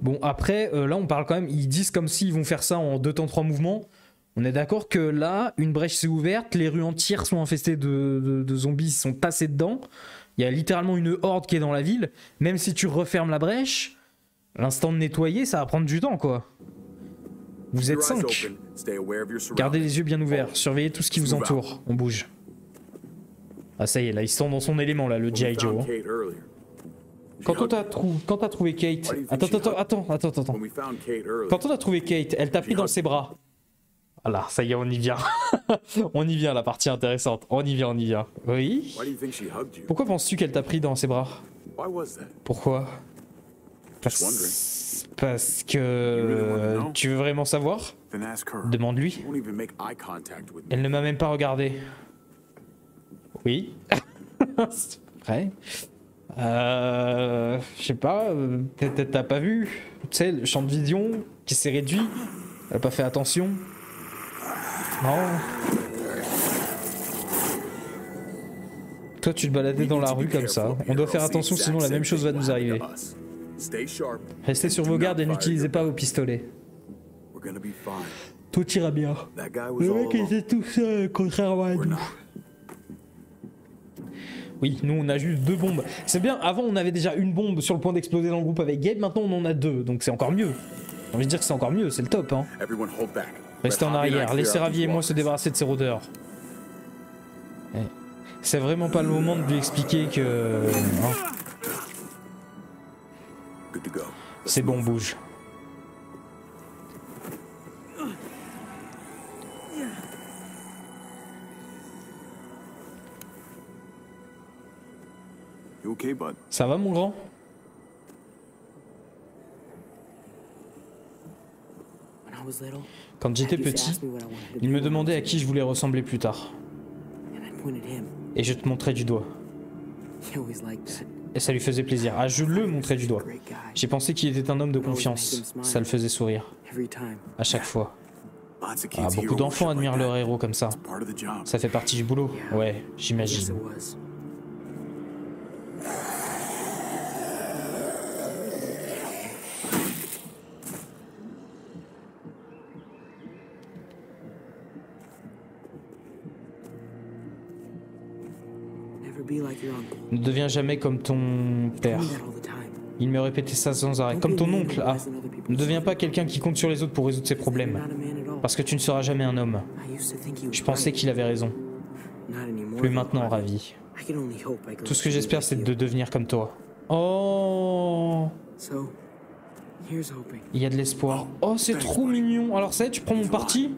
Bon, après, euh, là, on parle quand même. Ils disent comme s'ils vont faire ça en deux temps, trois mouvements. On est d'accord que là, une brèche s'est ouverte, les rues entières sont infestées de, de- de zombies, ils sont passés dedans. Il y a littéralement une horde qui est dans la ville. Même si tu refermes la brèche, l'instant de nettoyer, ça va prendre du temps, quoi. Vous êtes Keep your eyes 5. open. Stay aware of your surroundings. Gardez les yeux bien ouverts, surveillez tout ce qui vous entoure. On bouge. Ah, ça y est, là, ils sont dans son élément, là, le G.I. Joe. hein. Quand on t'a trou- trouvé Kate. Attends, attends, attends, attends, attends. Quand on a trouvé Kate, elle t'a pris dans ses bras. Voilà, ça y est, on y vient. [LAUGHS] on y vient, la partie intéressante. On y vient, on y vient. Oui? Pourquoi penses-tu qu'elle t'a pris dans ses bras? Pourquoi? Parce, que... Tu veux vraiment savoir? Demande-lui. Elle ne m'a même pas regardé. Oui. [LAUGHS] Vrai. Euh, je sais pas, t'as pas vu. Tu sais, le champ de vision qui s'est réduit. Elle a pas fait attention. Non. Toi, tu te baladais dans la rue comme ça. On doit faire attention, sinon la même chose va nous arriver. Restez sur vos gardes et n'utilisez pas vos pistolets. Tout ira bien. Was all alone. tout seul, contrairement à not. Oui, nous on a juste deux bombes. C'est bien, avant on avait déjà une bombe sur le point d'exploser dans le groupe avec Gabe, maintenant on en a deux, donc c'est encore mieux. J'ai envie de dire que c'est encore mieux, c'est le top. Hein. Restez en arrière, laissez Ravi et moi se débarrasser de ces rôdeurs. Eh, C'est vraiment pas le moment de lui expliquer que... hein, c'est bon, bouge. You okay, bud? Ça va mon grand? Quand j'étais petit, il me demandait à qui je voulais ressembler plus tard. Et je te montrais du doigt. Et ça lui faisait plaisir. Ah, je le montrais du doigt. J'ai pensé qu'il était un homme de confiance. Ça le faisait sourire. À chaque fois. Ah, beaucoup d'enfants admirent leur héros comme ça. Ça fait partie du boulot. Ouais, j'imagine. Ne deviens jamais comme ton père. Il me répétait ça sans arrêt. Comme ton oncle. Ah, ne deviens pas quelqu'un qui compte sur les autres pour résoudre ses problèmes. Parce que tu ne seras jamais un homme. Je pensais qu'il avait raison. Plus maintenant, ravi. Tout ce que j'espère, c'est de devenir comme toi. Oh. Il y a de l'espoir. Oh, c'est trop mignon. Alors, ça y est, tu prends mon parti?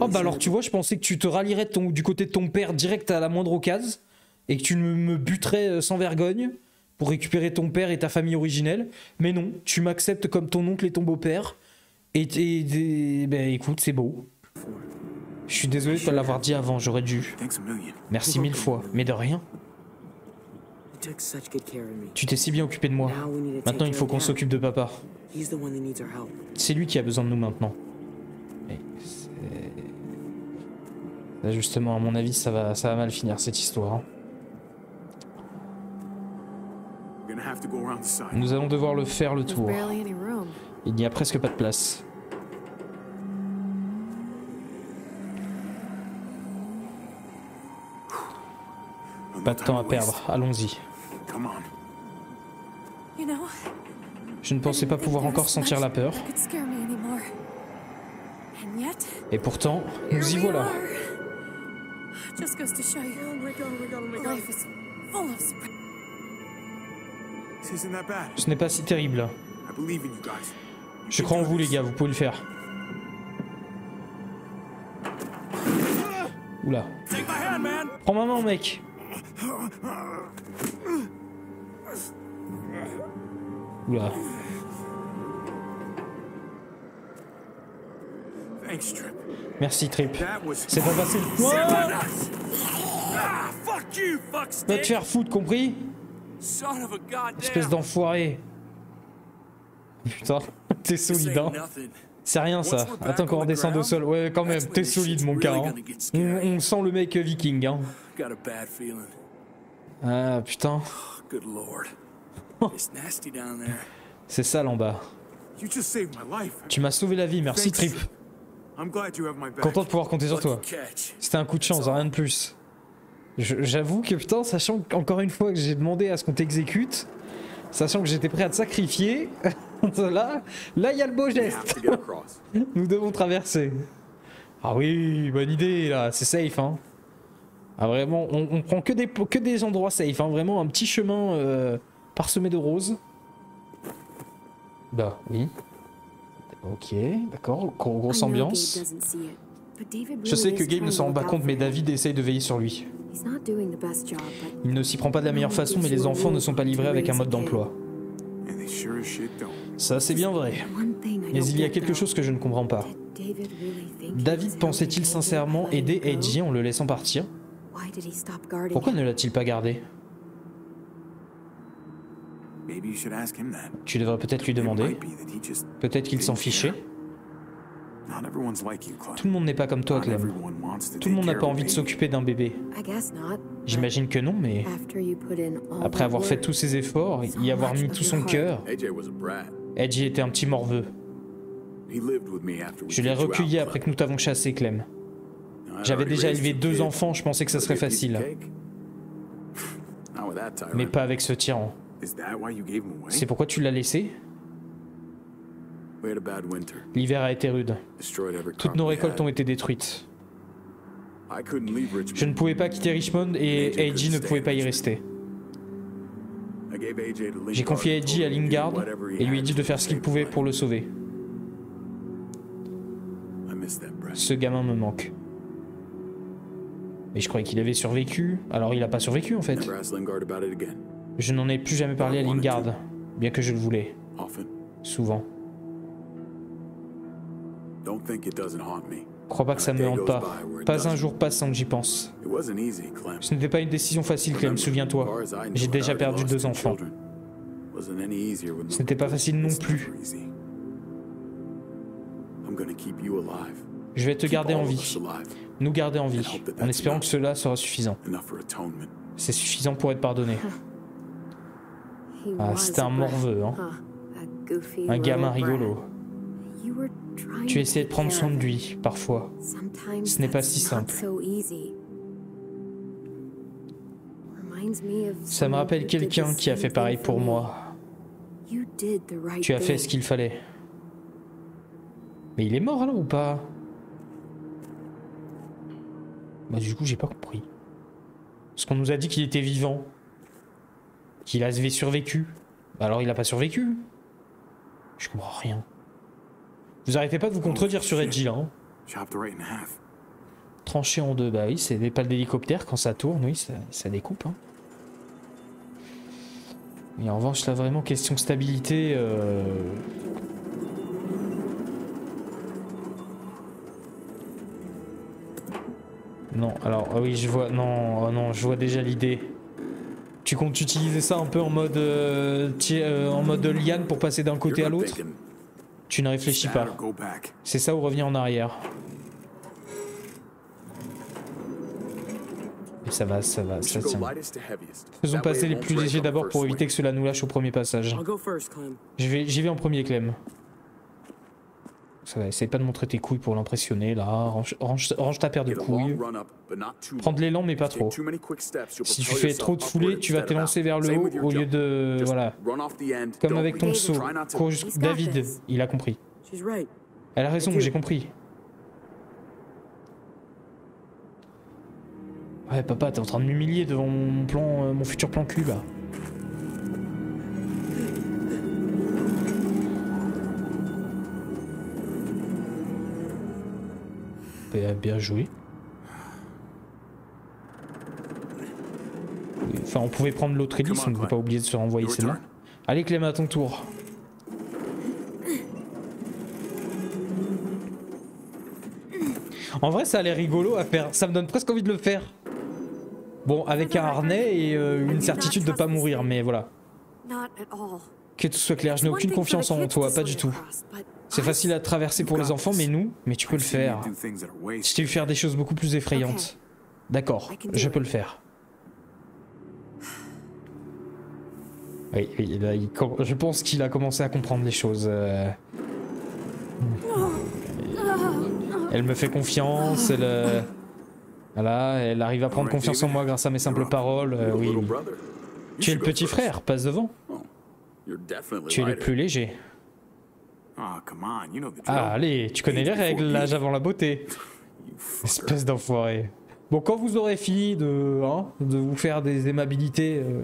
Oh, bah alors, tu vois, je pensais que tu te rallierais du côté de ton père direct à la moindre occasion et que tu me buterais euh, sans vergogne pour récupérer ton père et ta famille originelle. Mais non, tu m'acceptes comme ton oncle et ton beau-père. Et, ben écoute, c'est beau. Je suis désolé de pas l'avoir dit avant, j'aurais dû. Merci mille fois, mais de rien. Tu t'es si bien occupé de moi. Maintenant, il faut qu'on s'occupe de papa. C'est lui qui a besoin de nous maintenant. Justement, à mon avis, ça va, ça mal finir cette histoire. We're gonna have to go around the side. Nous allons devoir le faire le There's tour. barely any room. Il n'y a presque pas de place. Pas de temps à perdre, allons-y. Je ne pensais pas pouvoir encore sentir la peur, et pourtant, nous y voilà. Ce n'est pas si terrible. Je crois en vous les gars, vous pouvez le faire. Oula. Prends ma main mec. Oula. Merci Trip. C'est pas facile. Ah, Va te faire foutre, compris? Son of a goddamn. Espèce d'enfoiré. Putain, [LAUGHS] t'es solide, hein. C'est rien ça. Attends qu'on redescende au sol. Ouais, quand même, t'es solide, mon gars. hein. On, on sent le mec viking, hein. Ah, putain. [SIGHS] Good lord. [LAUGHS] It's nasty down there. C'est sale en bas. You just saved my life. Tu m'as sauvé la vie, merci. Trip. Content de pouvoir compter sur toi. C'était un coup de chance, rien de plus. J'avoue que putain, sachant encore une fois que j'ai demandé à ce qu'on t'exécute, sachant que j'étais prêt à te sacrifier, [LAUGHS] là, là il y a le beau geste. [LAUGHS] Nous devons traverser. Ah oui, bonne idée là, c'est safe hein. Ah vraiment, on, on prend que des, que des endroits safe, hein. vraiment un petit chemin euh, parsemé de roses. Bah oui. Ok, d'accord, gros- grosse ambiance. Je sais que Gabe ne s'en rend pas compte, mais. David essaye de veiller sur lui. Il ne s'y prend pas de la meilleure façon, mais les enfants ne sont pas livrés avec un mode d'emploi. Ça, c'est bien vrai. Mais il y a quelque chose que je ne comprends pas. David pensait-il sincèrement aider? Edgy en le laissant partir? Pourquoi ne l'a-t-il pas gardé? Tu devrais peut-être lui demander. Peut-être qu'il s'en fichait. Tout le monde n'est pas comme toi, Clem. Tout le monde n'a pas envie de s'occuper d'un bébé. J'imagine que non, mais après avoir fait tous ses efforts, y avoir mis tout son cœur. Edgy était un petit morveux. Je l'ai recueilli après que nous t'avons chassé, Clem. J'avais déjà élevé deux enfants, je pensais que ça serait facile. [SIGHS] Mais pas avec ce tyran. C'est pourquoi tu l'as laissé We had a bad winter. L'hiver a été rude. Toutes nos récoltes ont été détruites. Je ne pouvais pas quitter Richmond et Edgy ne pouvait pas y rester. AJ J'ai confié Edgy à Lingard et lui ai dit de faire ce qu'il pouvait pour le sauver. Ce gamin me manque. Mais je croyais qu'il avait survécu. Alors il a pas survécu en fait. Je n'en ai plus jamais parlé à Lingard, bien que je le voulais. Souvent. Crois pas que ça me hante pas. Pas un jour passe sans que j'y pense. Ce n'était pas une décision facile, Clem, souviens-toi. J'ai déjà perdu deux enfants. Ce n'était pas facile non plus. Je vais te garder en vie. Nous garder en vie. En espérant que cela sera suffisant. C'est suffisant pour être pardonné. [LAUGHS] Ah, c'était un morveux, hein. Un gamin rigolo. Tu to essayais de prendre soin de lui, parfois. Ce n'est pas si simple. Ça me rappelle quelqu'un qui a fait pareil pour moi. Tu as fait ce qu'il fallait. Mais il est mort alors ou pas? Bah du coup j'ai pas compris. Parce qu'on nous a dit qu'il était vivant. Qu'il avait survécu. Bah alors il a pas survécu. Je comprends rien. Vous arrêtez pas de vous contredire sur Edgy là. Hein. Tranché en deux, bah oui, c'est des pales d'hélicoptère quand ça tourne, oui, ça, ça découpe. Hein. Mais en revanche, là, vraiment, question stabilité. euh, Non, alors, ah oui, je vois. Non, oh non, je vois déjà l'idée. Tu comptes utiliser ça un peu en mode, euh, euh, en mode liane pour passer d'un côté à l'autre? Tu ne réfléchis pas. C'est ça ou revenir en arrière Et ça va, ça va, ça tient. Faisons passer les plus légers d'abord pour éviter que cela nous lâche au premier passage. Je vais- J'y vais en premier, Clem. Ça va, essaye pas de montrer tes couilles pour l'impressionner là. Range, range- range ta paire de couilles. Prends de l'élan, mais pas trop. Si tu fais trop de foulées, tu vas t'élancer vers le haut au lieu de. Voilà. Comme avec ton saut. David, il a compris. Elle a raison, you. j'ai compris. Ouais, papa, t'es en train de m'humilier devant mon plan, euh, mon futur plan cul là. Bien, bien joué. Enfin, on pouvait prendre l'autre hélice, on ne peut pas oublier de se renvoyer celle-là. Allez, Clem, à ton tour. En vrai, ça a l'air rigolo à faire. Ça me donne presque envie de le faire. Bon, avec un harnais et euh, une certitude de pas mourir, mais voilà. Que tout soit clair, je n'ai aucune confiance en toi, pas du tout. C'est facile à traverser pour les enfants, mais nous, mais tu peux le faire. Je t'ai vu faire des choses beaucoup plus effrayantes. D'accord, je peux le faire. Oui, oui, là, il com- je pense qu'il a commencé à comprendre les choses. euh. Elle me fait confiance, elle... euh, Voilà, elle arrive à prendre confiance en moi grâce à mes simples paroles. euh, oui, Tu es le petit frère, passe devant. Tu es le plus léger. Ah. Ah, allez, tu connais les règles, l'âge avant la beauté. [LAUGHS] Espèce d'enfoiré. Bon, quand vous aurez fini de, hein, de vous faire des aimabilités. euh,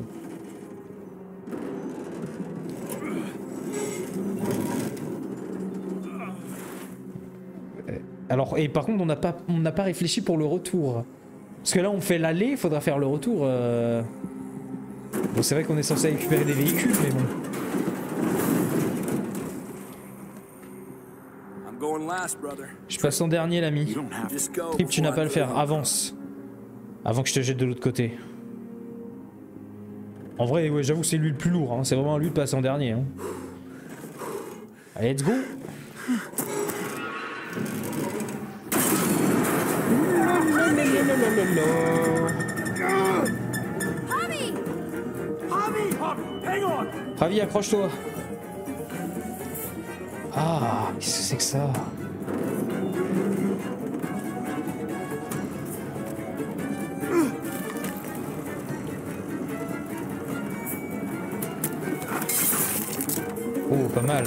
euh, Alors, et par contre, on n'a pas, on n'a pas réfléchi pour le retour. Parce que là, on fait l'aller, il faudra faire le retour. euh. Bon, c'est vrai qu'on est censé récupérer des véhicules, mais bon. I'm going last, brother. Je passe en dernier, l'ami. Trip, tu n'as pas à le faire, avance. Avant que je te jette de l'autre côté. En vrai, ouais, j'avoue, c'est lui le plus lourd. hein. C'est vraiment lui de passer en dernier. hein. Allez, let's go. Ravi, accroche-toi. Ah, qu'est-ce que c'est que ça? Oh, pas mal.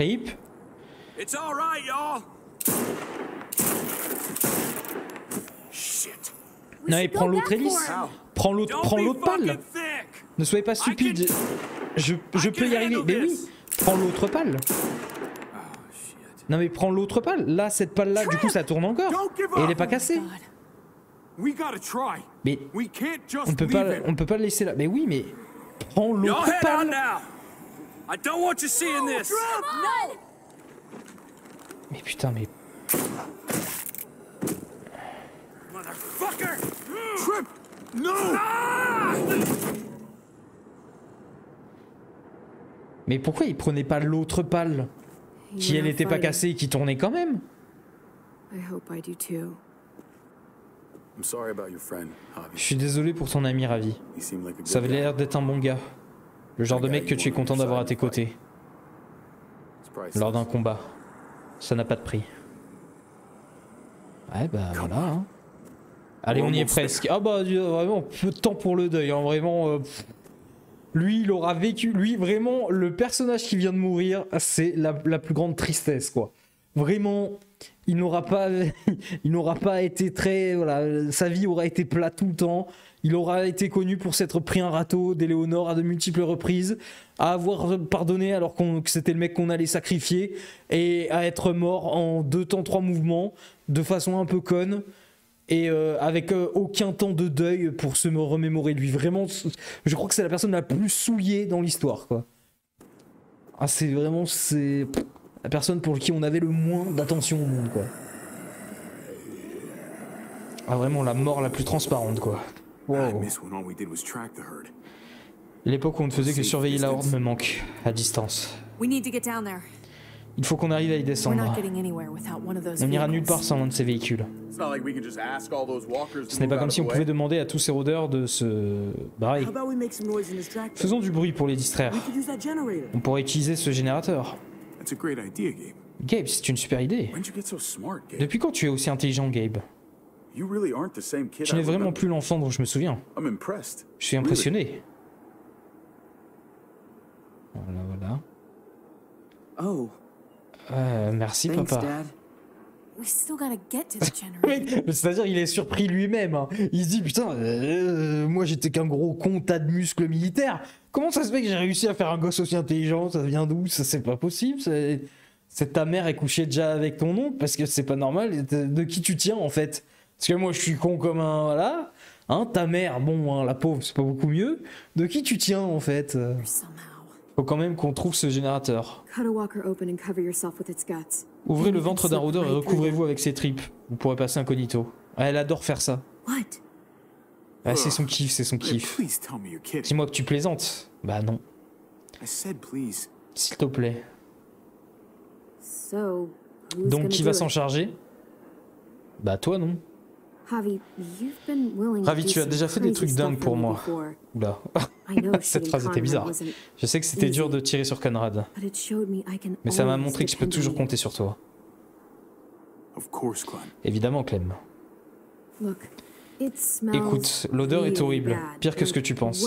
It's all right, y'all. Shit. Non, mais prends l'autre hélice. Prends l'autre, prends l'autre thick. Ne soyez pas stupide. Je, je peux y arriver. Mais oui, prends l'autre palle. Non mais prends l'autre palle. Là, cette palle là, du coup, ça tourne encore. Et elle est pas cassée. We gotta try. Mais We can't just on peut pas, on peut pas le laisser là. Mais oui, mais prends l'autre now. I don't want you seeing this. No! Mais putain, mais Motherfucker! Trip! No! mais pourquoi il prenait pas l'autre palle qui elle était pas cassée et qui tournait quand même I hope I do too. I'm sorry about your friend, Je suis désolé pour ton ami Ravi. He seemed like a good Ça avait guy. l'air d'être un bon gars. Le genre de mec que tu es content d'avoir à tes côtés lors d'un combat. Ça n'a pas de prix. Ouais bah voilà. hein. Allez, on y est presque. Ah bah vraiment peu de temps pour le deuil. hein, Vraiment. euh, lui, il aura vécu. Lui, vraiment, le personnage qui vient de mourir, c'est la, la plus grande tristesse, quoi. Vraiment, il n'aura pas, [LAUGHS] il n'aura pas été très, voilà, sa vie aura été plate tout le temps. Il aura été connu pour s'être pris un râteau d'Éléonore à de multiples reprises, à avoir pardonné alors que c'était le mec qu'on allait sacrifier, et à être mort en deux temps, trois mouvements, de façon un peu conne, et euh, avec euh, aucun temps de deuil pour se remémorer de lui. Vraiment, je crois que c'est la personne la plus souillée dans l'histoire, quoi. Ah, c'est vraiment, c'est la personne pour qui on avait le moins d'attention au monde. Ah, vraiment, la mort la plus transparente, quoi. Wow. L'époque où on ne faisait que surveiller la horde me manque, à distance. Il faut qu'on arrive à y descendre. On n'ira nulle part sans l'un de ces véhicules. Ce n'est pas comme si on pouvait demander à tous ces rôdeurs de se barrer. Faisons du bruit pour les distraire. On pourrait utiliser ce générateur. Gabe. C'est une super idée. Depuis quand tu es aussi intelligent, Gabe? You really aren't the same kid Tu I n'es vraiment plus l'enfant dont je me souviens. I'm impressed. Je suis impressionné. Voilà, voilà. Oh, Euh, merci, thanks, papa. Dad. We still gotta get to the [LAUGHS] generator. Oui, C'est-à-dire, il est surpris lui-même. hein. Il se dit Putain, euh, moi j'étais qu'un gros con tas de muscles militaires. Comment ça se fait que j'ai réussi à faire un gosse aussi intelligent? Ça vient d'où? Ça, c'est pas possible. C'est ta mère est couchée déjà avec ton oncle parce que c'est pas normal. De qui tu tiens en fait? Parce que moi, je suis con comme un. Voilà. Hein, ta mère, bon, hein, la pauvre, c'est pas beaucoup mieux. De qui tu tiens, en fait? Faut quand même qu'on trouve ce générateur. Ouvrez le ventre d'un rôdeur et recouvrez-vous avec ses tripes. Vous pourrez passer incognito. Ah, Elle adore faire ça. What? Ah, c'est son kiff, c'est son kiff. Dis-moi que tu plaisantes. Bah non, s'il te plaît. Donc qui va s'en charger? Bah toi non. Ravi, tu as déjà fait des trucs dingues pour moi. Oula. [LAUGHS] Cette phrase était bizarre. Je sais que c'était dur de tirer sur Conrad. Mais ça m'a montré que je peux toujours compter sur toi. Évidemment, Clem. Écoute, l'odeur est horrible. Pire que ce que tu penses.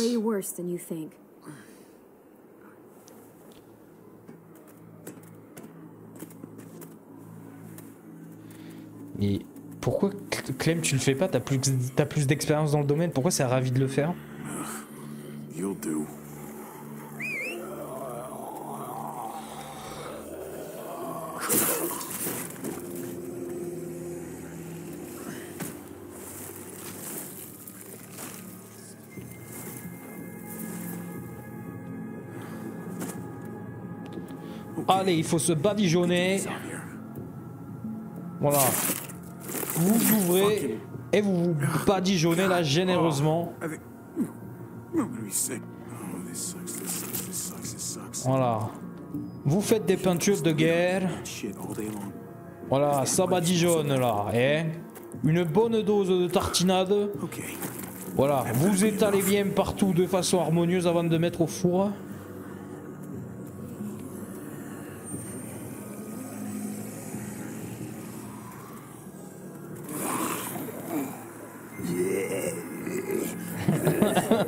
Mais pourquoi Cl- Clem tu le fais pas T'as plus, plus d'expérience dans le domaine. Pourquoi c'est ravi de le faire? You'll do. Allez, il faut se badigeonner. Voilà. Vous ouvrez et vous vous badigeonnez là généreusement. Voilà. Vous faites des peintures de guerre. Voilà, ça badigeonne là. Hein Une bonne dose de tartinade. Voilà, vous étalez bien partout de façon harmonieuse avant de mettre au four.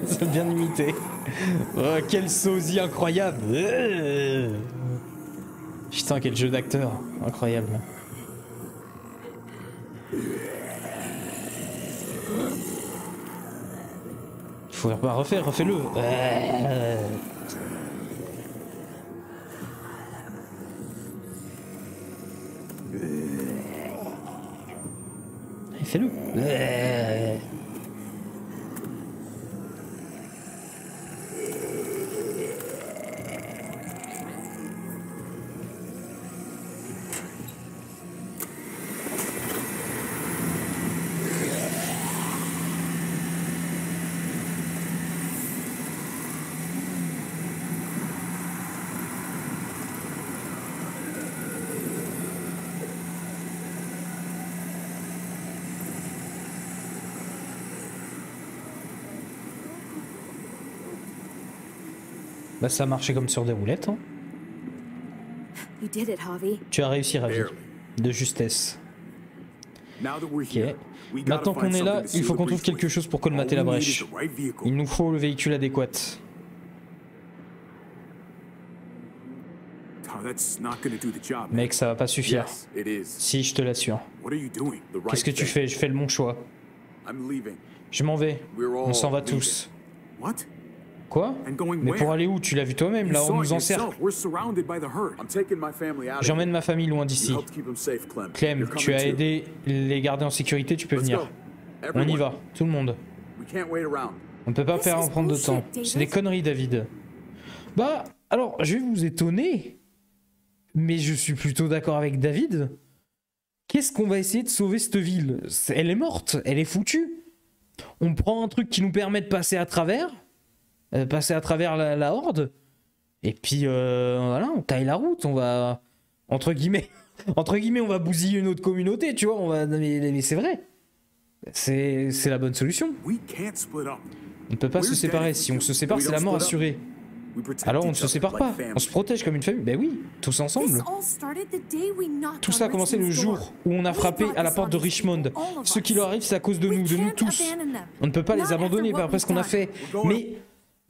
C'est bien imité. Oh, quel sosie incroyable. Putain, quel jeu d'acteur. Incroyable. Faut pas refaire, refais-le. Fais-le. Bah ça a marché comme sur des roulettes. hein. You did it, Javi. Tu as réussi, Ravi. De justesse. Ok. Maintenant qu'on find est là, something to il faut qu'on the trouve quelque chose pour colmater la we need brèche. is the right vehicle. Il nous faut le véhicule adéquat. Mec, ça va pas suffire. Si, je te l'assure. Qu'est-ce que tu fais? Je fais le bon choix. Je m'en vais. On s'en va tous. Quoi Mais pour aller où Tu l'as vu toi-même, là, on nous encercle. J'emmène ma famille loin d'ici. Clem. Tu as aidé les garder en sécurité, tu peux venir. On y va, tout le monde. On ne peut pas faire en prendre de temps. C'est des conneries, David. Bah, alors, je vais vous étonner, mais je suis plutôt d'accord avec David. Qu'est-ce qu'on va essayer de sauver cette ville? Elle est morte, elle est foutue. On prend un truc qui nous permet de passer à travers, euh, passer à travers la, la horde, et puis euh, voilà, on taille la route, on va entre guillemets, [LAUGHS] entre guillemets, on va bousiller une autre communauté, tu vois. On va, mais, mais c'est vrai, c'est c'est la bonne solution. On ne peut pas se séparer. Si on se sépare, We c'est don't la mort assurée. Alors on ne se sépare pas. family. On se protège comme une famille. Ben oui, tous ensemble. Tout ça a commencé le jour où on a frappé à la porte de Richmond. Ce qui leur arrive, c'est à cause de nous, de nous tous. On ne peut pas les abandonner après ce qu'on a fait. Mais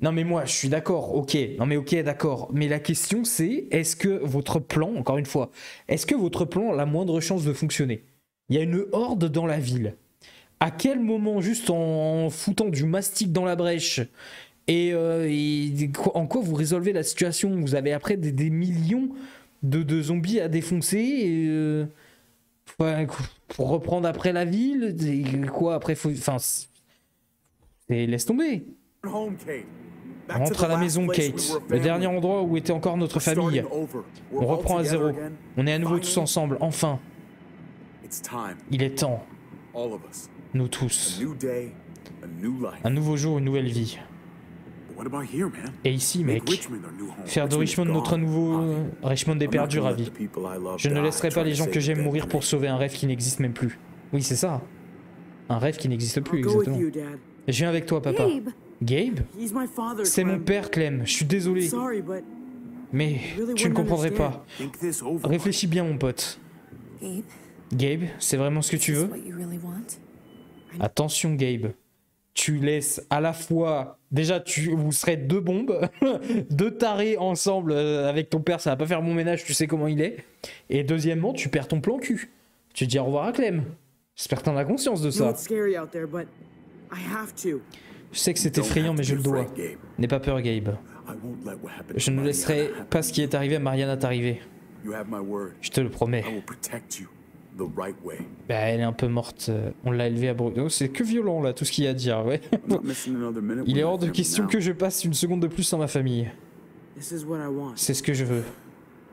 non, mais moi, je suis d'accord. Ok, non mais ok, d'accord. Mais la question, c'est est-ce que votre plan, encore une fois, est-ce que votre plan a la moindre chance de fonctionner? Il y a une horde dans la ville. À quel moment, juste en foutant du mastic dans la brèche, et, euh, en quoi vous résolvez la situation? Vous avez après des, millions de, zombies à défoncer. Euh, pour reprendre après la ville, quoi après faut, enfin, laisse tomber. To Rentre à la maison, Kate. Le dernier endroit où était encore notre famille. On reprend à zéro. On est à nouveau tous ensemble, enfin. Il est temps, all of us. nous tous. Un nouveau jour, une nouvelle vie. But what about here, man? Et ici, mec, faire de Richmond notre nouveau... Ravi. Richmond est perdu, ravi. Je ne laisserai pas les gens que j'aime mourir pour sauver un rêve qui n'existe même plus. Oui, c'est ça. Un rêve qui n'existe plus, exactement. Je viens avec toi, papa. Gabe! C'est mon père, Clem. Je suis désolé. Mais tu ne comprendrais pas. Réfléchis bien, mon pote. Gabe, Gabe, c'est vraiment ce que tu is veux? what you really want? Attention, Gabe. Tu laisses à la fois. Déjà, tu, vous serez deux bombes, [LAUGHS] deux tarés ensemble euh, avec ton père, ça va pas faire bon ménage, tu sais comment il est. Et deuxièmement, tu perds ton plan cul. Tu dis au revoir à Clem. J'espère que t'en as conscience de ça. Je sais que c'est effrayant, mais je le dois. N'aie pas peur, Gabe. I won't let what happened Je to ne laisserai pas ce qui est arrivé à Mariana t'arriver. Je te le promets. I will protect you the right way. Bah, elle est un peu morte. euh, On l'a élevée à Bruno. C'est que violent, là, tout ce qu'il y a à dire, ouais. [LAUGHS] Il est hors de question que je passe une seconde de plus sans ma famille. This is what I want. C'est ce que je veux.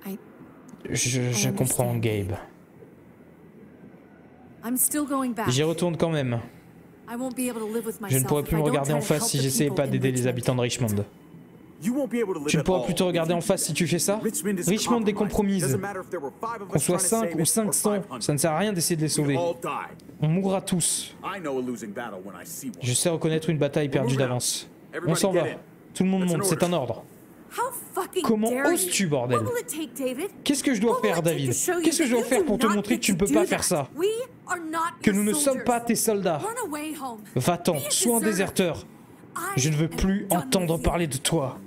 I- Je, je comprends, understand. Gabe. I'm still going back. J'y retourne quand même. I won't be able to live with Je ne myself pourrais if plus I me regarder en face help si j'essayais pas d'aider les Richmond. habitants de Richmond. You won't be able to live Tu ne pourras all plus te regarder en face si tu fais ça. Richmond est compromise. Doesn't matter if there were five of Qu'on us soit trying to 5 save ou it or 500, 500. ça ne sert à rien d'essayer de les We sauver. all die. On mourra tous. I know a losing battle when I see one. Je sais reconnaître une bataille perdue d'avance. On s'en va. Tout le monde monte, c'est un ordre. How fucking Comment oses-tu, bordel? Qu'est-ce que je dois faire, David? Qu'est-ce que je dois faire pour te montrer que tu ne peux pas faire ça? Que nous ne sommes pas tes soldats. Va-t'en, sois un déserteur. Je ne veux plus entendre parler de toi.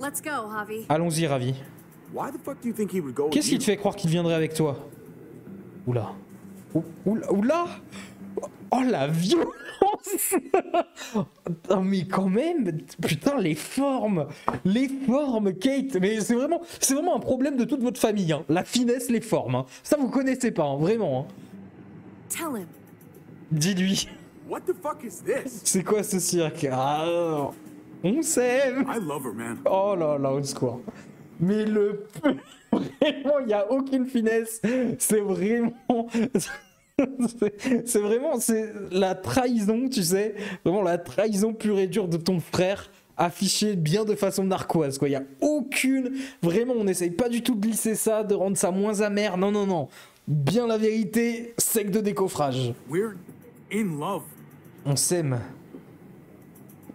Let's go, Javi. Allons-y, Ravi. Qu'est-ce qui te fait croire qu'il viendrait avec toi? Oula. Ou- Oula, oula Oh la violence [LAUGHS] Oh mais quand même Putain les formes Les formes Kate Mais c'est vraiment c'est vraiment un problème de toute votre famille hein. La finesse, les formes hein. Ça vous connaissez pas hein, vraiment hein. Tell him. Dis-lui What the fuck is this? C'est quoi ce cirque? Ah, On s'aime I love her, man. Oh là là, au secours. Mais le... [LAUGHS] Vraiment, il n'y a aucune finesse. C'est vraiment... [LAUGHS] [LAUGHS] c'est- vraiment... C'est la trahison, tu sais. Vraiment la trahison pure et dure de ton frère affichée bien de façon narquoise, quoi. Il n'y a aucune... Vraiment, on n'essaye pas du tout de glisser ça, de rendre ça moins amer. Non, non, non. Bien la vérité, sec de décoffrage. We're in love. On s'aime.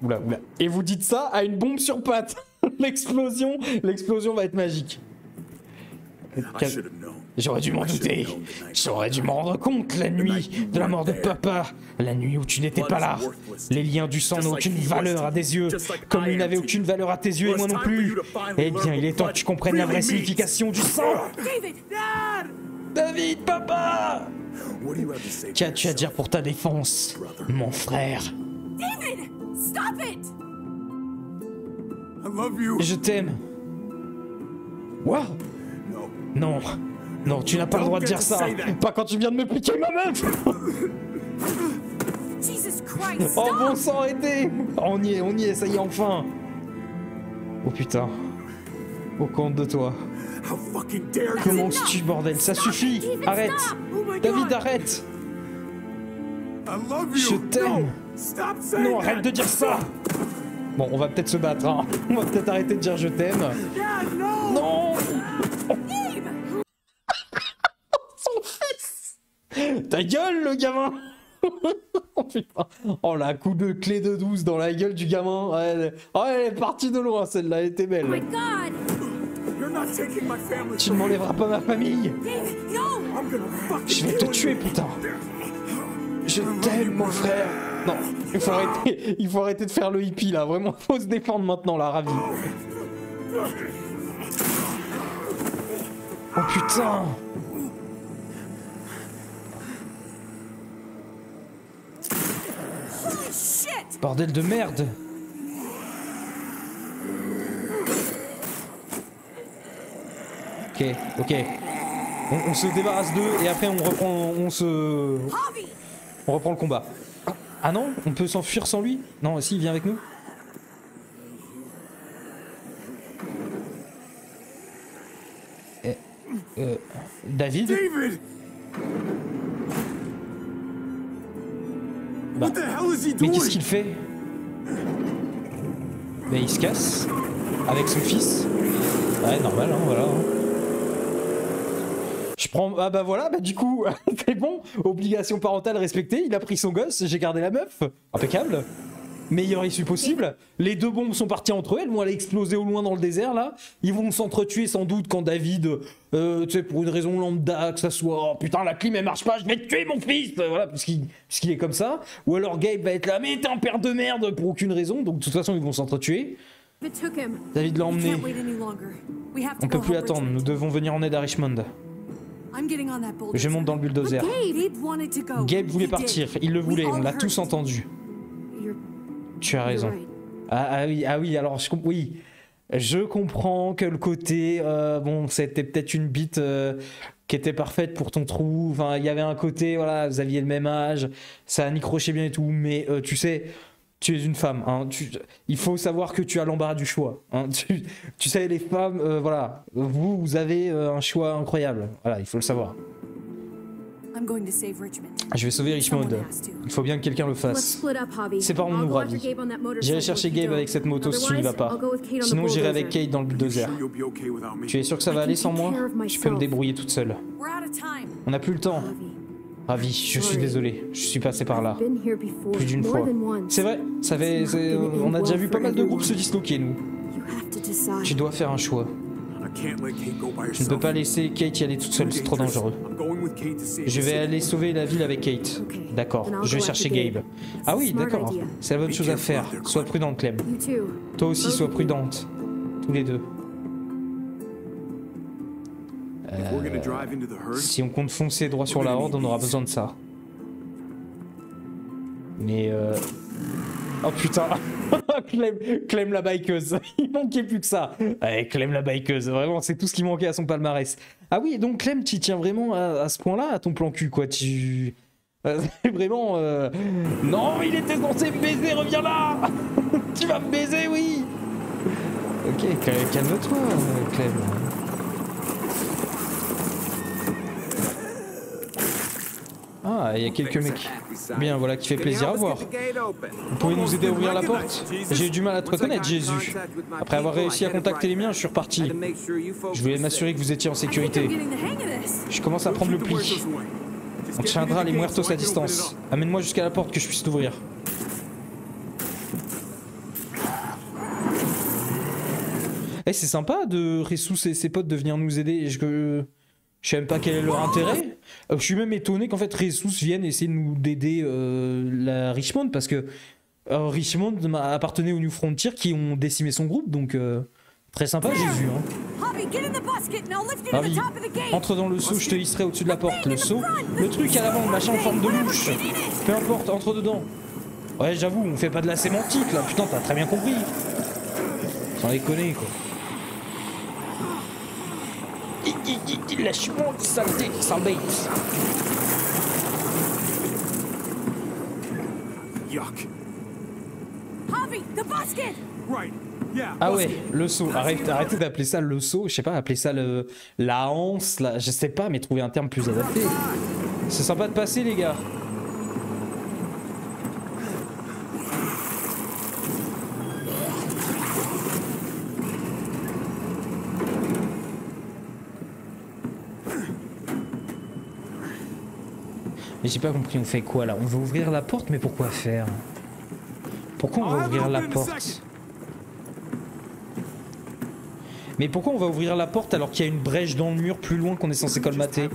Oula, oula. Et vous dites ça à une bombe sur patte. [LAUGHS] l'explosion, l'explosion va être magique. I should have known. J'aurais dû m'en douter. J'aurais dû m'en rendre compte la nuit de la mort de papa. La nuit où tu n'étais pas là. Les liens du sang n'ont aucune valeur à des yeux. Comme il n'avait aucune valeur à tes yeux et moi non plus. Eh bien, il est temps que tu comprennes la vraie signification du sang. David! David, papa? Qu'as-tu à dire pour ta défense, mon frère? David! Stop it! Je t'aime. No. Non. Non, tu n'as pas le droit de dire ça. Pas quand tu viens de me piquer ma meuf. Oh bon sang, arrêtez On y est, on y est, ça y est, enfin Oh putain. Au compte de toi. How fucking dare you? Comment tu bordel? Ça suffit Arrête David, arrête. Je t'aime Non, arrête de dire ça Bon, on va peut-être se battre, hein. On va peut-être arrêter de dire je t'aime. Ta gueule, le gamin. [LAUGHS] Oh putain Oh la coup de clé de 12 dans la gueule du gamin. Elle... Oh, elle est partie de loin celle-là, elle était belle. Oh. Tu ne m'enlèveras pas ma famille. Je vais te tuer putain. Je t'aime mon frère. Non, il faut arrêter, il faut arrêter de faire le hippie là, vraiment faut se défendre maintenant là, ravi. Oh putain Bordel de merde Ok, ok. On, se débarrasse d'eux et après on reprend, on se, on reprend le combat. Ah non, on peut s'enfuir sans lui? Non, si, il vient avec nous. Eh, euh, David? David! Bah, Mais qu'est-ce qu'il fait? Mais il se casse avec son fils? Ouais, normal, hein, voilà. hein. Je prends. Ah bah voilà, bah du coup, [LAUGHS] c'est bon. Obligation parentale respectée. Il a pris son gosse, j'ai gardé la meuf. Impeccable. Meilleure issue possible. Les deux bombes sont parties entre elles. Moi, elle a explosé au loin dans le désert là. Ils vont s'entretuer sans doute quand David, euh, tu sais, pour une raison lambda, que ça soit oh, putain la clim elle marche pas, je vais te tuer mon fils, Euh, voilà, puisqu'il puisqu'il est comme ça. Ou alors Gabe va être là, mais t'es un père de merde pour aucune raison. Donc de toute façon, ils vont s'entretuer. David l'a emmené. On peut plus attendre. Nous devons venir en aide à Richmond. Je monte dans le bulldozer. Gabe voulait partir. Il le voulait. On l'a tous entendu. Tu as raison. Ah, ah oui, ah oui, alors je oui. Je comprends que le côté, euh, bon, c'était peut-être une bite euh, qui était parfaite pour ton trou. Enfin, il y avait un côté, voilà, vous aviez le même âge, ça accrochait bien et tout. Mais euh, tu sais, tu es une femme. hein, tu- il faut savoir que tu as l'embarras du choix. hein, [LAUGHS] tu, tu sais, les femmes, voilà, vous, vous avez un choix incroyable. Voilà, il faut le savoir. Je vais sauver Richmond. Il faut bien que quelqu'un le fasse. that motorcycle J'irai chercher Gabe avec cette moto si tu n'y vas pas. Sinon, j'irai avec. Kate dans le bulldozer. Tu es sûr que ça va aller sans moi? Je peux me débrouiller toute seule. On n'a plus le temps. Ravi, je suis désolé. Je suis passé par là. Plus d'une fois. C'est vrai, ça fait, on a déjà vu pas mal de groupes se disloquer, nous. Tu dois faire un choix. Je ne peux pas laisser Kate y aller toute seule, c'est trop dangereux. I'm going with Kate to save Je the vais city. aller sauver la ville avec Kate. Okay, D'accord, je vais go chercher Gabe. Ah oui, d'accord. C'est la bonne chose à faire. Sois prudente, Clem. Toi aussi, sois prudente. Tous les deux. Herd, Si on compte foncer droit sur la horde, on aura besoin de ça. Mais euh... Oh putain [LAUGHS] Clem, la bikeuse [LAUGHS] Il manquait plus que ça Ouais, Clem la bikeuse, vraiment, c'est tout ce qui manquait à son palmarès. Ah oui, donc Clem, tu tiens vraiment à, ce point-là, à ton plan cul, quoi. Tu... [LAUGHS] Euh, vraiment... euh, Non, il était censé me baiser, reviens là Tu vas me baiser, oui Ok, cal- calme-toi, Clem. Ah, il y a quelques mecs. Bien, voilà qui fait plaisir à voir. Vous pouvez nous aider à ouvrir la porte J'ai eu du mal à te reconnaître, Jésus. Après avoir réussi à contacter les miens, je suis reparti. Je voulais m'assurer que vous étiez en sécurité. Je commence à prendre le pli. On tiendra les muertos à distance. Amène-moi jusqu'à la porte que je puisse t'ouvrir. Eh, c'est sympa de Ressous et ses potes de venir nous aider. Je, je sais même pas quel est leur intérêt. Euh, Je suis même étonné qu'en fait Ressous vienne essayer de nous d'aider euh, la Richmond parce que euh, Richmond appartenait aux New Frontier qui ont décimé son groupe donc euh, très sympa Jésus. Hein. Ravi. Entre dans le seau, je te hisserai au-dessus de la porte. Le seau, le truc à l'avant, le machin en forme de louche. Peu importe, entre dedans. Ouais, j'avoue, on fait pas de la sémantique là. Putain, t'as très bien compris. Sans déconner quoi. Lâche-moi, saleté, sale bête. Yuck. Javi, the basket. Right. Yeah. Ah ouais, le. Arrête, arrêtez d'appeler ça le seau. Je sais pas, appeler ça le, la hanse, la, je sais pas, mais trouver un terme plus adapté. C'est sympa de passer, les gars. J'ai pas compris, on fait quoi là? On veut ouvrir la porte, mais pourquoi faire? Pourquoi on va ouvrir la porte? Mais pourquoi on va ouvrir la porte alors qu'il y a une brèche dans le mur plus loin qu'on est censé colmater?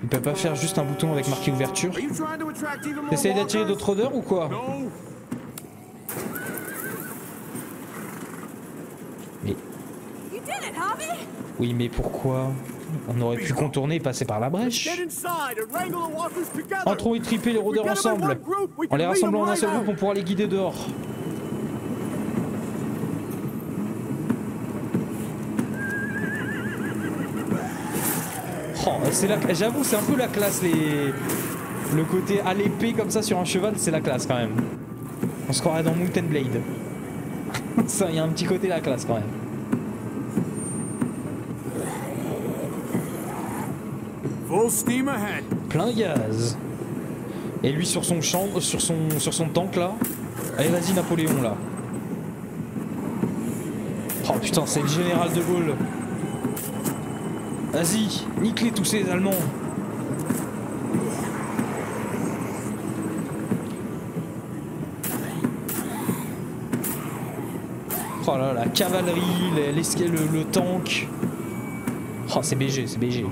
Il peut pas faire juste un bouton avec marqué ouverture? Are you trying to attract even more T'essayes d'attirer d'autres odeurs ou quoi? Mais oui, mais pourquoi? On aurait pu contourner et passer par la brèche. Entrons et triper les rôdeurs ensemble. En les rassemblant en un seul groupe, on pourra les guider dehors. Oh, c'est la... J'avoue, c'est un peu la classe, les... Le côté à l'épée comme ça sur un cheval, c'est la classe quand même. On se croirait dans Mountain Blade. [LAUGHS] ça, il y a un petit côté la classe quand même. Plein gaz. Et lui sur son champ, sur son, sur son tank là. Allez, vas-y Napoléon là. Oh putain, c'est le général de Gaulle. Vas-y, nique-les tous ces Allemands. Oh là, la cavalerie, le tank. Oh, c'est BG, c'est BG.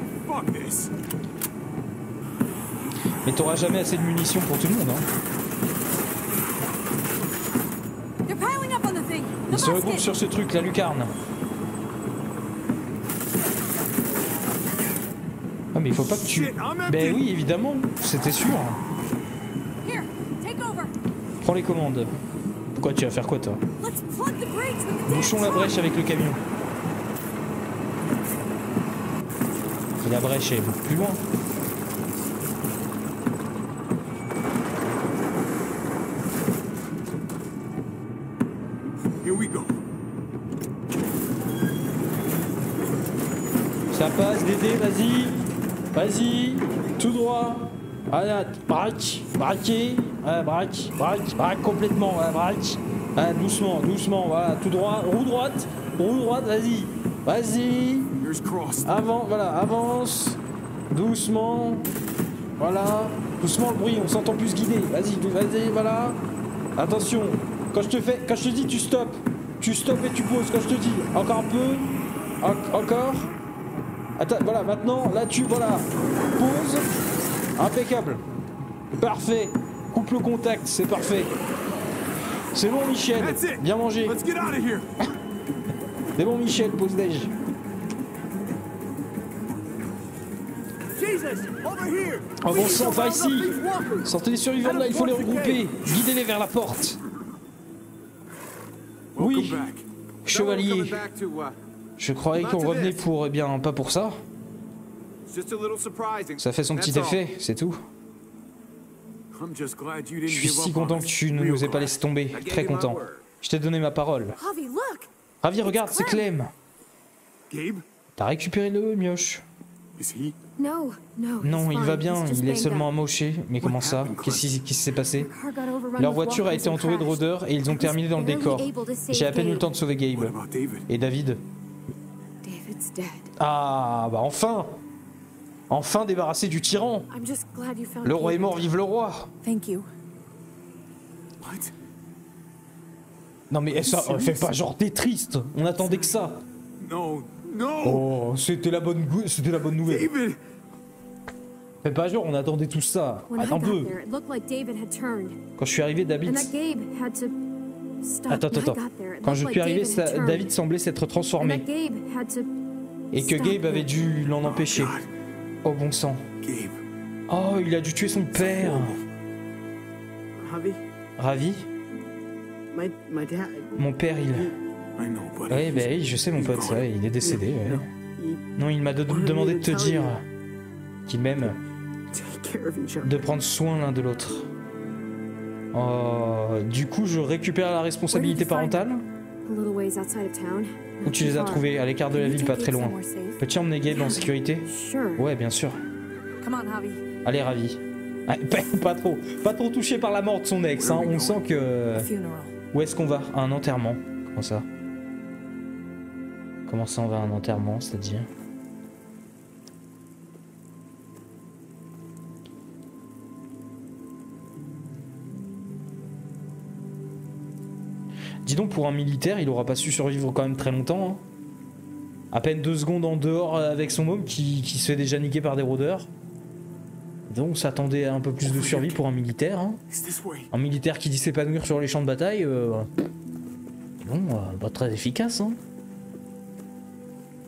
Mais t'auras jamais assez de munitions pour tout le monde, hein. They're piling up on the thing. Il The se regroupe basket. sur ce truc, la lucarne. Ah mais il faut pas que tu... Ben oui, évidemment, c'était sûr. Prends les commandes. Pourquoi tu vas faire quoi toi? Bouchons la brèche avec le camion. Et la brèche est beaucoup plus loin. Here we go. Ça passe, Dédé, vas-y. Vas-y. Tout droit. Allez, braque. Braquez. Ouais, braque. Braque. Braque complètement. Ouais, braque. Ouais, doucement, doucement. Voilà, tout droit. Roue droite. Roue droite, vas-y. Vas-y. Avant, voilà, avance. Doucement. Voilà. Doucement le bruit, on s'entend plus guider. Vas-y, vas-y, voilà. Attention. Quand je te fais, quand je te dis tu stops, tu stops et tu poses. Quand je te dis encore un peu, En- encore. Attends, voilà, maintenant, là tu, voilà. Pause. Impeccable. Parfait. Coupe le contact, c'est parfait. C'est bon Michel. Bien mangé. C'est bon Michel, pause déj. Oh sang, Please va ici. Sortez les survivants de là, il faut les regrouper. Guidez-les vers la porte. Oui, chevalier. Uh, Je croyais qu'on revenait pour, eh bien, pas pour ça. Ça fait son petit effet, c'est tout. Je suis si content que tu ne nous aies pas laissé tomber. Très content. Je t'ai donné ma parole. Ravi, regarde, c'est Clem. Gabe? T'as récupéré le mioche. Non, il va bien, il est seulement amoché. Mais comment ça happened, Qu'est-ce qui s'est passé Leur voiture a été and entourée de rôdeurs et ils ont terminé dans le décor. able to save J'ai à peine eu le Gabe. temps de sauver Gabe. Et David. Ah, bah enfin Enfin débarrassé du tyran I'm just glad you found Le roi est mort, vive le roi Thank you. What? Non mais ça, fais pas genre t'es triste On attendait que ça No, Oh, c'était la bonne c'était la bonne nouvelle David! Fais pas genre, on attendait tout ça Attends un peu there, it looked like David had turned, Quand je suis arrivé, David... Attends, attends, it Quand je suis arrivé, David ça- semblait s'être transformé et que Gabe avait it. dû l'en empêcher. Oh bon sang. Gabe. Oh, il a dû tuer son père. Javi, Ravi dad. Mon père, il... Bah oui, je sais mon pote, ouais, il est décédé. ouais. Non, il m'a de- demandé de te dire qu'il m'aime, de prendre soin l'un de l'autre. Oh, du coup, je récupère la responsabilité parentale. Ou tu les as trouvés à l'écart de la ville, pas très loin Peux-tu emmener Gabe en sécurité? Ouais, bien sûr. Allez, ravi. Ah, pas, [LAUGHS] pas trop, pas trop touché par la mort de son ex. Hein. On sent que. Où est-ce qu'on va? À un enterrement. Comment ça Comment ça on va à un enterrement, c'est-à-dire Dis donc, pour un militaire, il aura pas su survivre quand même très longtemps. hein. À peine deux secondes en dehors euh, avec son môme qui, qui se fait déjà niquer par des rôdeurs. Donc, on s'attendait à un peu plus de survie pour un militaire. hein. Un militaire qui dit s'épanouir sur les champs de bataille, euh, bon, euh, pas très efficace. Hein.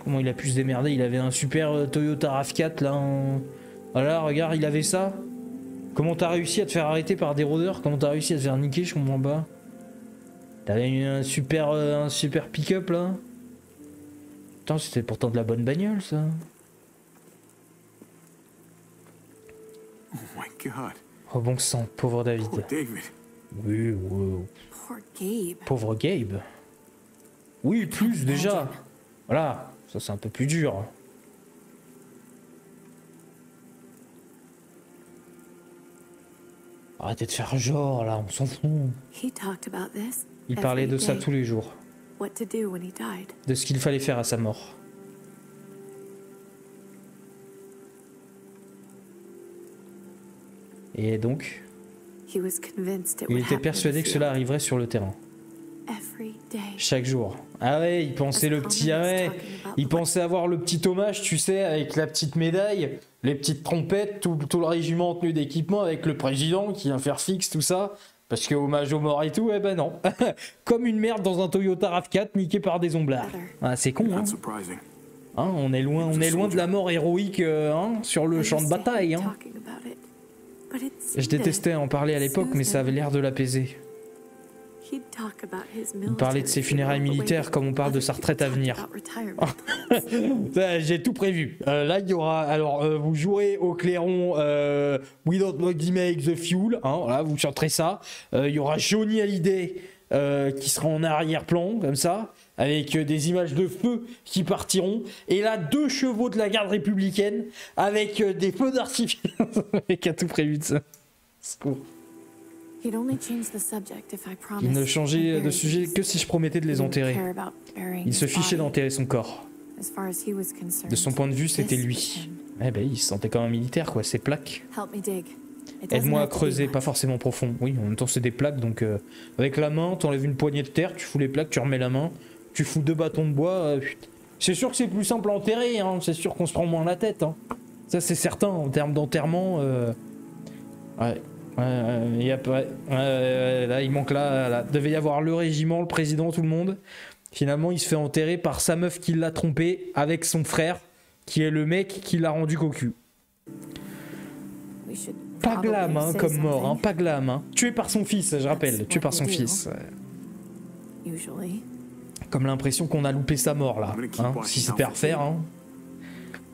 Comment il a pu se démerder Il avait un super euh, Toyota RAV4 là. En... Voilà, regarde, il avait ça. Comment t'as réussi à te faire arrêter par des rôdeurs? Comment t'as réussi à te faire niquer? Je comprends pas. T'avais eu un super, euh, un super pick-up là. Putain, c'était pourtant de la bonne bagnole ça. Oh my god. Oh bon sang, pauvre David. Poor David. Oui, oui. Poor Gabe. Pauvre Gabe. Oui, plus déjà. Voilà, ça c'est un peu plus dur. Arrêtez de faire genre là, on s'en fout. Il parlait de ça tous les jours, de ce qu'il fallait faire à sa mort. Et donc, il était persuadé que cela arriverait sur le terrain. Chaque jour. Ah ouais, il pensait le petit, ah ouais, il pensait avoir le petit hommage, tu sais, avec la petite médaille, les petites trompettes, tout, tout le régiment en tenue d'équipement avec le président qui vient faire fixe, tout ça. Parce que hommage aux morts et tout, eh ben non. [LAUGHS] Comme une merde dans un Toyota RAV4 niqué par des omblards. Ah, c'est con, hein. Hein, on est loin, on est loin de la mort héroïque euh, hein, sur le champ de bataille. Hein. Je détestais en parler à l'époque, mais ça avait l'air de l'apaiser. Il parlait de ses funérailles militaires comme on parle de sa retraite à venir. [LAUGHS] J'ai tout prévu. Euh, là, il y aura. Alors, euh, vous jouerez au clairon euh, We Don't Body Make the Fuel. Hein, voilà, vous chanterez ça. Euh, Il y aura Johnny Hallyday qui sera en arrière-plan, comme ça, avec des images de feu qui partiront. Et là, deux chevaux de la garde républicaine avec des feux d'artifice. [LAUGHS] Avec a tout prévu de ça. Secours. He'd Il ne changeait de sujet que si je promettais de les enterrer. Il se fichait d'enterrer son corps. De son point de vue, c'était lui. Eh ben, il se sentait comme un militaire, quoi. Ses plaques. Aide-moi à creuser, pas forcément profond. Oui, en même temps, c'est des plaques, donc euh, avec la main, t'enlèves une poignée de terre, tu fous les plaques, tu remets la main, tu fous deux bâtons de bois. euh, c'est sûr que c'est plus simple à enterrer, hein, c'est sûr qu'on se prend moins la tête. hein. Ça, c'est certain, en termes d'enterrement. euh, Ouais. Ouais, ouais, y a pas- ouais, ouais, ouais, là, il manque là, là. Devait y avoir le régiment, le président, tout le monde. Finalement, il se fait enterrer par sa meuf qui l'a trompé avec son frère, qui est le mec qui l'a rendu cocu. We should Pas glam, hein, comme mort, hein, pas glam. Hein. Tué par son fils, je rappelle, tué par son fils. Usually. Comme l'impression qu'on a loupé sa mort là. hein. Si c'était à refaire, hein.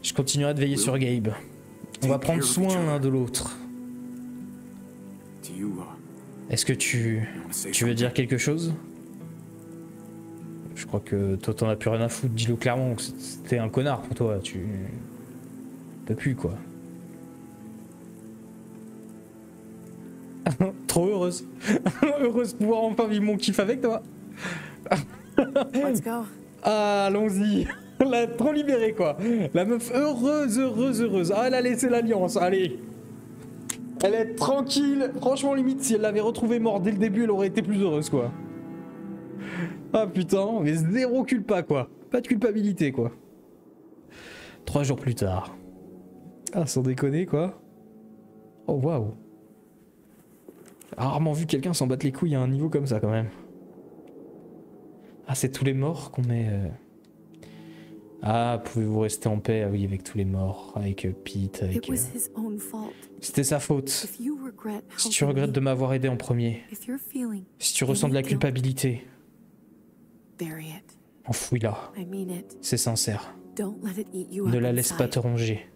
je continuerai de veiller sur Gabe. On va prendre soin l'un de l'autre. Est-ce que tu, tu veux dire quelque chose? Je crois que toi t'en as plus rien à foutre, dis-le clairement. C'était un connard pour toi, tu. Peux plus quoi. [LAUGHS] Trop heureuse. [LAUGHS] heureuse de pouvoir enfin vivre mon kiff avec toi. Let's go. [LAUGHS] Ah, allons-y. La trop libérée quoi. La meuf heureuse, heureuse, heureuse. Ah, elle a laissé l'alliance. Allez. Elle est tranquille. Franchement, limite, si elle l'avait retrouvé mort dès le début, elle aurait été plus heureuse quoi. Ah putain, mais zéro culpa quoi. Pas de culpabilité quoi. Trois jours plus tard. Ah, sans déconner quoi. Oh waouh. Rarement vu quelqu'un s'en battre les couilles à un niveau comme ça quand même. Ah, c'est tous les morts qu'on met. euh. Ah, pouvez-vous rester en paix? Ah oui, avec tous les morts, avec euh, Pete, avec. euh. C'était sa faute. Si tu regrettes de m'avoir aidé en premier, si tu ressens de la culpabilité, bury it. enfouis-la. I mean it. C'est sincère. Don't let it eat you Ne la laisse pas te ronger.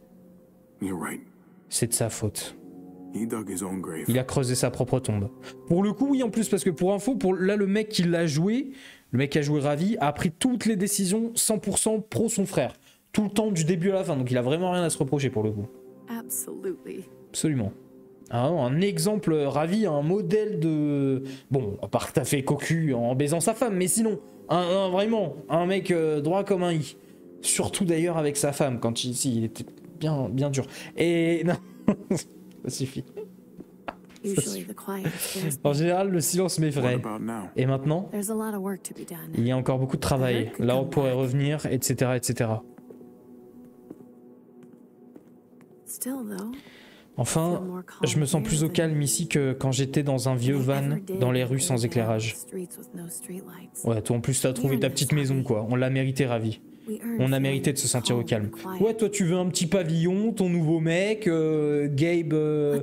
You're right. C'est de sa faute. He dug his own grave. Il a creusé sa propre tombe. Pour le coup, oui, en plus, parce que pour info, pour là, le mec qui l'a joué, le mec qui a joué Ravi, a pris toutes les décisions 100% pro son frère. Tout le temps, du début à la fin. Donc il a vraiment rien à se reprocher pour le coup. Absolutely. Absolument. Ah, un exemple Ravi, un modèle de. Bon, à part que t'as fait cocu en baisant sa femme, mais sinon, un, un- vraiment, un mec euh, droit comme un i. Surtout d'ailleurs avec sa femme, quand il, si, il était bien, bien dur. Et. [LAUGHS] Non, ça suffit. En général, le silence m'effraie. Et maintenant, il y a encore beaucoup de travail. Là, on pourrait revenir, etc., etc. Still though, Enfin, je me sens plus au calme ici que quand j'étais dans un vieux van dans les rues sans éclairage. Ouais, toi en plus t'as trouvé ta petite maison quoi. On l'a mérité, ravi. On a mérité de se sentir au calm calme. Ouais, toi tu veux un petit pavillon, ton nouveau mec, euh, Gabe euh,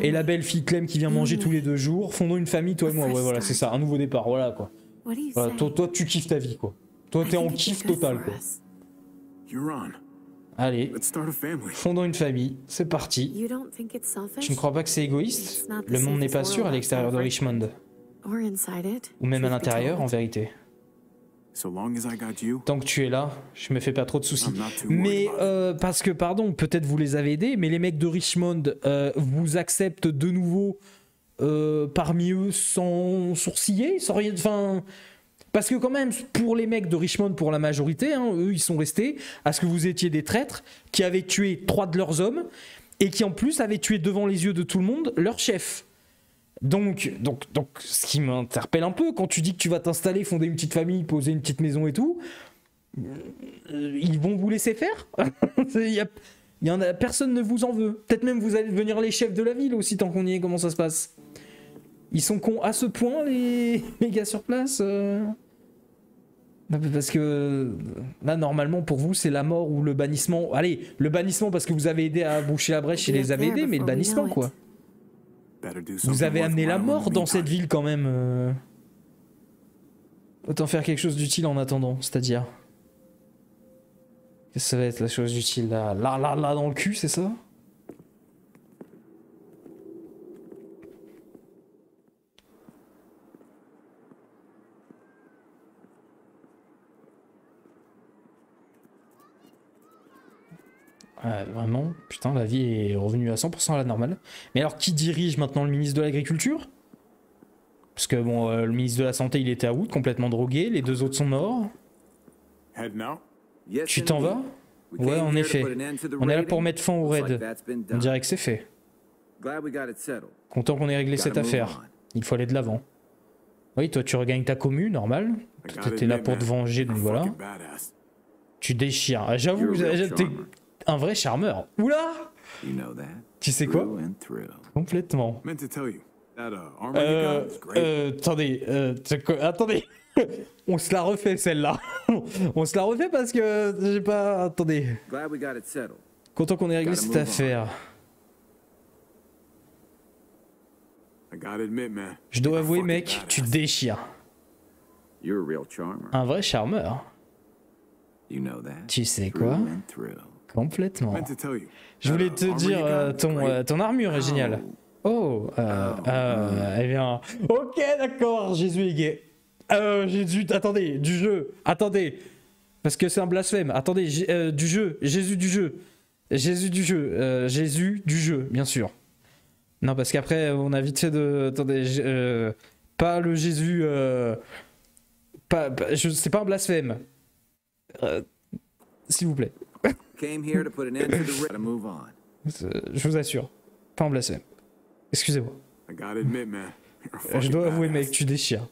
et la belle fille Clem qui vient manger tous les deux jours. Fondons une famille, toi et moi. Ouais, voilà, c'est ça, un nouveau départ. Voilà quoi. Voilà, toi, toi tu kiffes ta vie quoi. Toi t'es en kiff total quoi. Allez, fondons une famille, c'est parti. You don't think it's selfish? Tu ne crois pas que c'est égoïste Le monde n'est pas sûr à l'extérieur de Richmond, Or inside it? ou même à l'intérieur en vérité. Tant que tu es là, je me fais pas trop de soucis. Mais euh, parce que, pardon, peut-être vous les avez aidés, mais les mecs de Richmond euh, vous acceptent de nouveau euh, parmi eux sans sourciller, sans rien. Enfin. Parce que, quand même, pour les mecs de Richmond, pour la majorité, hein, eux, ils sont restés à ce que vous étiez des traîtres qui avaient tué trois de leurs hommes et qui, en plus, avaient tué devant les yeux de tout le monde leur chef. Donc, donc, donc, ce qui m'interpelle un peu, quand tu dis que tu vas t'installer, fonder une petite famille, poser une petite maison et tout, euh, ils vont vous laisser faire. [LAUGHS] Il y a, il y en a, personne ne vous en veut. Peut-être même vous allez devenir les chefs de la ville aussi tant qu'on y est. Comment ça se passe? Ils sont cons à ce point les, [LAUGHS] les gars sur place. euh? Parce que là normalement pour vous c'est la mort ou le bannissement. Allez le bannissement parce que vous avez aidé à boucher la brèche et les avez aidés, mais le bannissement quoi. Do Vous avez amené la mort dans cette ville quand même. euh. Autant faire quelque chose d'utile en attendant, c'est-à-dire. Qu'est-ce que ça va être la chose utile là? Là, là, là dans le cul, c'est ça? Ouais, vraiment, putain, la vie est revenue à 100% à la normale. Mais alors, qui dirige maintenant le ministre de l'Agriculture? Parce que bon, euh, le ministre de la Santé, il était à Wood, complètement drogué. Les deux autres sont morts. Out? Tu t'en vas? Ouais, en effet. On est là pour mettre fin au raid. On dirait que c'est fait. Content qu'on ait réglé cette affaire. Il faut aller de l'avant. Oui, toi, tu regagnes ta commune, normal. T'étais là pour te venger, donc voilà. Tu déchires. Ah, J'avoue, Un vrai charmeur. Oula You know that? Tu sais quoi? Complètement. Uh, Euh, euh, attendez, euh, attendez. [LAUGHS] On se la refait celle-là. [LAUGHS] On se la refait parce que j'ai pas. Attendez. Content qu'on ait réglé cette affaire. Je dois avouer, mec, tu te déchires. You're a real charmer. Un vrai charmeur. You know that? Tu sais quoi? Complètement. Je voulais te uh, dire, euh, ton, euh, ton armure est géniale. Oh, euh, eh bien. Ok, d'accord, Jésus est gay. Jésus, attendez, du jeu, attendez. Parce que c'est un blasphème. Attendez, du jeu, Jésus du jeu. Jésus du jeu, Jésus du jeu, bien sûr. Non, parce qu'après, on a vite fait de. Attendez, pas le Jésus. pas, c'est pas un blasphème. S'il vous plaît. Came here to put an end to the raid. Gotta move on. Je vous assure. Pas en blasphème. Excusez-moi. I gotta admit, man. You're a Je dois avouer, mec, tu déchires.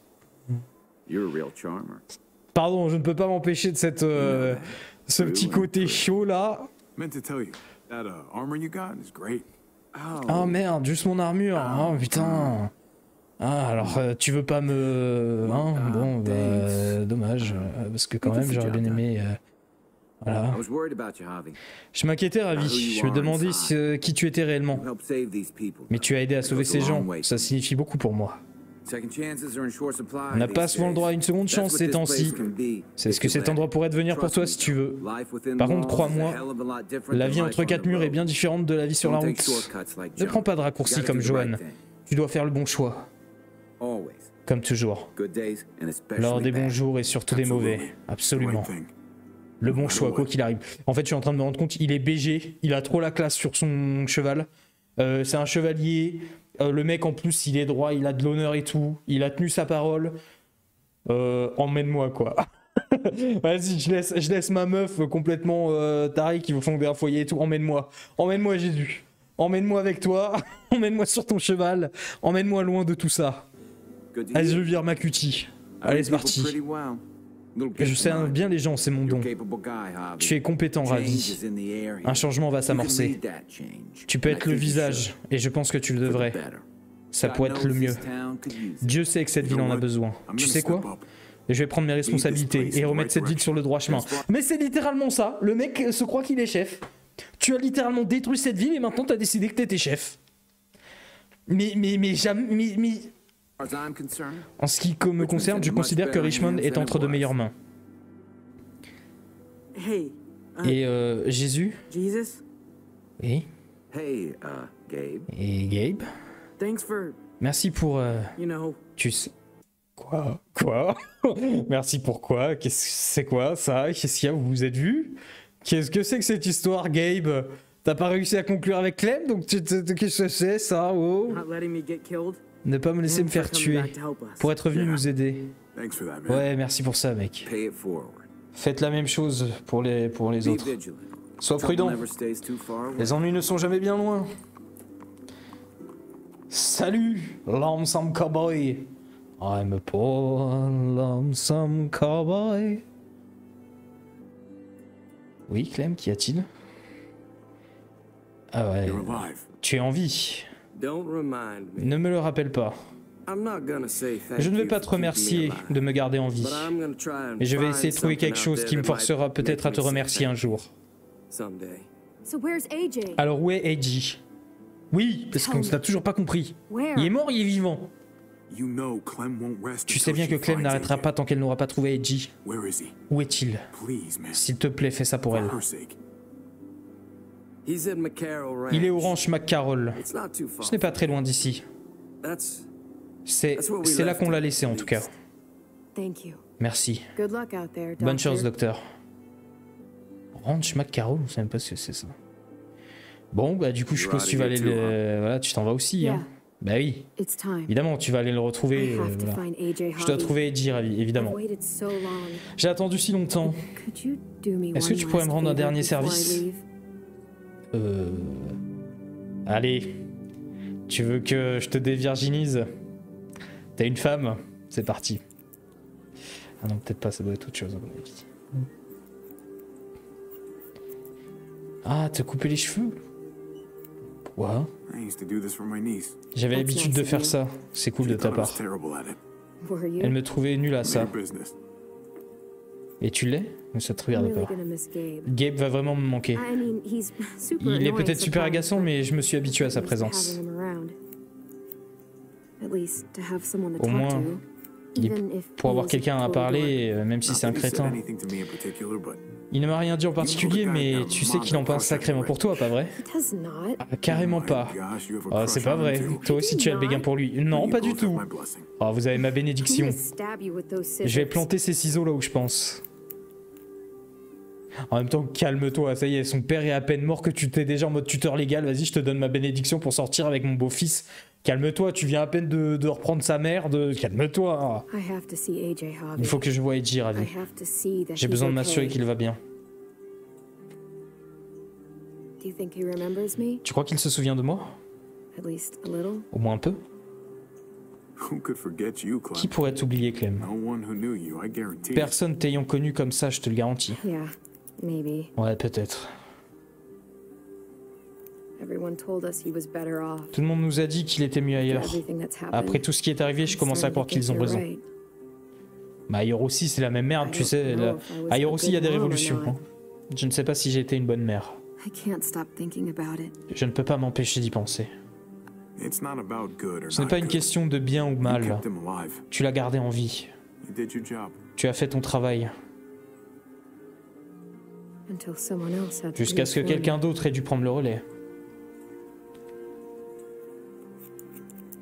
You're a real charmer. Pardon, je ne peux pas m'empêcher de cette, euh, ce petit côté chaud là. Meant to tell you, that uh, armor you got is great. Oh merde, juste mon armure. Oh putain. Ah, alors euh, tu veux pas me. Hein, bon, bah, dommage. euh, Parce que quand même, j'aurais bien aimé. Voilà. I was worried about you, Javi. Je m'inquiétais, Ravi. Je me demandais euh, qui tu étais réellement. Mais tu as aidé à sauver ces gens. Ça signifie beaucoup pour moi. On n'a pas souvent le droit à une seconde chance ces temps-ci. C'est ce que cet endroit it. pourrait devenir pour toi si tu veux. Par contre, crois-moi, la vie entre quatre murs est bien différente de la vie sur la route. Ne prends pas de raccourcis comme Johan. Tu dois faire le bon choix, comme toujours. Lors des bons jours et surtout des mauvais. Absolument. Le bon choix, quoi qu'il arrive. En fait, je suis en train de me rendre compte, il est BG, il a trop la classe sur son cheval. Euh, c'est un chevalier. Euh, le mec, en plus, il est droit, il a de l'honneur et tout. Il a tenu sa parole. Euh, emmène-moi, quoi. [LAUGHS] Vas-y, je laisse, je laisse ma meuf complètement euh, tarée qui veut fonder un foyer et tout. Emmène-moi. Emmène-moi, Jésus. Emmène-moi avec toi. [LAUGHS] Emmène-moi sur ton cheval. Emmène-moi loin de tout ça. Allez, je vire ma cutie. Allez, c'est parti. Je sais bien les gens, c'est mon don. Tu es compétent, Ravi. Un changement va s'amorcer. Tu peux être le visage, et je pense que tu le devrais. Ça pourrait être le mieux. Dieu sait que cette ville en a besoin. Tu sais quoi? Et je vais prendre mes responsabilités et remettre cette ville sur le droit chemin. Mais c'est littéralement ça. Le mec se croit qu'il est chef. Tu as littéralement détruit cette ville et maintenant tu as décidé que t'étais chef. Mais, mais, mais jamais. Mais, mais- En ce qui me concerne, je considère que Richmond est entre de meilleures mains. Hey, Et euh, Jésus? Oui. Uh. Et Gabe Merci pour... euh, tu sais... Quoi Quoi? [LAUGHS] Merci pour quoi? Qu'est-ce c'est quoi ça? Qu'est-ce qu'il y a? Vous vous êtes vu? Qu'est-ce que c'est que cette histoire, Gabe? T'as pas réussi à conclure avec Clem, donc qu'est-ce que c'est ça? Oh Ne pas me laisser me faire tuer pour être venu nous aider. Ouais, merci pour ça, mec. Faites la même chose pour les, pour les autres. Sois prudent. Les ennuis ne sont jamais bien loin. Salut, lonesome cowboy. I'm a poor lonesome cowboy. Oui, Clem, qu'y a-t-il? Ah ouais, tu es en vie. Don't remind me. Ne me le rappelle pas. Je ne vais pas te remercier de me garder en vie. Mais je vais essayer de trouver quelque chose qui me forcera peut-être à te remercier un jour. AJ? Alors où est Eiji Oui, parce qu'on n'a toujours pas compris. Il est mort, il est vivant. You know Clem won't rest Tu sais bien que Clem n'arrêtera AJ. pas tant qu'elle n'aura pas trouvé he? Où est-il? S'il te plaît, fais ça pour elle. Il est au ranch McCarroll. Ce n'est pas très loin d'ici. C'est là qu'on l'a laissé en tout cas. Merci. Bonne chance, docteur. Ranch McCarroll, je sais même pas ce que c'est ça. Bon, bah du coup, je suppose que tu vas aller le... Voilà, tu t'en vas aussi, hein. Bah oui, évidemment, tu vas aller le retrouver. euh, voilà. AJ Je dois trouver Eiji, ravi, évidemment. J'ai attendu si longtemps. Est-ce que tu pourrais me rendre un dernier service? Euh... Allez, tu veux que je te dévirginise? T'as une femme? C'est parti. Ah non, peut-être pas, ça doit être autre chose à mon avis. Ah, te couper les cheveux? Quoi I used to do this for my niece. J'avais l'habitude de faire ça. C'est cool de ta part. Elle me trouvait nul à ça. Et tu l'es Mais ça te regarde pas. Gabe. Va vraiment me manquer. Il est peut-être super agaçant, mais je me suis habitué à sa présence. Au moins, Pour avoir quelqu'un à parler, euh, même si Not c'est un crétin. Il ne m'a rien dit en particulier, mais tu sais qu'il en pense sacrément pour toi, pas vrai. Ah, Carrément pas. Ah, crush c'est pas vrai. Toi aussi tu as le béguin pour lui. Non, You pas du tout. my blessing. Ah, vous avez ma bénédiction. Je vais planter ces ciseaux là où je pense. En même temps, calme-toi, ça y est, son père est à peine mort que tu t'es déjà en mode tuteur légal. Vas-y, je te donne ma bénédiction pour sortir avec mon beau-fils. Calme-toi, tu viens à peine de, de reprendre sa mère. De... Calme-toi. AJ. Il faut que je voie I ravi. J'ai besoin de m'assurer qu'il va bien. Tu crois qu'il se souvient de moi? Au moins un peu? Qui pourrait t'oublier, Clem? Personne t'ayant connu comme ça, je te le garantis. Maybe. Ouais, peut-être. Everyone told us he was better off. Tout le monde nous a dit qu'il était mieux ailleurs. everything that's happened. Après tout ce qui est arrivé, je commence à croire qu'ils ont raison. Mais ailleurs aussi, c'est la même merde, I tu don't sais. know là- if I was Ailleurs a aussi, il y a good des révolutions. hein. Je ne sais pas si j'ai été une bonne mère. I can't stop thinking about it. Je ne peux pas m'empêcher d'y penser. It's not about good or Ce n'est pas une good. question de bien ou You mal. kept him alive. Tu l'as gardé en vie. You did your job. Tu as fait ton travail. Jusqu'à ce que quelqu'un d'autre ait dû prendre le relais.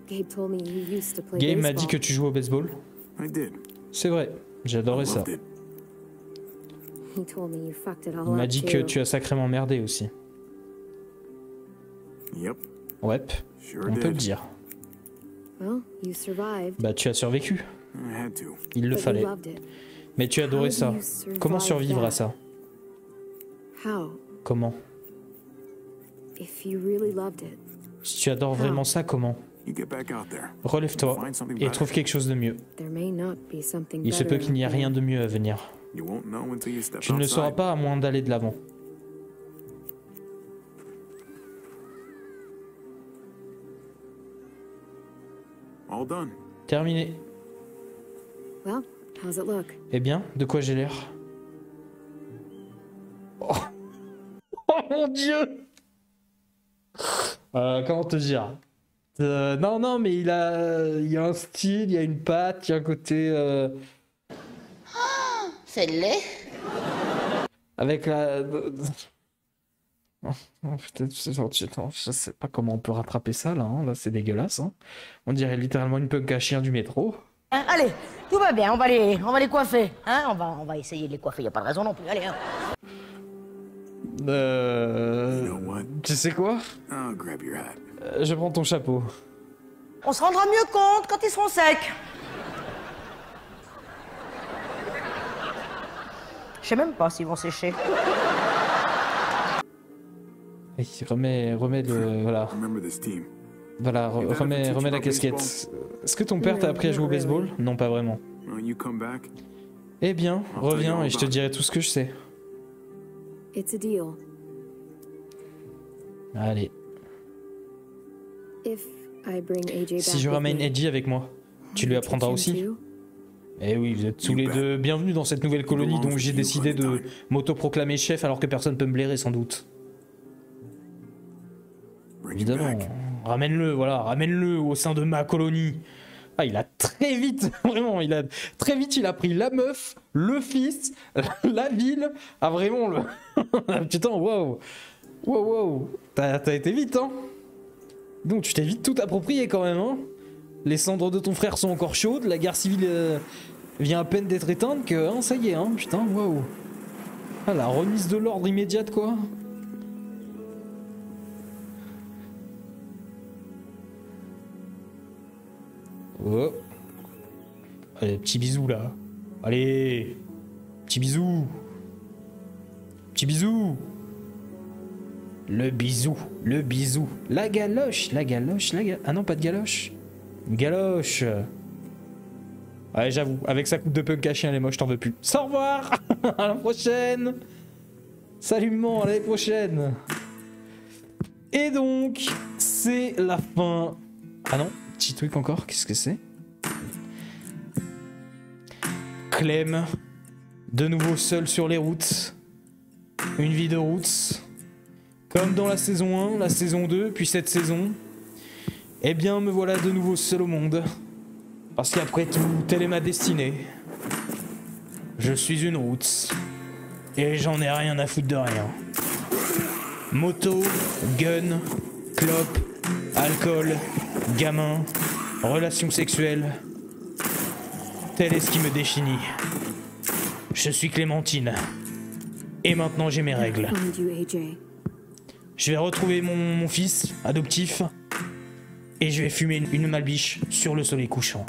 Gabe m'a dit que tu joues au baseball. C'est vrai. J'adorais ça. Il m'a dit que tu as sacrément merdé aussi. Ouais, on peut le dire. Bah, tu as survécu. Il le fallait. Mais tu adorais do ça. Comment survivre à ça? Comment? If you really loved it. Si tu adores vraiment ça, comment? Relève-toi et trouve quelque chose de mieux. Il se peut qu'il n'y ait rien de mieux à venir. Tu ne le sauras pas à moins d'aller de l'avant. Terminé. Eh bien, de quoi j'ai l'air? Oh. [LAUGHS] Oh mon dieu Euh, Comment te dire? Euh, Non, non, mais il a, il y a un style, il y a une patte, il y a un côté... euh, [GASPS] C'est laid. Avec la. [LAUGHS] Oh, Peut-être, je sais pas comment on peut rattraper ça là, hein. là c'est dégueulasse. hein. On dirait littéralement une punk à chien du métro. Hein, allez, tout va bien, on va les, on va les coiffer. Hein on, va, on va essayer de les coiffer, y a pas de raison non plus. Allez, hein. Euh... Tu sais quoi? I'll grab your hat. Euh, Je prends ton chapeau. On se rendra mieux compte quand ils seront secs. Je sais même pas s'ils vont sécher. Et remets, remets le. Voilà. Voilà, re- remets, remets la casquette. Est-ce que ton père t'a appris à jouer au baseball? Non, pas vraiment. Eh bien, reviens et je te dirai tout ce que je sais. It's a deal. Allez. If I bring AJ Si je ramène Edgy avec moi, tu lui apprendras aussi? Eh oui, vous êtes tous les deux bienvenus dans cette nouvelle colonie dont j'ai décidé de m'autoproclamer chef alors que personne peut me blairer sans doute. Évidemment. Ramène-le, voilà, ramène-le au sein de ma colonie. Ah, il a très vite, [LAUGHS] vraiment, il a très vite, il a pris la meuf, le fils, [LAUGHS] la ville. Ah, vraiment, le. [LAUGHS] Putain, waouh. Waouh. T'as t'as été vite, hein. Donc, tu t'es vite tout approprié quand même, hein. Les cendres de ton frère sont encore chaudes, la guerre civile euh, vient à peine d'être éteinte, que hein, ça y est, hein, putain, waouh. Ah, la remise de l'ordre immédiate, quoi. Oh. Allez, petit bisou là. Allez. Petit bisou. Petit bisou. Le bisou, le bisou. La galoche, la galoche, la. Ah non, pas de galoche. Galoche. Ouais, j'avoue, avec sa coupe de punk à chien, elle est moche, t'en veux plus. Au revoir [LAUGHS] À la prochaine Salut à l'année prochaine Et donc, c'est la fin. Ah non, petit truc encore, qu'est-ce que c'est? Clem, de nouveau seul sur les routes. Une vie de route. Comme dans la saison 1, la saison 2, puis cette saison. Eh bien, me voilà de nouveau seul au monde. Parce qu'après tout, telle est ma destinée. Je suis une route. Et j'en ai rien à foutre de rien. Moto, gun, clope, alcool, gamin, relations sexuelles. Tel est ce qui me définit. Je suis Clémentine. Et maintenant j'ai mes règles. Je vais retrouver mon, mon fils adoptif. Et je vais fumer une, une malbiche sur le soleil couchant.